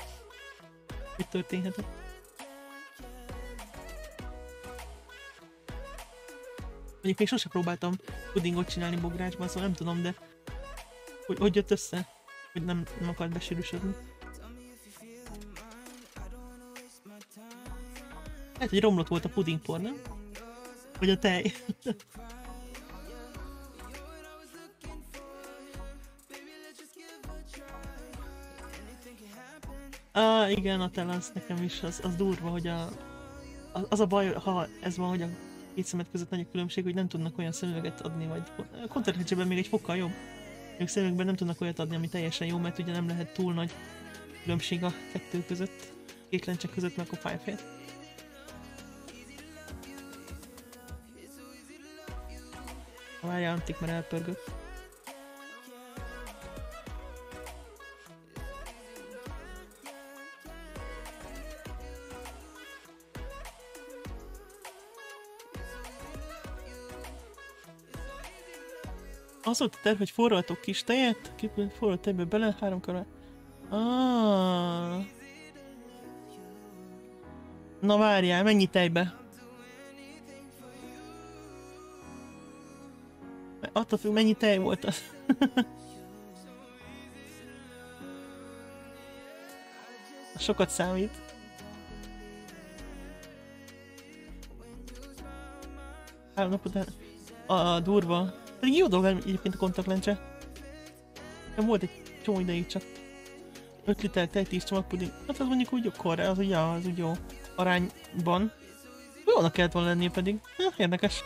Mi történhetett? Mondjuk még sose próbáltam pudingot csinálni bográcsban, szóval nem tudom, de hogy, hogy jött össze? Hogy nem, nem akart besűrűsödni. Lehet, hogy romlott volt a pudingpor, nem? Vagy a tej. [laughs] Ah, igen, a telansz nekem is, az, az durva, hogy a, az, a baj, ha ez van, hogy a két szemet között nagy a különbség, hogy nem tudnak olyan szemüveget adni, vagy a kontaktlencsében még egy fokkal jobb. Ők szemüvegben nem tudnak olyat adni, ami teljesen jó, mert ugye nem lehet túl nagy különbség a kettő között, két lencse között, meg a fájfél. Várjál, antik, mert elpörgött. Az volt a terv, hogy forraltok kis tejet, forralt tejbe bele, három körre. Ah. Na várjál, mennyi tejbe? Attól függ, mennyi tej volt az. [laughs] Sokat számít. Három nap után. A, a durva. Pedig jó dolga egyébként a kontaktlencse. Nem volt egy csomó ideig csak 5 liter tej, 10 csomagpuding. Hát az mondjuk úgy akkor, az ugye az úgy jó arányban. Jónak kellett volna lennie pedig. Ja, érdekes.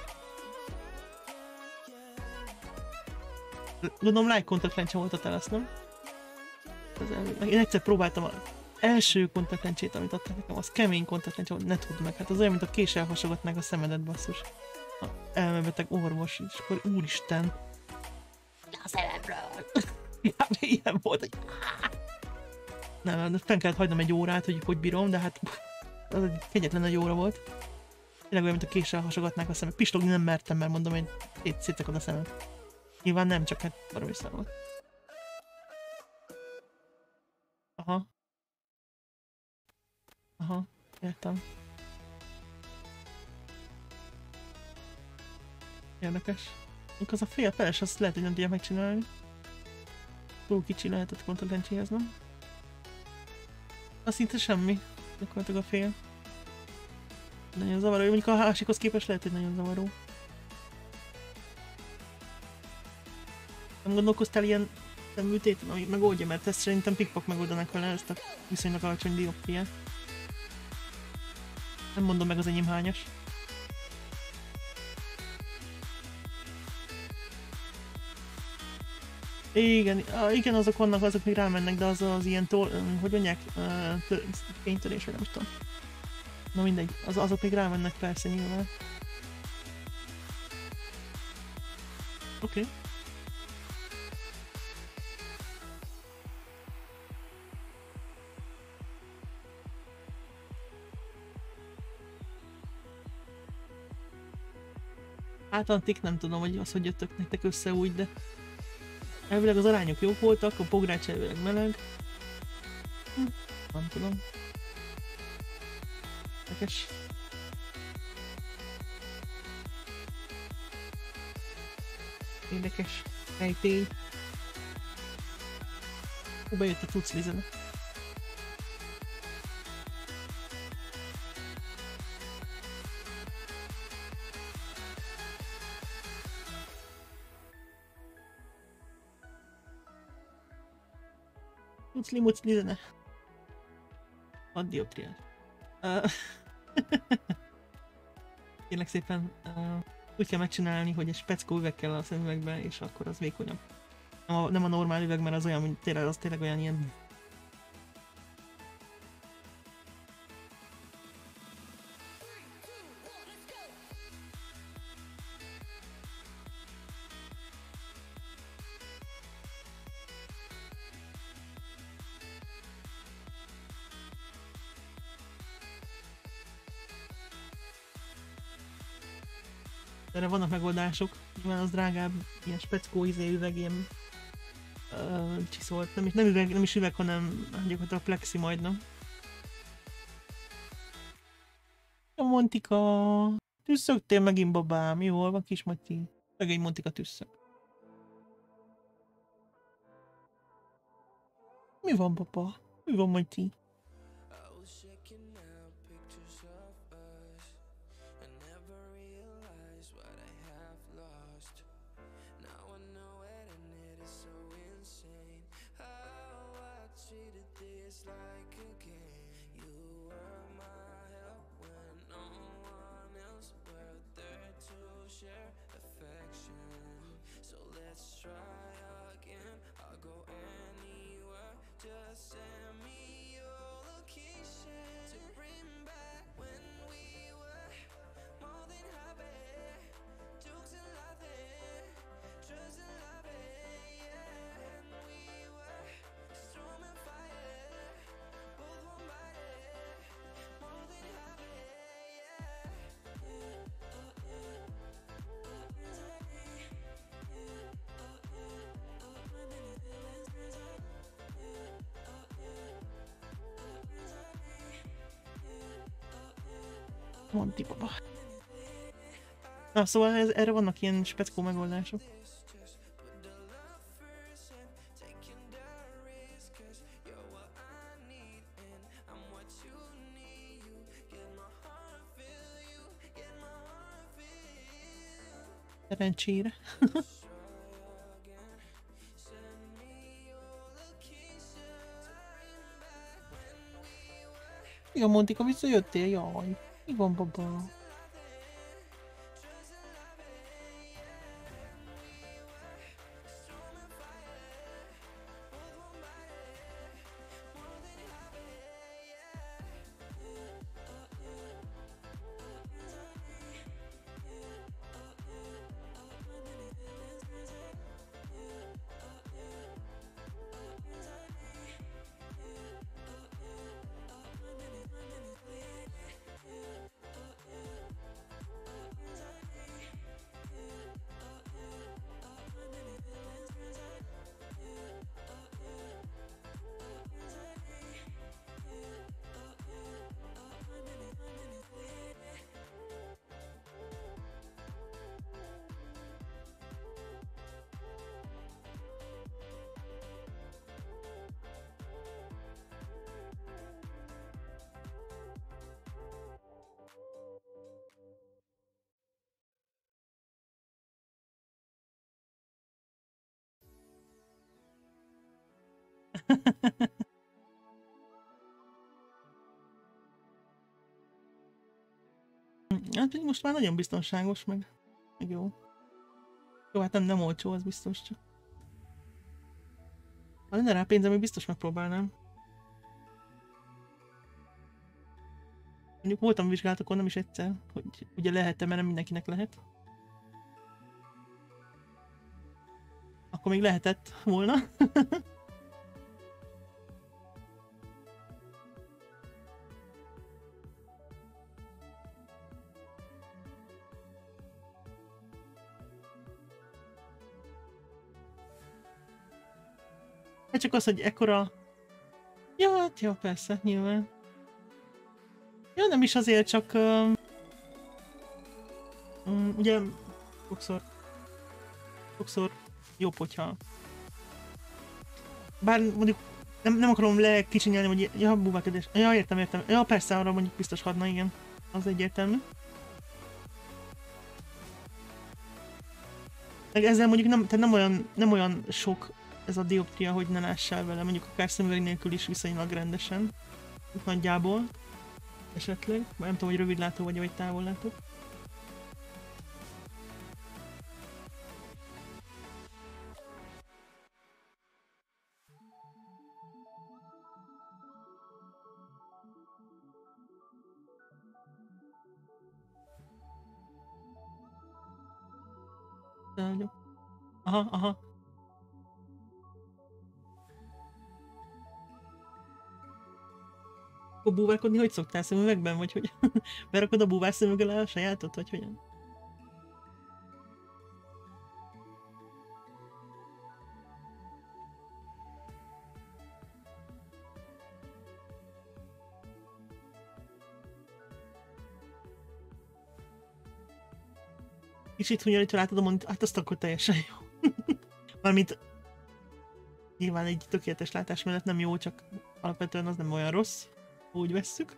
Gondolom like kontaktlencse volt a telasz, nem? Én egyszer próbáltam a első kontaktlencsét, amit adtak nekem, az kemény kontaktlencse volt, ne tudd meg. Hát az olyan, mint a késsel hasogatnák a szemedet, basszus. Elmebeteg orvos, és akkor úristen. A szememről. ja, [laughs] ilyen volt, hogy nem, fenn kellett hagynom egy órát, hogy hogy bírom, de hát az egy kegyetlen nagy óra volt. Tényleg olyan, mint a késsel hasogatnák a szemet. Pistogni nem mertem, mert mondom, hogy szét, szétszakad a szemem. Nyilván nem, csak hát baromi szar volt. Aha. Aha, értem. Érdekes. Mikor az a fél feles, azt lehet, hogy nem tudja megcsinálni. Túl kicsi lehetett kontaktlencséhez, nem? Az szinte semmi. Gyakorlatilag a fél. Nagyon zavaró. Mondjuk a másikhoz képest lehet, hogy nagyon zavaró. Nem gondolkoztál ilyen szemműtéten, ami megoldja, mert ezt szerintem pikpak megoldanak vele ezt a viszonylag alacsony dioptriát. Nem mondom meg az enyém hányas. Igen, igen, azok vannak, azok még rámennek, de az az ilyen tol, hogy mondják, fénytörés, vagy nem tudom. Na mindegy, az, azok még rámennek persze nyilván. Oké. Okay. Hát antik nem tudom, hogy az, hogy jöttök nektek össze úgy, de elvileg az arányok jók voltak, a pogrács elvileg meleg. Hm, nem tudom. Érdekes. Érdekes. Fejtély. Hú, bejött a tucli zene. Mucli, mucli zene. Hadd dioptriát. Uh, [laughs] Kérlek szépen, uh, úgy kell megcsinálni, hogy egy speckó üveg kell a szemüvegbe, és akkor az vékonyabb. Nem a, nem a normál üveg, mert az olyan, mint tényleg, az tényleg olyan ilyen... megoldások. Nyilván az drágább, ilyen speckó izé üveg, ilyen ö, csiszolt. Nem is, nem, üveg, nem is üveg, hanem gyakorlatilag plexi majdnem. A Montika. Tüsszögtél megint babám. Jól van kis Matyi. Szegény Montika tüsszög. Mi van, papa? Mi van, Matyi? Baba. Na, szóval ez, erre vannak ilyen speckó megoldások. Szerencsére. [laughs] Igen, Montika, visszajöttél? Jaj. Mi van, baba? Hát most már nagyon biztonságos, meg, meg jó. Jó, hát nem, nem olcsó, az biztos csak. Ha lenne rá pénzem, még biztos megpróbálnám. Mondjuk voltam vizsgálatokon nem is egyszer, hogy ugye lehet-e, mert nem mindenkinek lehet. Akkor még lehetett volna. [laughs] Hát csak az, hogy ekkora... Ja, hát jó, persze, nyilván. Ja, nem is azért, csak... Um, ugye, sokszor... Sokszor jobb, hogyha... Bár mondjuk nem, nem akarom lekicsinyelni, hogy ja, búvákedés. Ja, értem, értem. Ja, persze, arra mondjuk biztos hadna, igen. Az egyértelmű. Meg ezzel mondjuk nem, tehát nem olyan, nem olyan sok ez a dioptria, hogy ne lássál vele, mondjuk akár szemüveg nélkül is viszonylag rendesen. Nagyjából. Esetleg. Nem tudom, hogy rövidlátó vagy, vagy távollátó. Aha, aha. akkor búvárkodni hogy szoktál szemüvegben, vagy hogy [laughs] berakod a búvár szemüvegel a sajátot, vagy hogyan? Kicsit hunyorítva látod a monitort, hát azt akkor teljesen jó. [laughs] Mármint nyilván egy tökéletes látás mellett nem jó, csak alapvetően az nem olyan rossz úgy vesszük.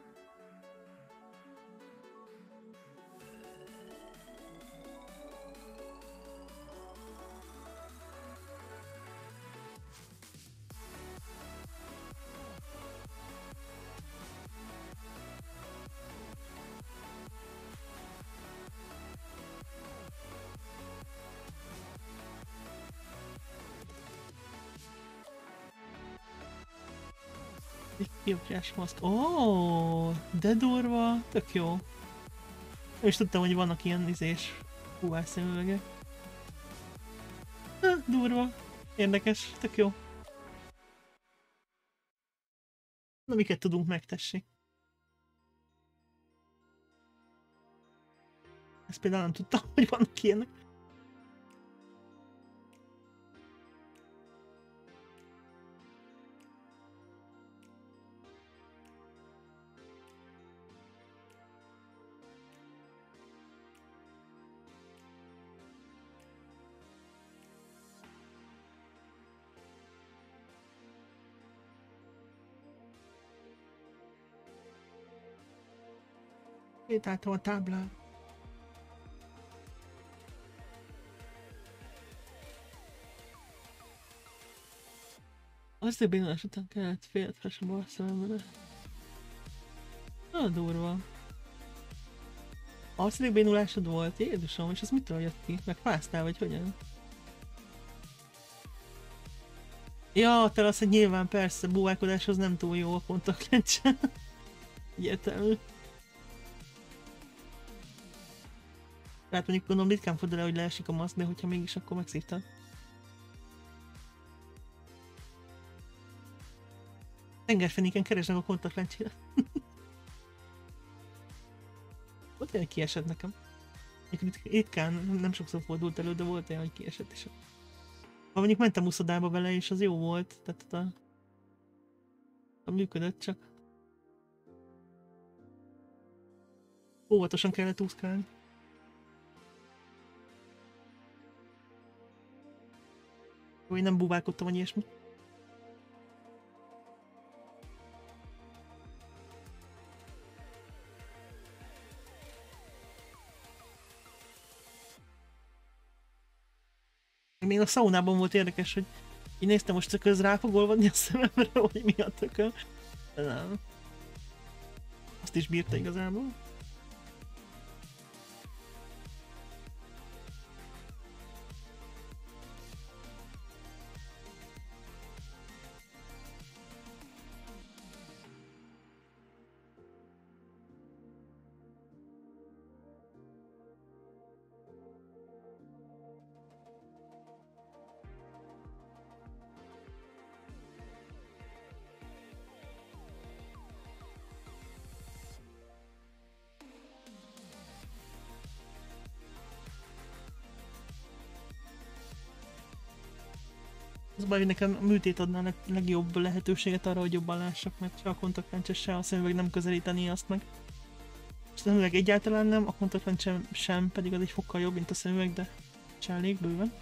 Egy kiugrás maszk. Ó, oh, de durva, tök jó. Is tudtam, hogy vannak ilyen izés húvás szemüvegek. Ha, durva, érdekes, tök jó. Na, miket tudunk megtesni? Ezt például nem tudtam, [laughs] hogy vannak ilyenek. Sétáltam a táblán. Azt a bénulás után kellett félt fesem a szememre. Nagyon durva. Arcélik bénulásod volt? Jézusom, és ez mitől jött ki? Meg fáztál, vagy hogyan? Ja, te az, hogy nyilván persze, búválkodáshoz nem túl jó a kontaktlencse. Egyértelmű. Hát mondjuk gondolom ritkán fordul el, hogy leesik a maszk, de hogyha mégis, akkor megszívtad. Tengerfenéken keresnek a kontaktlencsére. [laughs] Volt olyan, hogy kiesett nekem. Ritkán, nem sokszor fordult elő, de volt olyan, hogy kiesett is. Ha mondjuk mentem uszodába vele, és az jó volt, tehát a, a működött csak. Óvatosan kellett úszkálni. Én nem búválkodtam, vagy ilyesmi. Még a szaunában volt érdekes, hogy így néztem, most csak ez rá fog olvadni a szememre, hogy mi a tököm. De nem. Azt is bírta igazából. Baj, hogy nekem a műtét adná a leg- legjobb lehetőséget arra, hogy jobban lássak, mert se a kontaktlencse, se a szemüveg nem közelíteni azt meg. A szemüveg egyáltalán nem, a kontaktlencse sem, pedig az egy fokkal jobb, mint a szemüveg, de se elég bőven.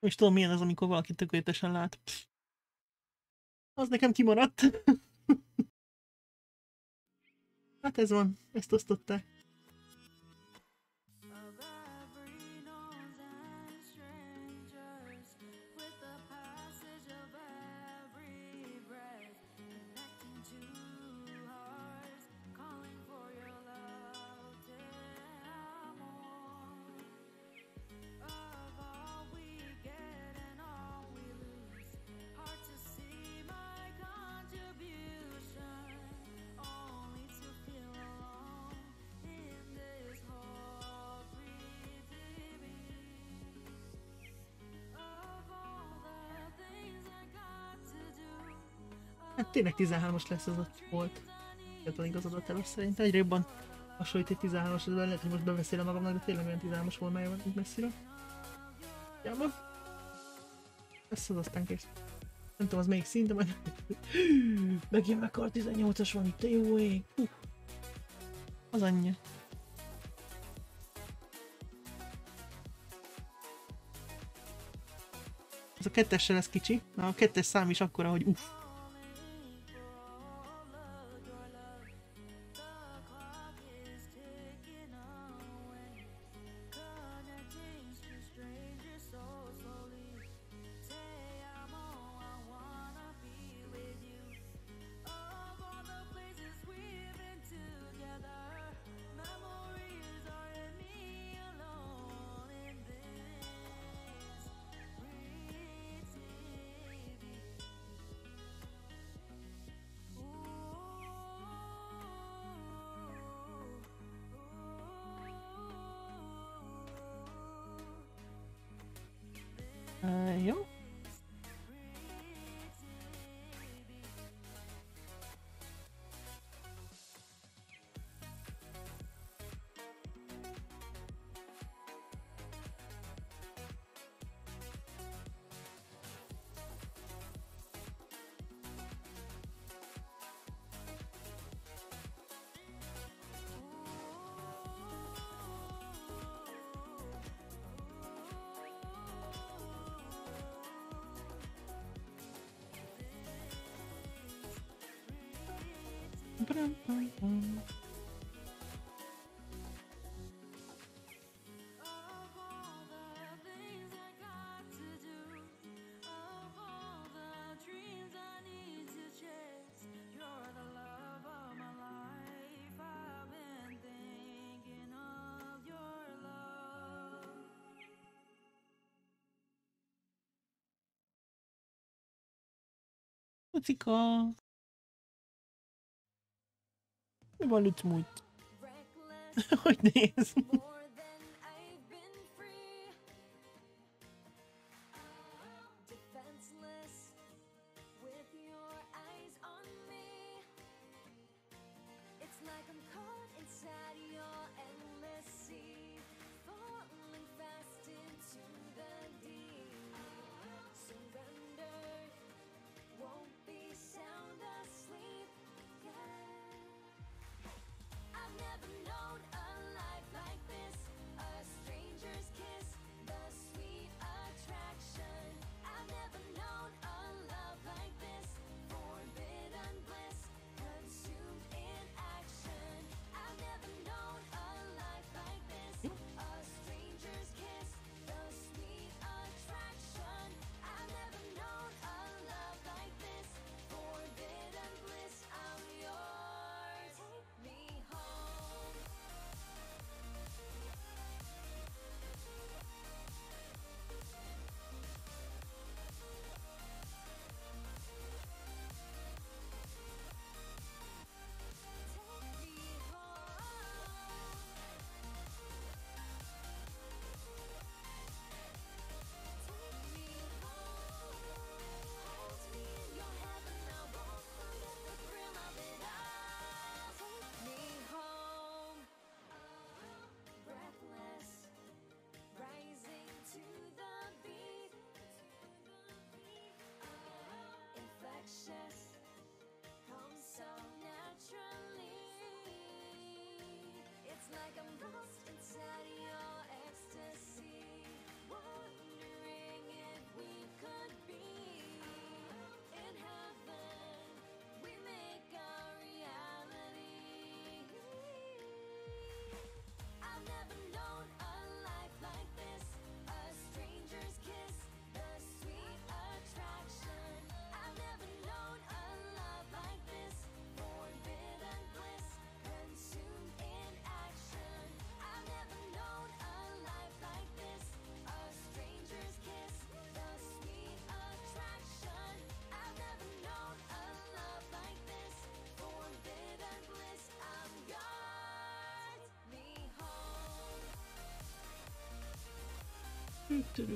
Is tudom milyen az, amikor valaki tökéletesen lát. Pff. Az nekem kimaradt. [laughs] hát ez van, ezt osztották. tényleg 13-as lesz az a volt. Fiatal igazad a telos szerintem. Egyre jobban hasonlít egy 13-as, de lehet, hogy most beveszélem magamnak, de tényleg olyan 13-as formája van így messzire. Jába. Ez az aztán kész. Nem tudom, az melyik szint, de majd... [laughs] Megint meghal 18-as van, te jó ég. Hú. Az anyja. Ez a kettessel lesz kicsi. Na, a kettes szám is akkora, hogy uff. Puticó. Eu valho-te muito. [laughs] Oi Deus. ってる。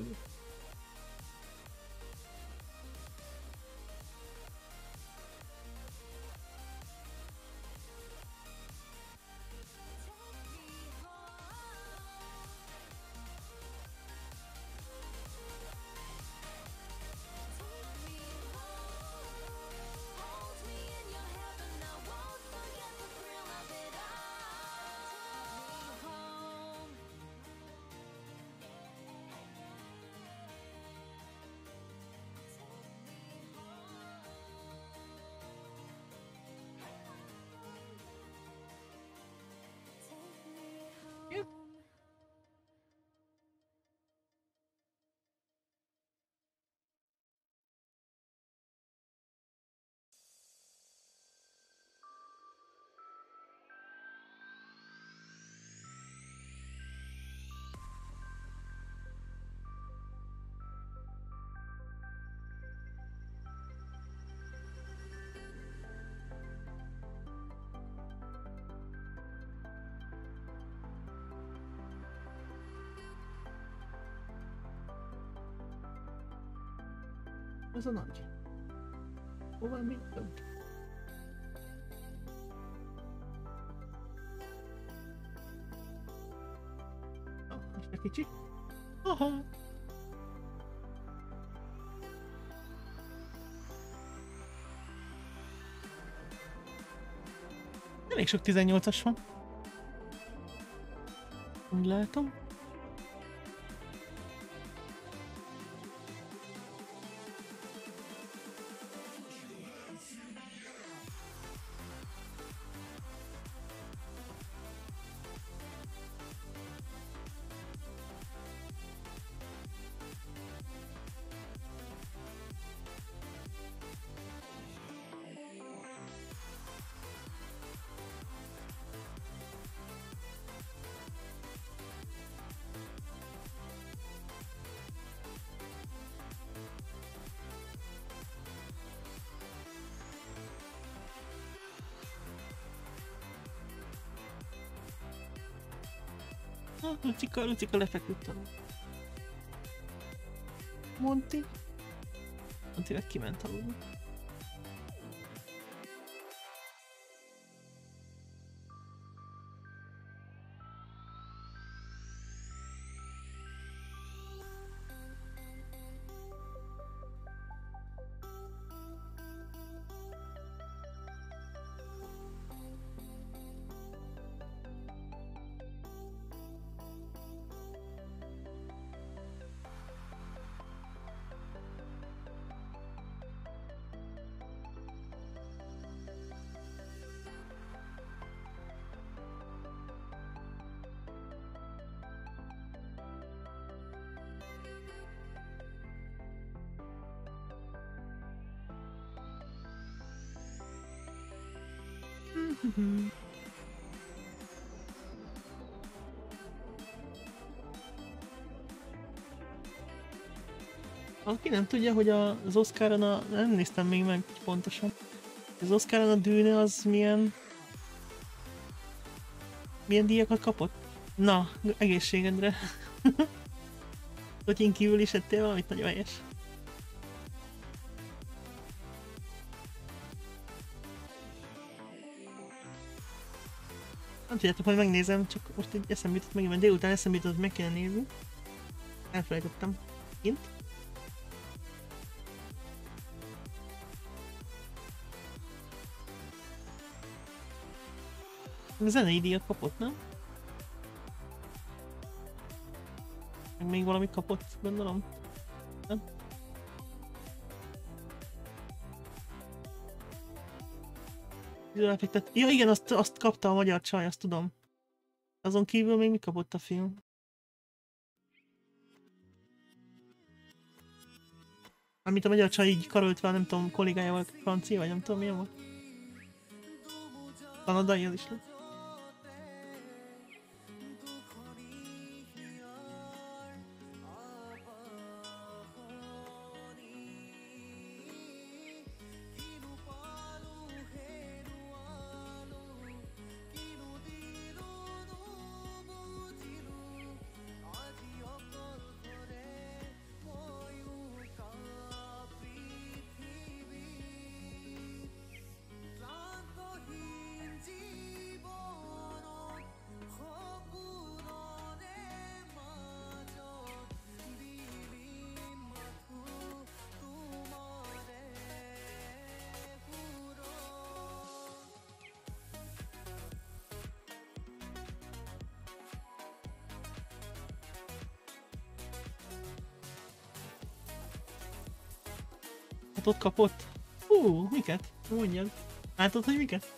Az a nagy. Hova még több? Ah, most egy kicsi. Aha. Elég sok 18-as van. Úgy látom. Lucika, Lucika lefeküdt a... Monty. Monty meg kiment aludni. Aki nem tudja, hogy az Oscaron a... Nem néztem még meg pontosan. Az Oscaron a dűne az milyen... Milyen díjakat kapott? Na, egészségedre. [laughs] Hogy kívül is ettél valamit nagyon helyes. Nem tudjátok, majd megnézem, csak most egy eszembe jutott megint, délután eszembe jutott, hogy meg kell nézni. Elfelejtettem. Kint. Zenei díjat kapott, nem? Még valamit kapott, gondolom. Nem? Ja igen, azt, azt kapta a magyar csaj, azt tudom. Azon kívül még mi kapott a film? Amit a magyar csaj így karoltva, nem tudom, kollégájával francia, vagy nem tudom milyen volt. Kanadai az is lett. Ott kapott. Hú, miket? Mondjad. Látod, hogy miket?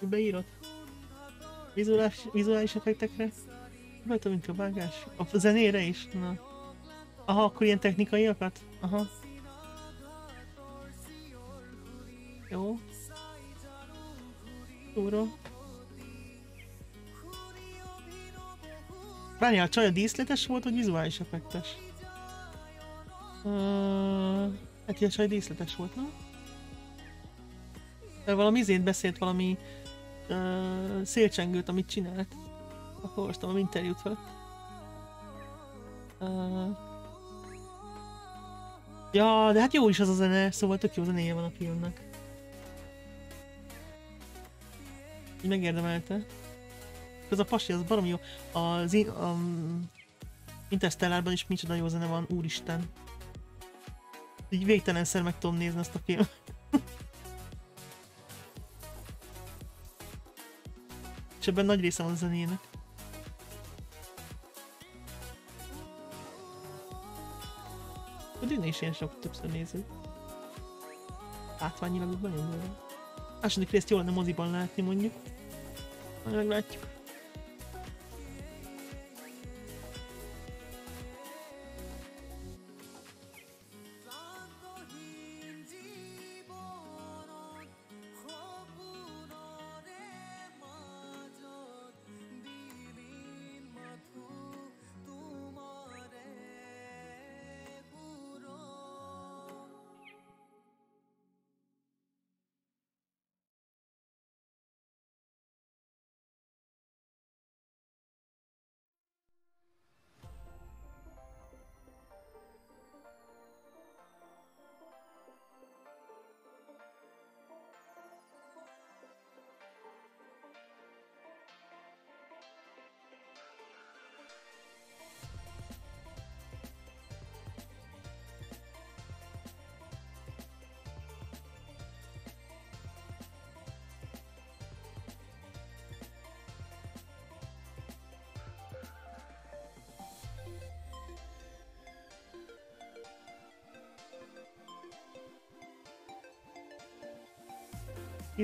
Beírod. Vizuális, vizuális effektekre. Rajta, mint a vágás. A zenére is. Na. Aha, akkor ilyen technikaiakat? Aha. Jó. Túró. Várjál, a csaj a díszletes volt, vagy vizuális effektes? Uh, hát ilyen csaj díszletes volt, nem? De valami izét beszélt, valami uh, szélcsengőt, amit csinált. Akkor olvastam a interjút felett. Uh, Ja, de hát jó is az a zene, szóval tök jó zenéje van a filmnek. Így megérdemelte. Az a pasi, az barom jó. Az in, um, Interstellárban is micsoda jó zene van, úristen. Így végtelenszer meg tudom nézni ezt a film. És ebben nagy része van a zenének. Dűne is ilyen sok többször néző. Látványilag nagyon jó. Második részt jól lenne moziban látni mondjuk. Majd meglátjuk.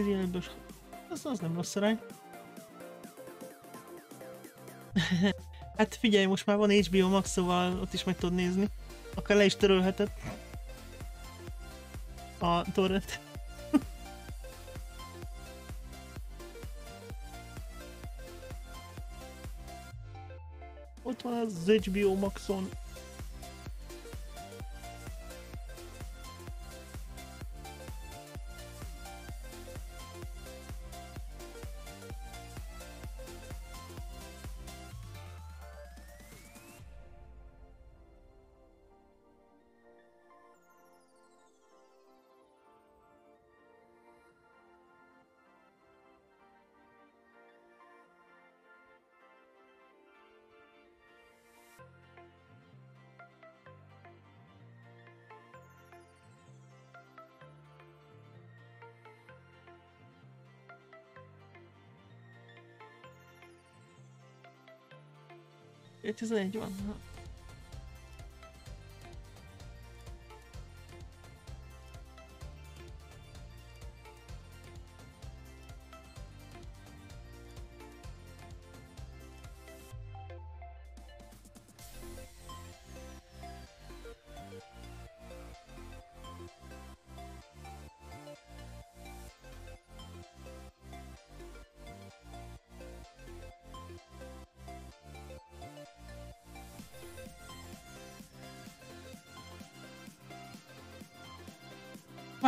Jelentős. Az, az nem rossz arány. [laughs] hát figyelj, most már van HBO Max, szóval ott is meg tudod nézni. Akár le is törölheted. A torrent. [laughs] ott van az HBO Maxon. Ö, 11 van. ha.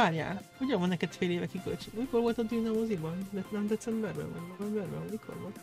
Várjál, hogyan van neked fél éve kikölcsön? Mikor volt a Dűne moziban? De nem decemberben, vagy novemberben? Mikor volt?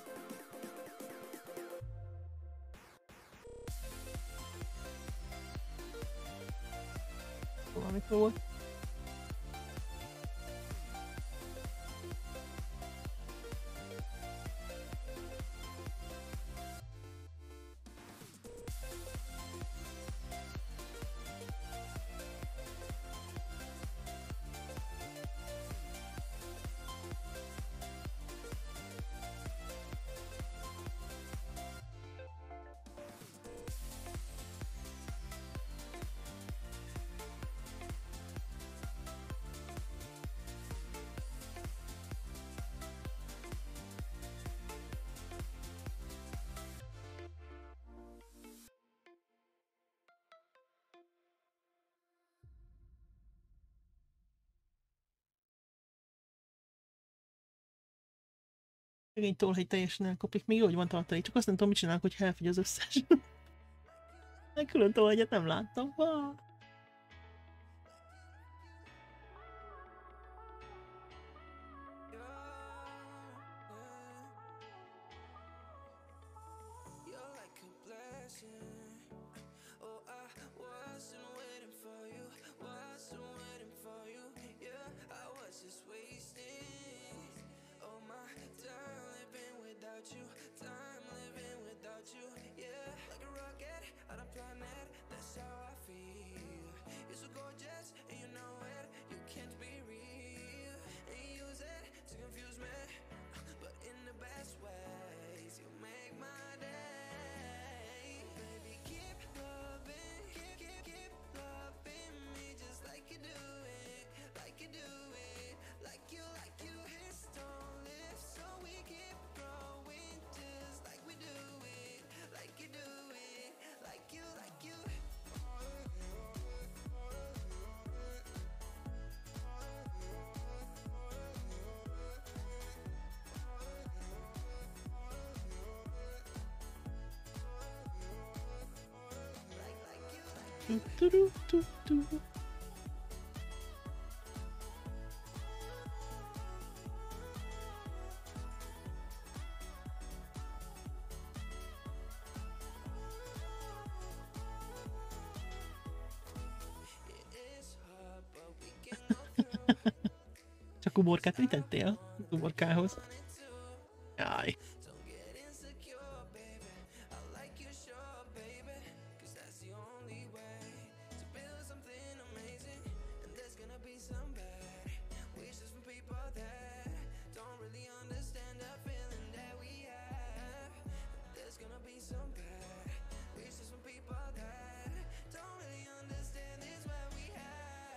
Szegény tollhegy teljesen elkopik. Még jó, hogy van tartalék, csak azt nem tudom, mit csinálok, hogy elfogy az összes. [laughs] Meg külön tollhegyet nem láttam. Vá. Csak uborkát mit tettél? Az uborkához. Jaj.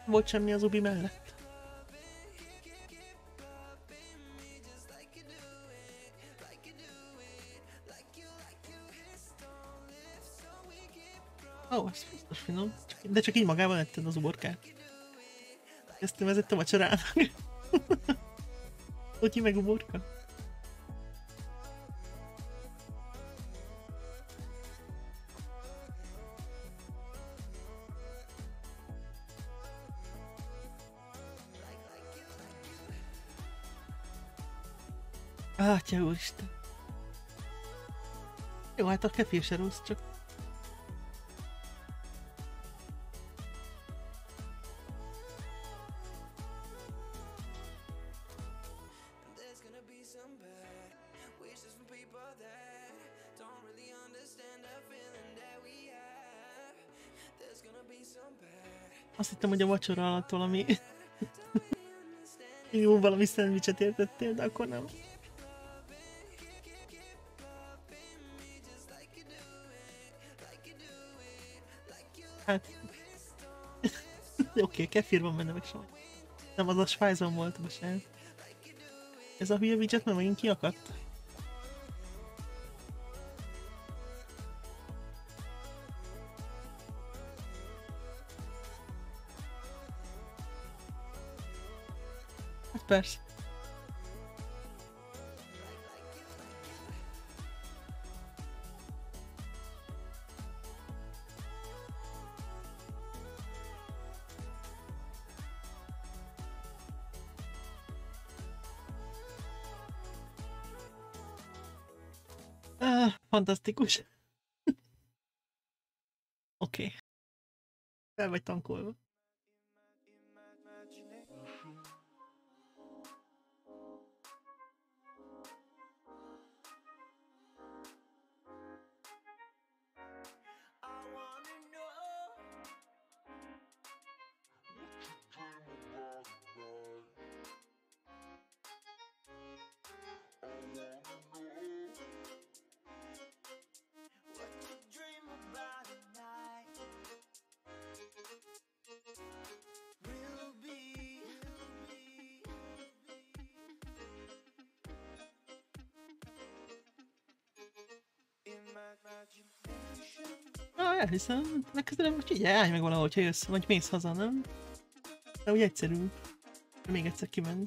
Volt semmi az ubi mellett. Csak, de csak így magában etted az uborkát. Ezt nevezett a vacsorának. [laughs] Hogy meg uborka? Átya úristen. Jó, hát a kefir se rossz, csak Hogy a vacsora alatt valami... [laughs] Jó, valami szendvicset értettél, de akkor nem. Hát... [laughs] Oké, okay, kefir van benne, meg sem. Nem, az a Svájzban volt, bocsánat. Ez a hülye widget már megint kiakadt. Persze. Fantasztikus. [laughs] Oké. Okay. Fel vagy tankolva. Elhiszem. Legközelebb most így állj meg valahogy, ha jössz, vagy mész haza, nem? De úgy egyszerű. Még egyszer kimenni.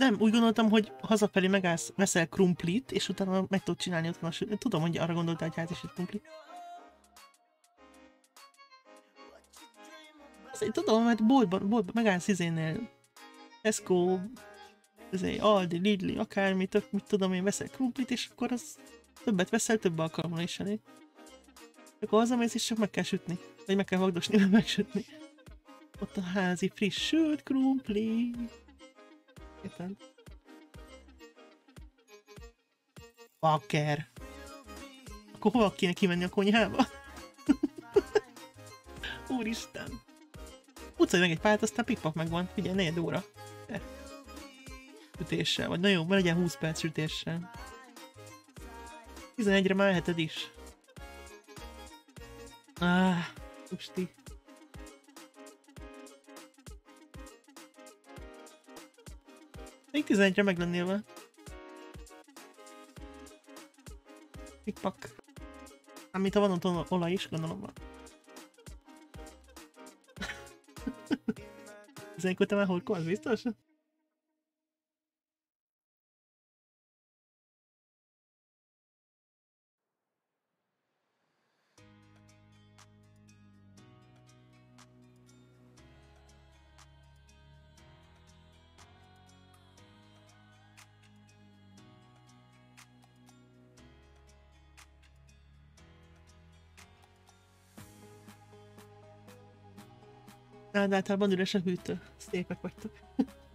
Nem, úgy gondoltam, hogy hazafelé megállsz, veszel krumplit, és utána meg tudod csinálni otthon a sü- Tudom, hogy arra gondoltál, hogy házi süt krumplit. Azt én tudom, mert boltban, boltban megállsz izénél, Tesco, izé, Aldi, Lidli, akármi, tök, mit tudom én, veszel krumplit, és akkor az többet veszel, több alkalommal is elég. Akkor hazamész, és csak meg kell sütni. Vagy meg kell vagdosni, vagy megsütni. Ott a házi friss sült krumpli. Érted? Bakker. Akkor hova kéne kimenni a konyhába? [laughs] Úristen. Utcai meg egy pályát, aztán pikpak megvan. Figyelj, negyed óra. De. Ütéssel, vagy nagyon, legyen 20 perc ütéssel. 11-re már elheted is. Ah, Usti. Még 11-re meg lennél vele. Pikpak. Amit ha van ott olaj is, gondolom van. [laughs] Zenkor te már horkolsz, biztos? Általában üres a hűtő. Szépek vagytok. [laughs]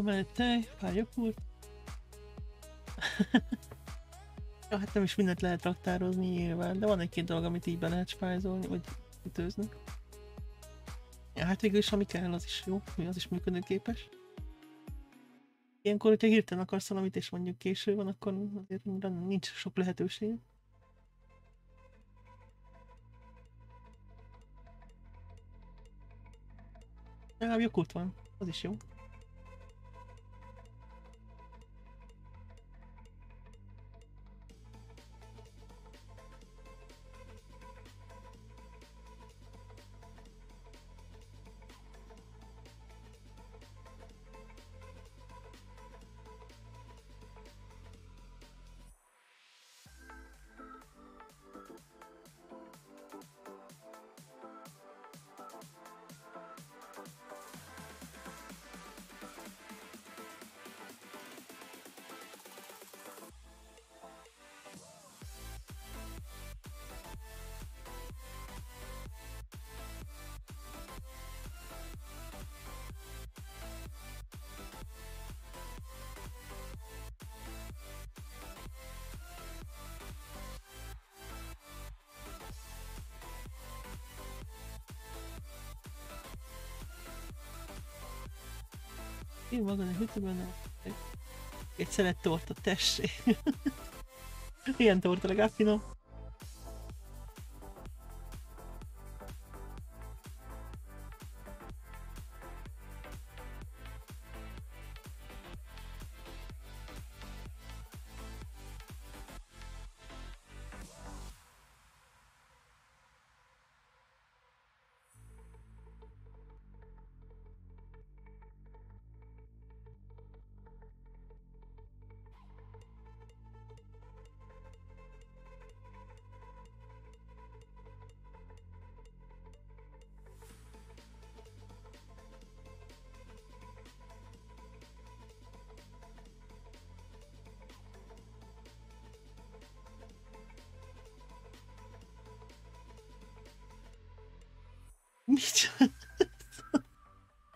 Amellett tej, pár joghurt. ja, hát nem is mindent lehet raktározni nyilván, de van egy-két dolog, amit így be lehet spájzolni, vagy ütőzni. Ja, hát végül is ami kell, az is jó, az is működőképes. Ilyenkor, hogyha hirtelen akarsz valamit, és mondjuk késő van, akkor azért nincs sok lehetőség. Legalább joghurt van, az is jó. Én magam a hűtőben egy szelet torta, tessék. [laughs] Ilyen torta legalább finom.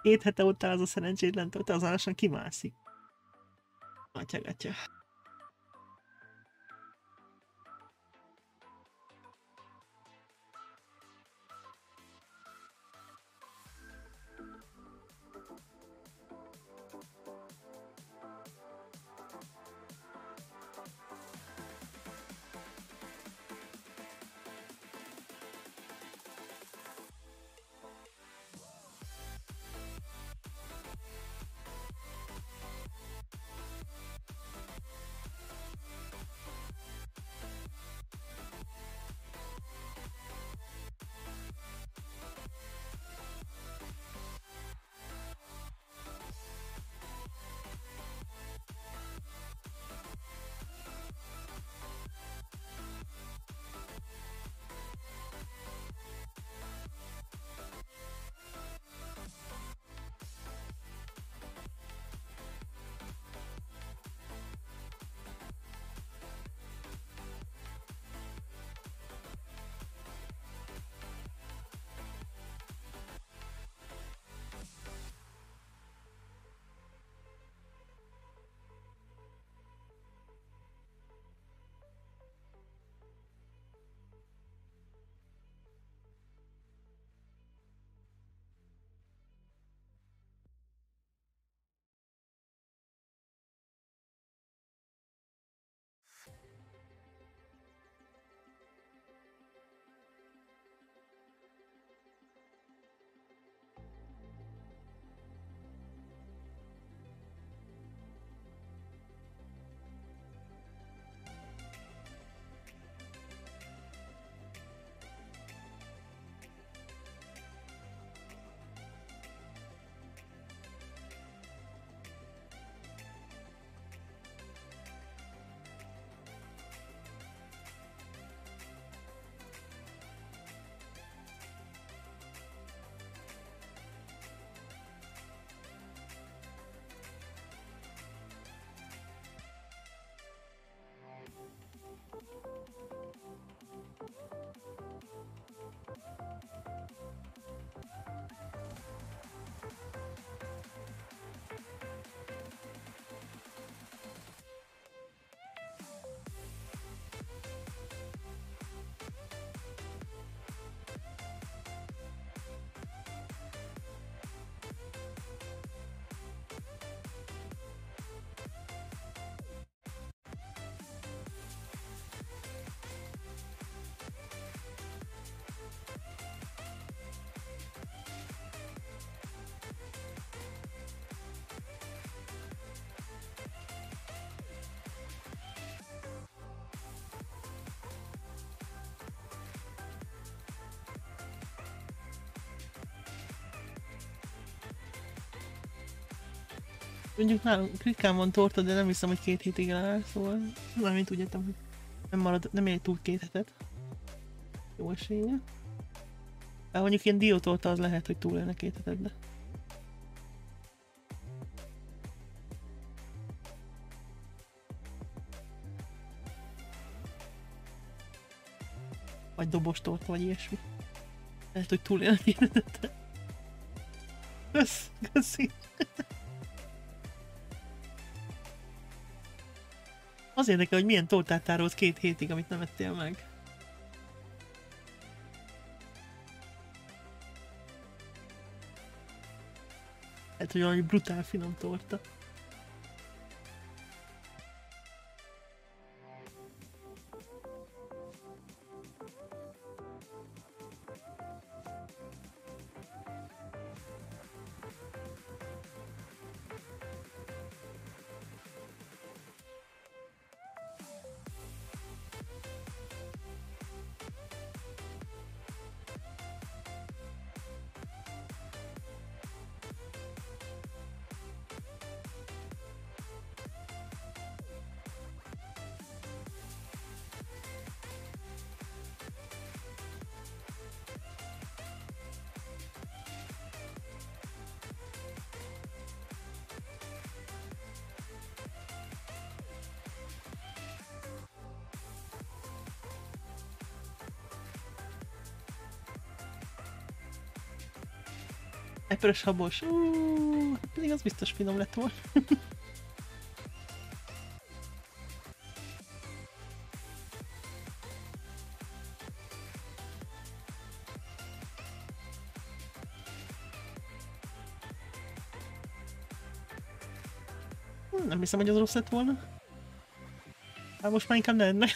Két hete áll az a szerencsétlen, hogy az lassan kimászik. Atyagatya. Mondjuk nálunk ritkán van torta, de nem hiszem, hogy két hétig áll, szóval nem úgy értem, hogy nem marad, nem ér túl két hetet. Jó esélye. Hát mondjuk ilyen diótorta az lehet, hogy túlélne két hetet, de... Vagy dobos torta, vagy ilyesmi. Lehet, hogy túlélne két hetet. Kösz, köszi. Az érdekel, hogy milyen tortát tárolsz két hétig, amit nem ettél meg. Hát, hogy valami brutál finom torta. Epörös habos. Hát pedig az biztos finom lett volna. Hm, Nem hiszem, hogy az rossz lett volna. Hát most már inkább ne lenne.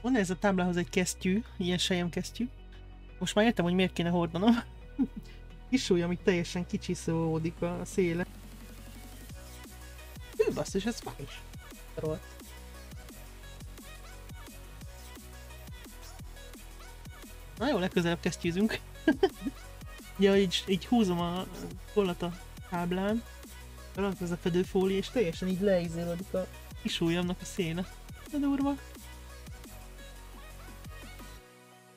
Van ez a táblához egy kesztyű, ilyen sejem kesztyű. Most már értem, hogy miért kéne hordanom. [laughs] Kis ujjam itt teljesen kicsiszolódik a széle. Hű, basszus, ez fáj is. Na jó, legközelebb kesztyűzünk. [laughs] ja, így, így húzom a tollat a táblán, rajta ez a fedőfóli, és teljesen így leizélődik a kis ujjamnak a széle. De durva.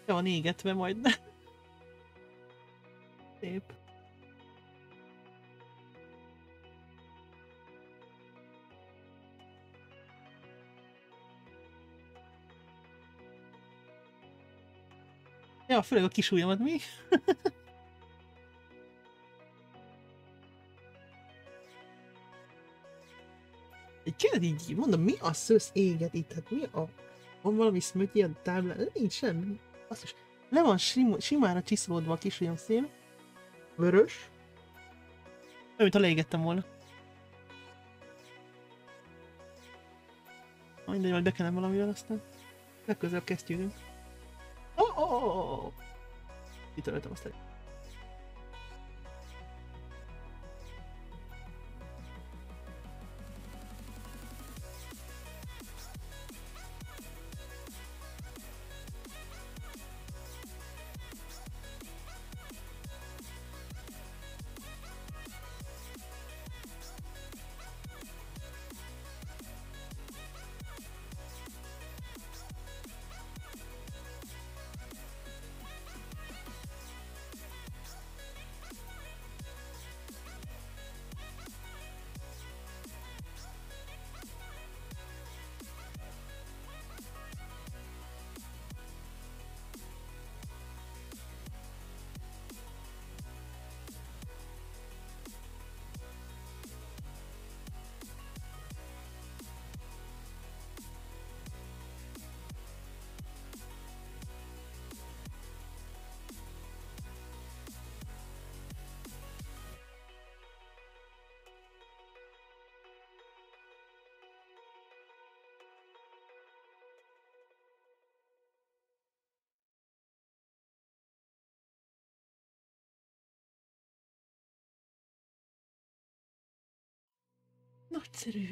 Le van égetve majd. [laughs] Ja, főleg a kis ujjamat mi? [laughs] Tudod így, mondom, mi a szősz éget itt? Hát mi a... Van valami szmötyi a táblán? Nincs semmi. Azt is, le van sim simára csiszolódva a kis ujjam szín. Vörös. Olyan, mintha leégettem volna. Mindegy, majd bekenem valamivel aztán. Legközelebb kezdjük. いただいてましたね。Nagyszerű!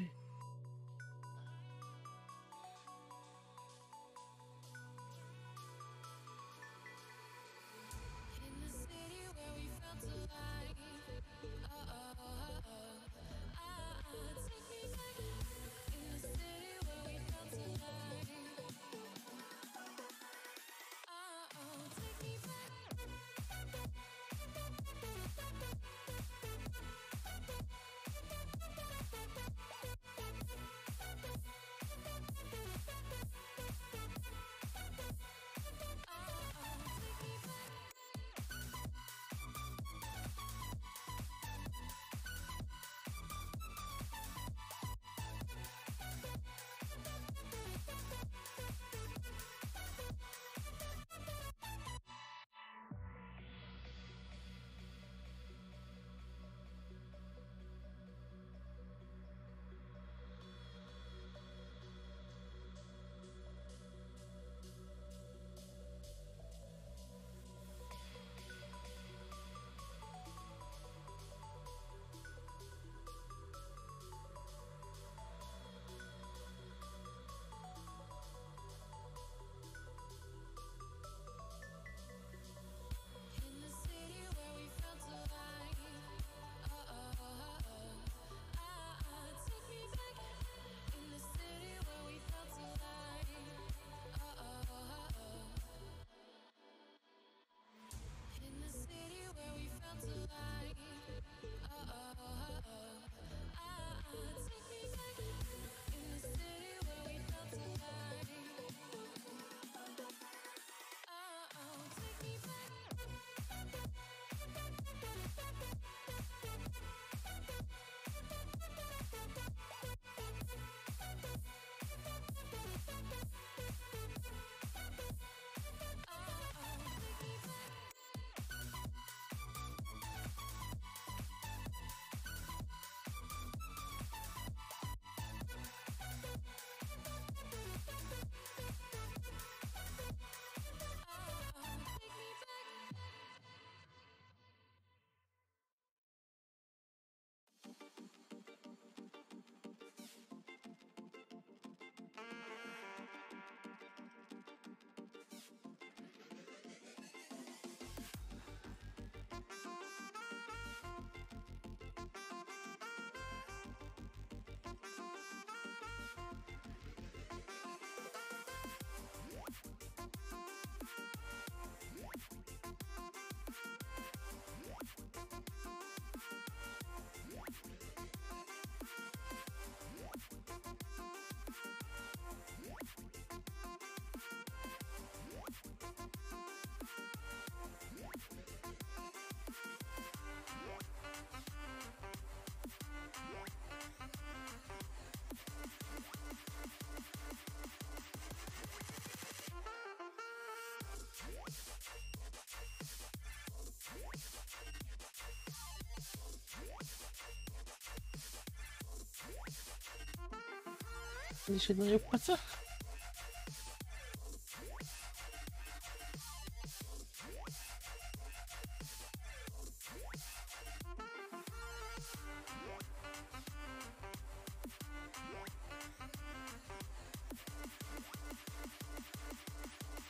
és egy nagyobb kaca.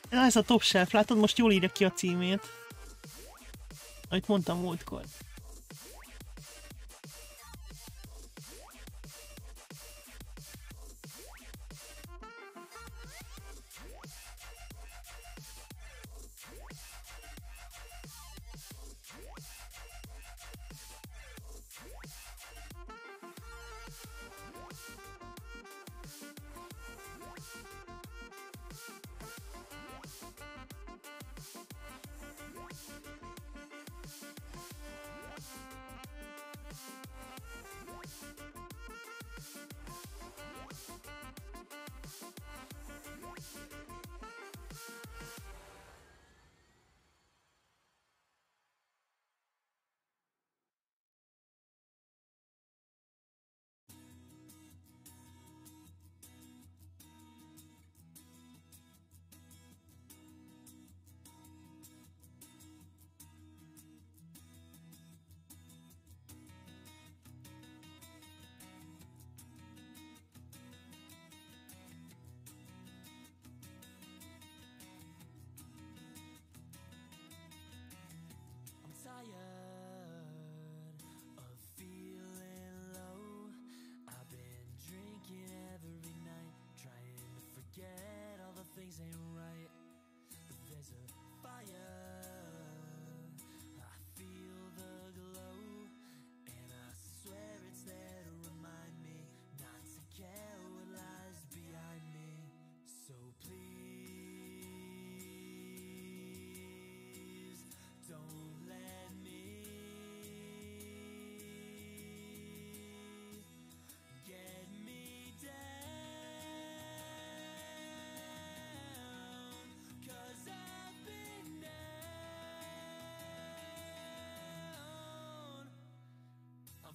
Ez a Top Shelf, látod? Most jól írja ki a címét. Amit mondtam múltkor.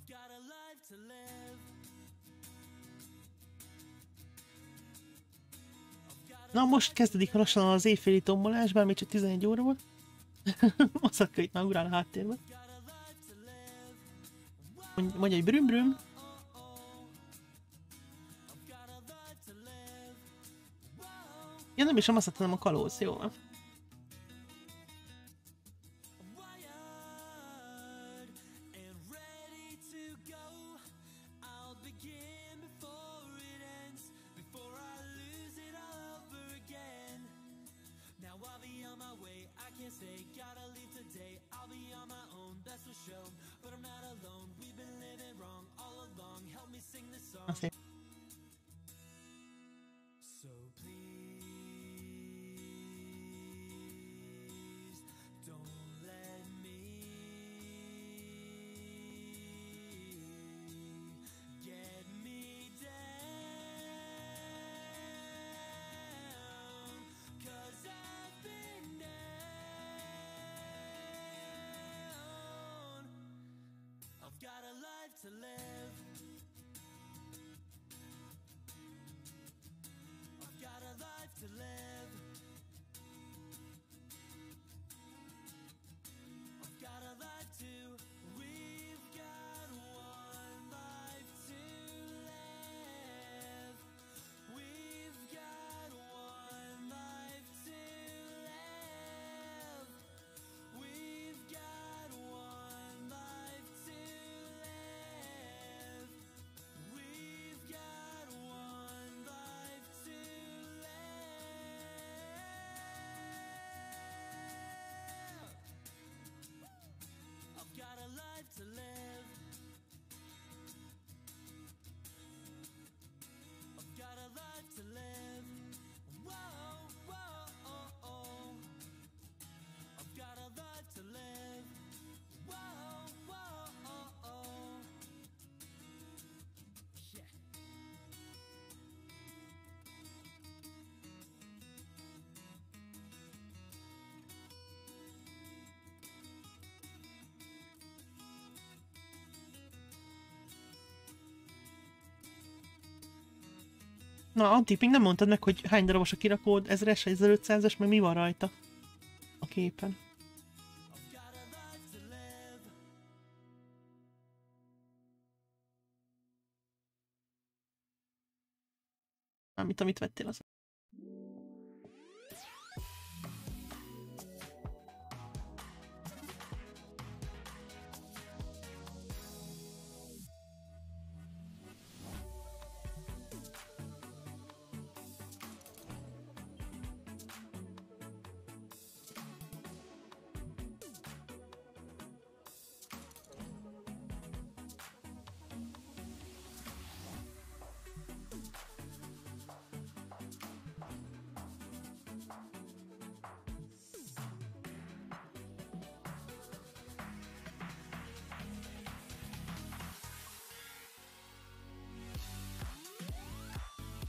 Got a life to live. Na most kezdődik lassan az éjféli tombolás, bár még csak 11 óra volt. [laughs] Oszakai itt már urál a háttérben. Mondj egy brüm-brüm. Ja nem is a maszat, hanem a kalóz, jó van. Na, Antik, még nem mondtad meg, hogy hány darabos a kirakód, 1000-es, 1500-es, meg mi van rajta a képen. Amit, amit vettél az.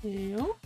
Jó. I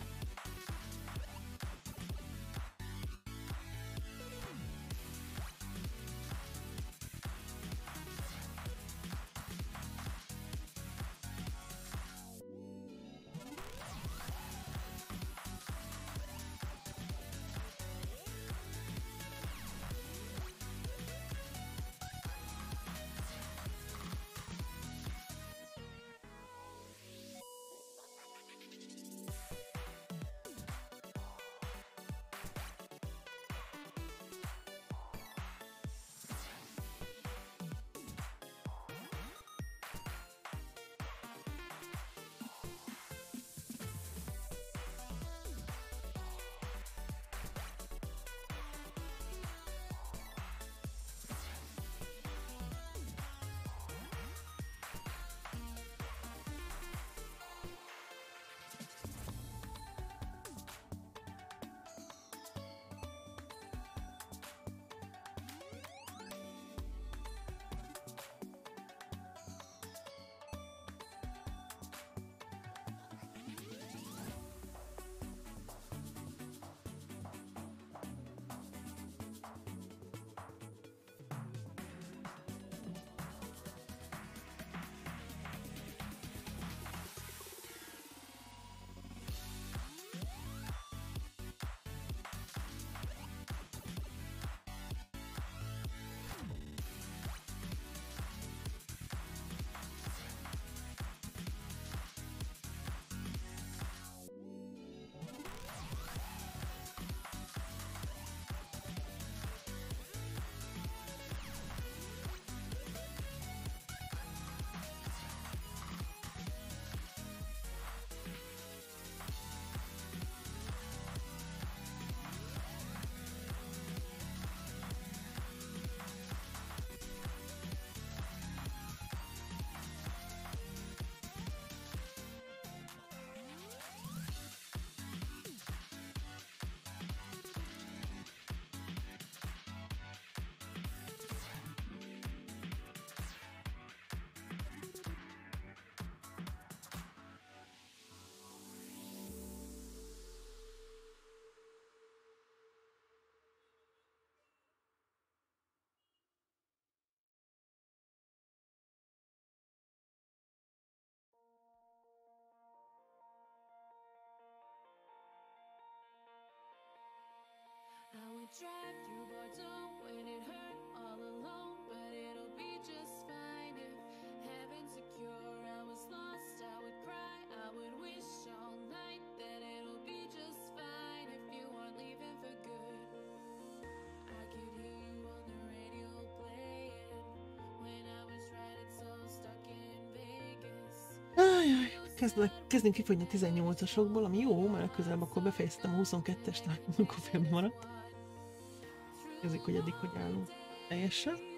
would drive through kezdünk kifogyni a 18-asokból, ami jó, mert közelebb akkor befejeztem a 22-est, akkor félmi maradt. Kezdik, hogy eddig hogy állunk teljesen.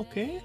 Okay.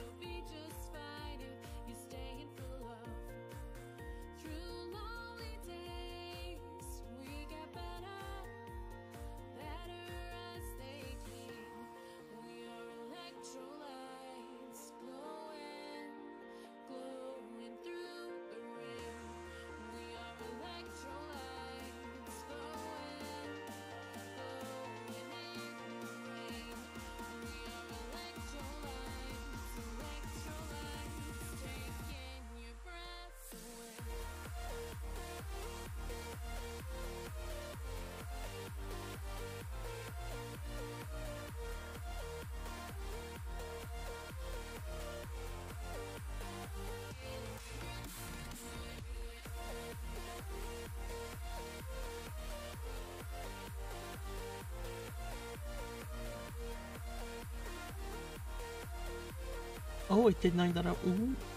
Ó, itt egy nagy darab. Uh. A te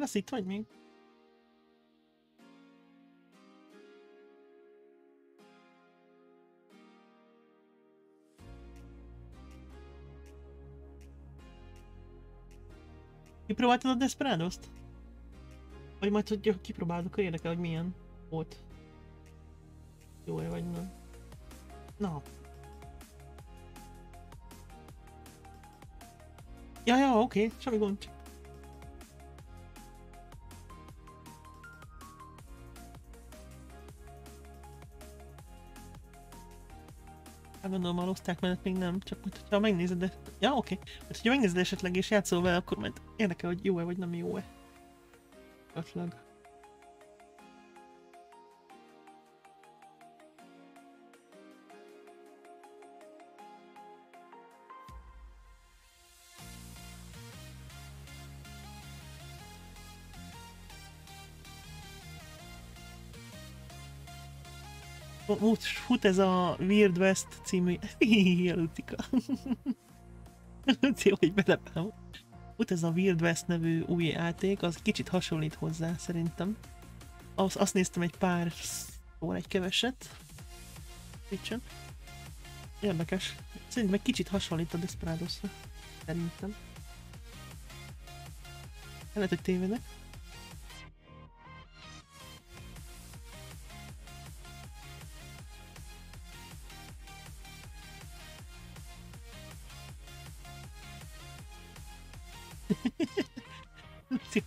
lesz itt vagy még? Kipróbáltad a Desperados-t? Vagy majd, hogy kipróbálod, akkor érdekel, hogy milyen volt. Jó-e vagy nem? Na. Ja, ja, oké, okay, semmi gond. csak- Hát gondolom a Lost mellett még nem, csak majd, hogyha megnézed, de... Ja, oké. Okay. Hát, hogyha megnézed esetleg és játszol vele, akkor majd érdekel, hogy jó-e vagy nem jó-e. Ötleg. Most fut ez a Weird West című... [laughs] Lutika. Luci, hogy belepem. Fut ez a Weird West nevű új játék, az kicsit hasonlít hozzá szerintem. Azt, azt néztem egy pár szóval egy keveset. Twitchen. Érdekes. Szerintem egy kicsit hasonlít a Desperadosra. Szerintem. Lehet, hogy tévedek.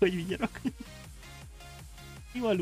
Hogy vigyorok. Jó a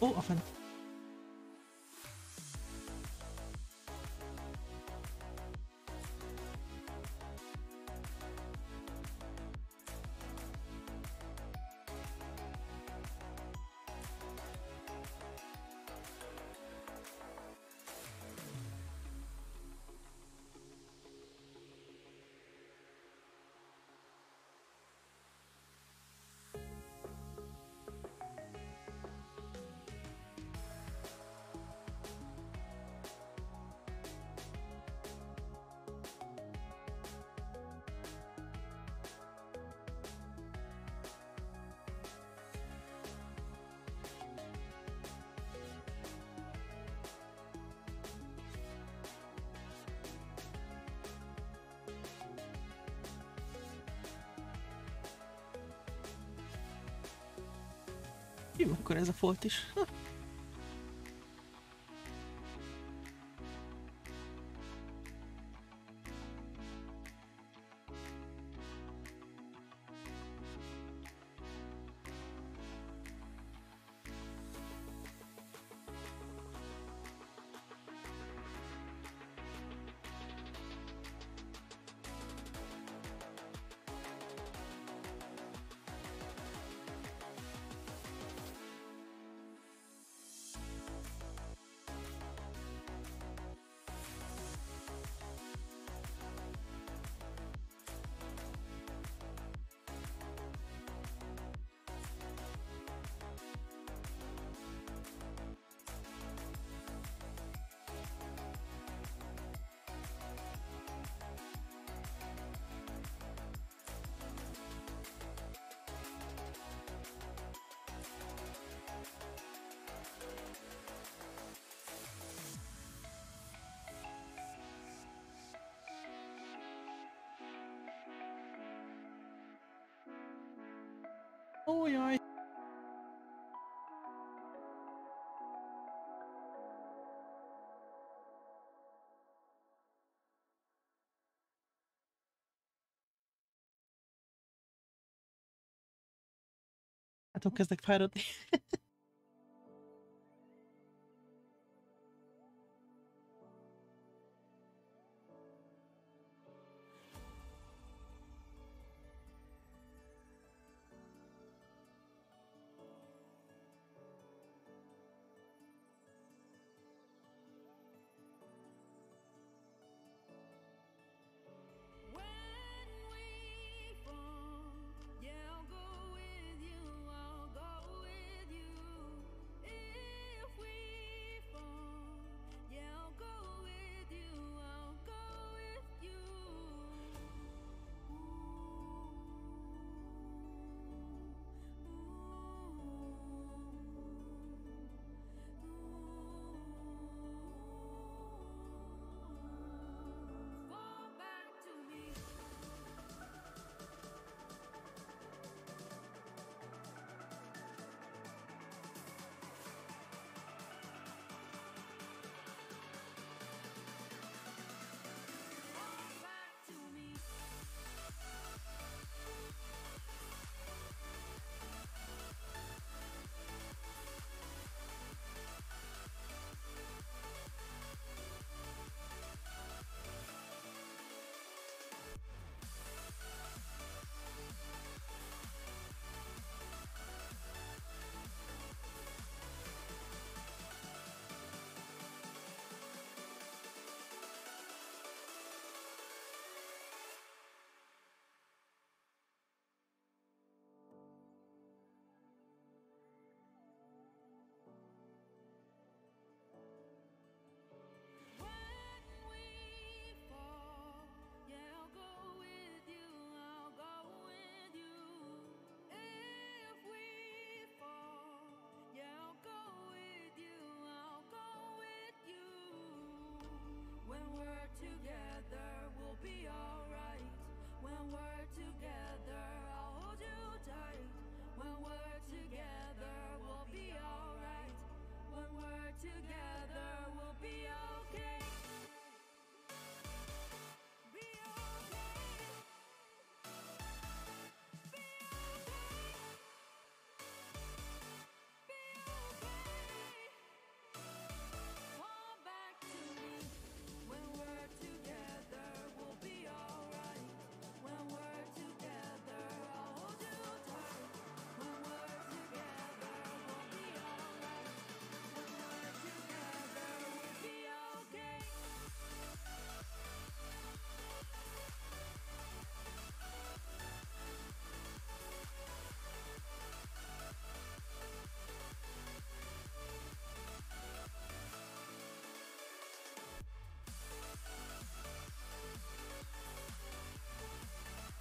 Lucku. Ó, Jó, akkor ez a folt is. Ó, jaj. Hát akkor kezdek fáradni.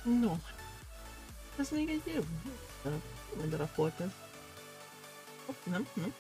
No. Ez még egy jó jó darab volt ez. Hopp, nem, nem.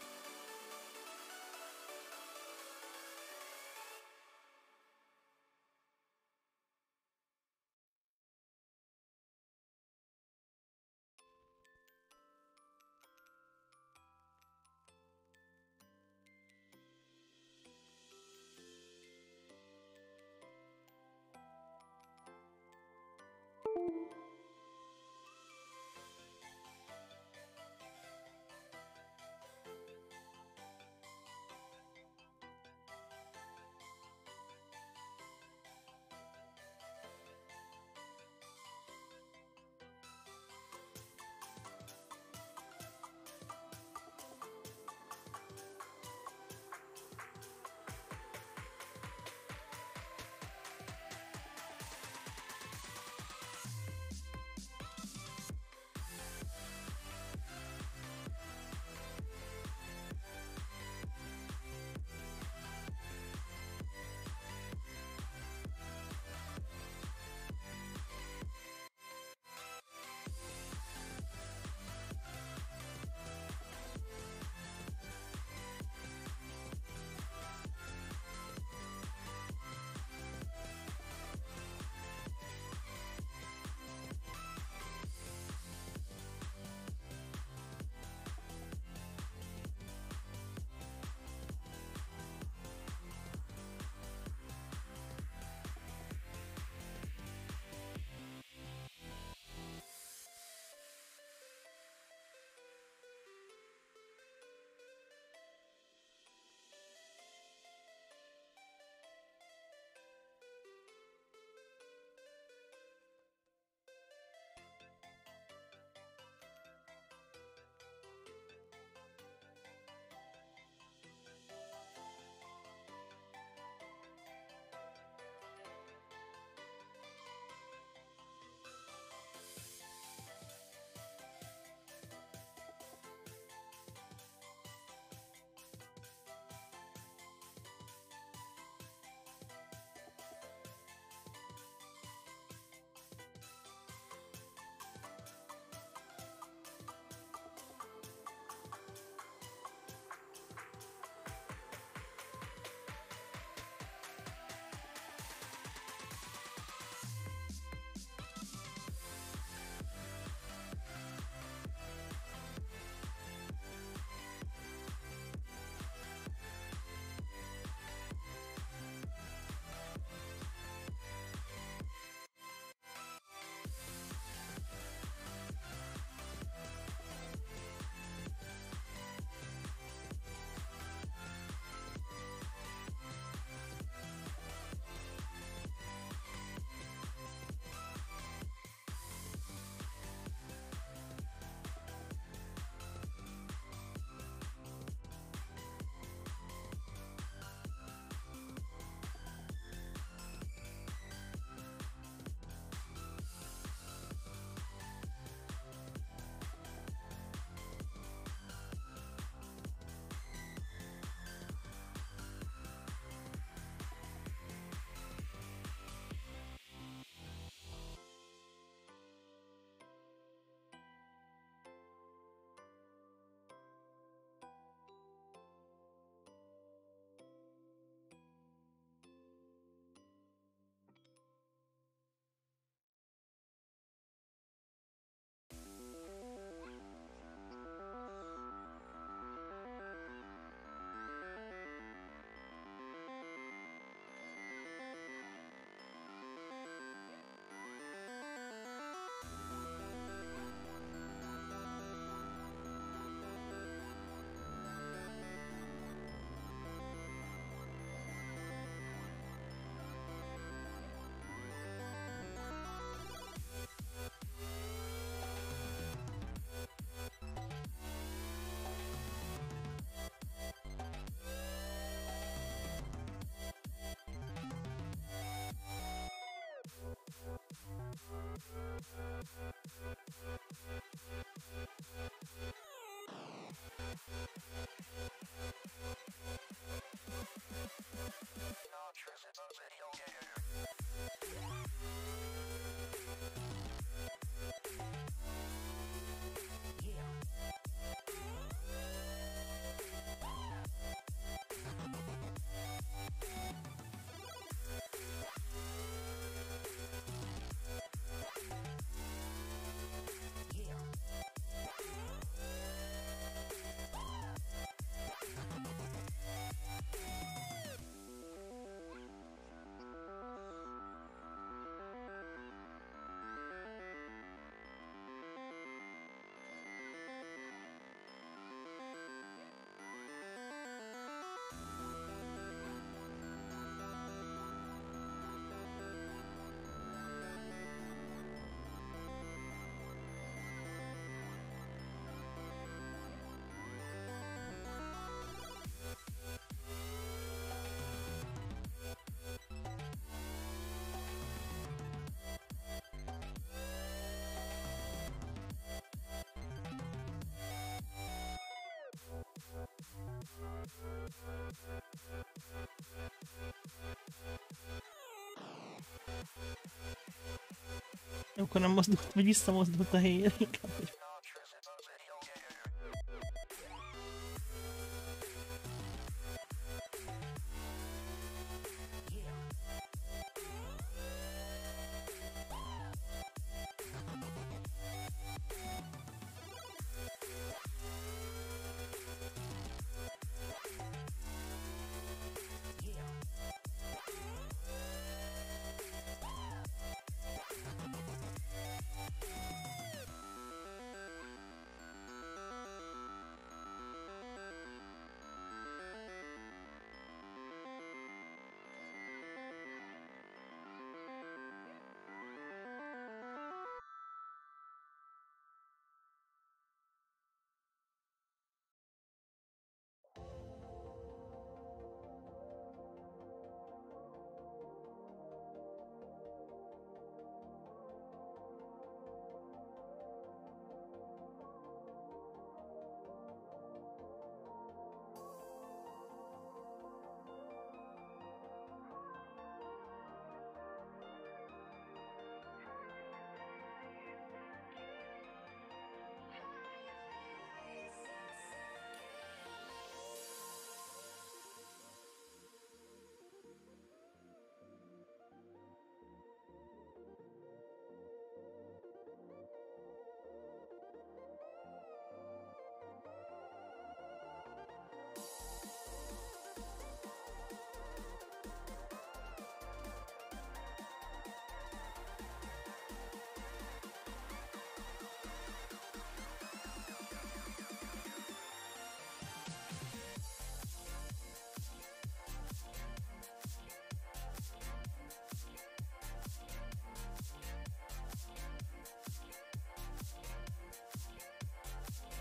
Akkor nem mozdult, vagy visszamozdult a helyére inkább. hogy-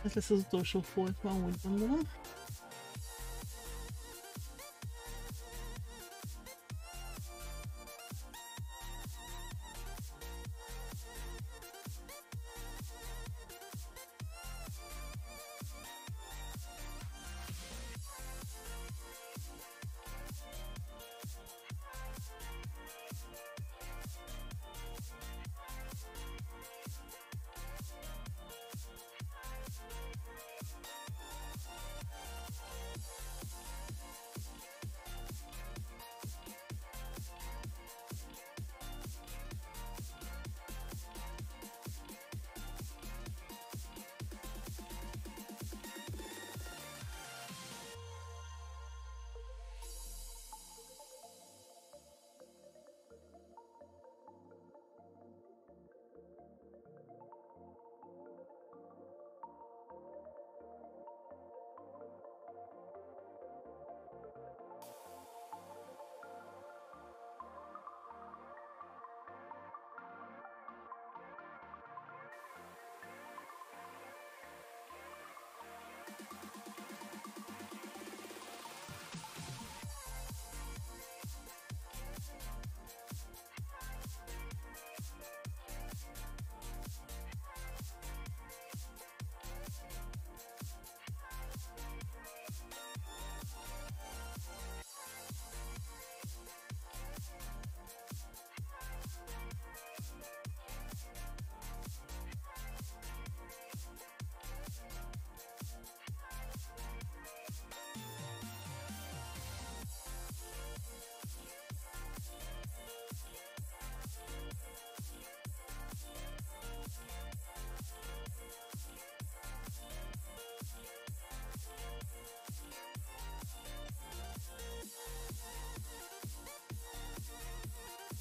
Ez lesz az utolsó folt, ma úgy gondolom. Jó.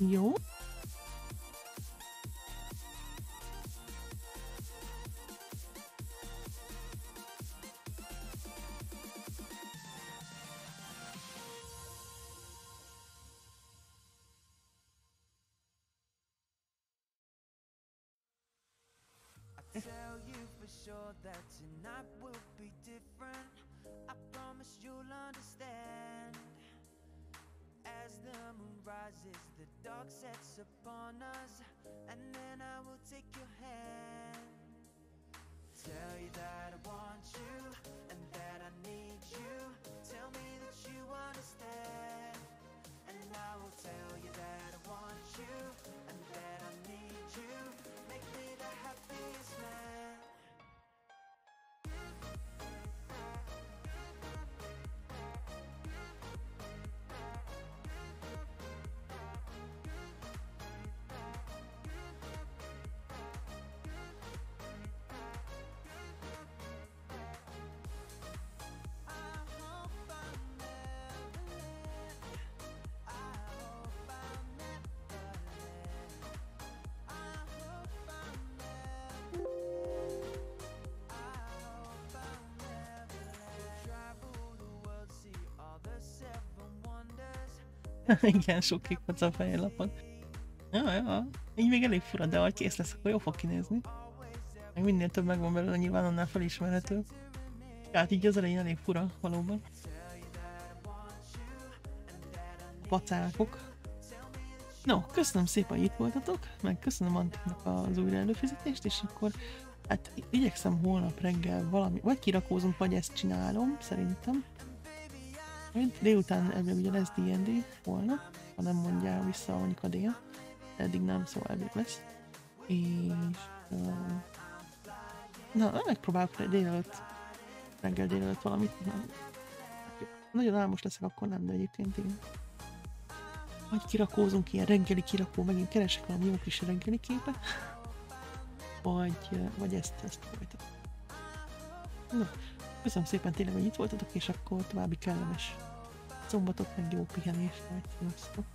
有 [laughs] Igen, sok kék a fehér lapon. Ja, ja, így még elég fura, de ha kész lesz, akkor jó fog kinézni. Meg minél több megvan belőle, nyilván annál felismerhető. Tehát így az elején elég fura, valóban. Pacákok. No, köszönöm szépen, hogy itt voltatok, meg köszönöm Antiknak az újra előfizetést, és akkor hát igyekszem holnap reggel valami, vagy kirakózunk, vagy ezt csinálom, szerintem. Délután elvileg ugye lesz D&D holnap, ha nem mondja vissza mondjuk a dél, eddig nem, szóval elvileg lesz. És... Uh, na, megpróbálok délelőtt, reggel délelőtt valamit. Nem. Nagyon álmos leszek, akkor nem, de egyébként én vagy kirakózunk, ilyen reggeli kirakó, megint keresek valami jó kis reggeli képet, vagy, vagy ezt, ezt folytatom. No, köszönöm szépen tényleg, hogy itt voltatok, és akkor további kellemes szombatot, meg jó pihenést, majd sziasztok!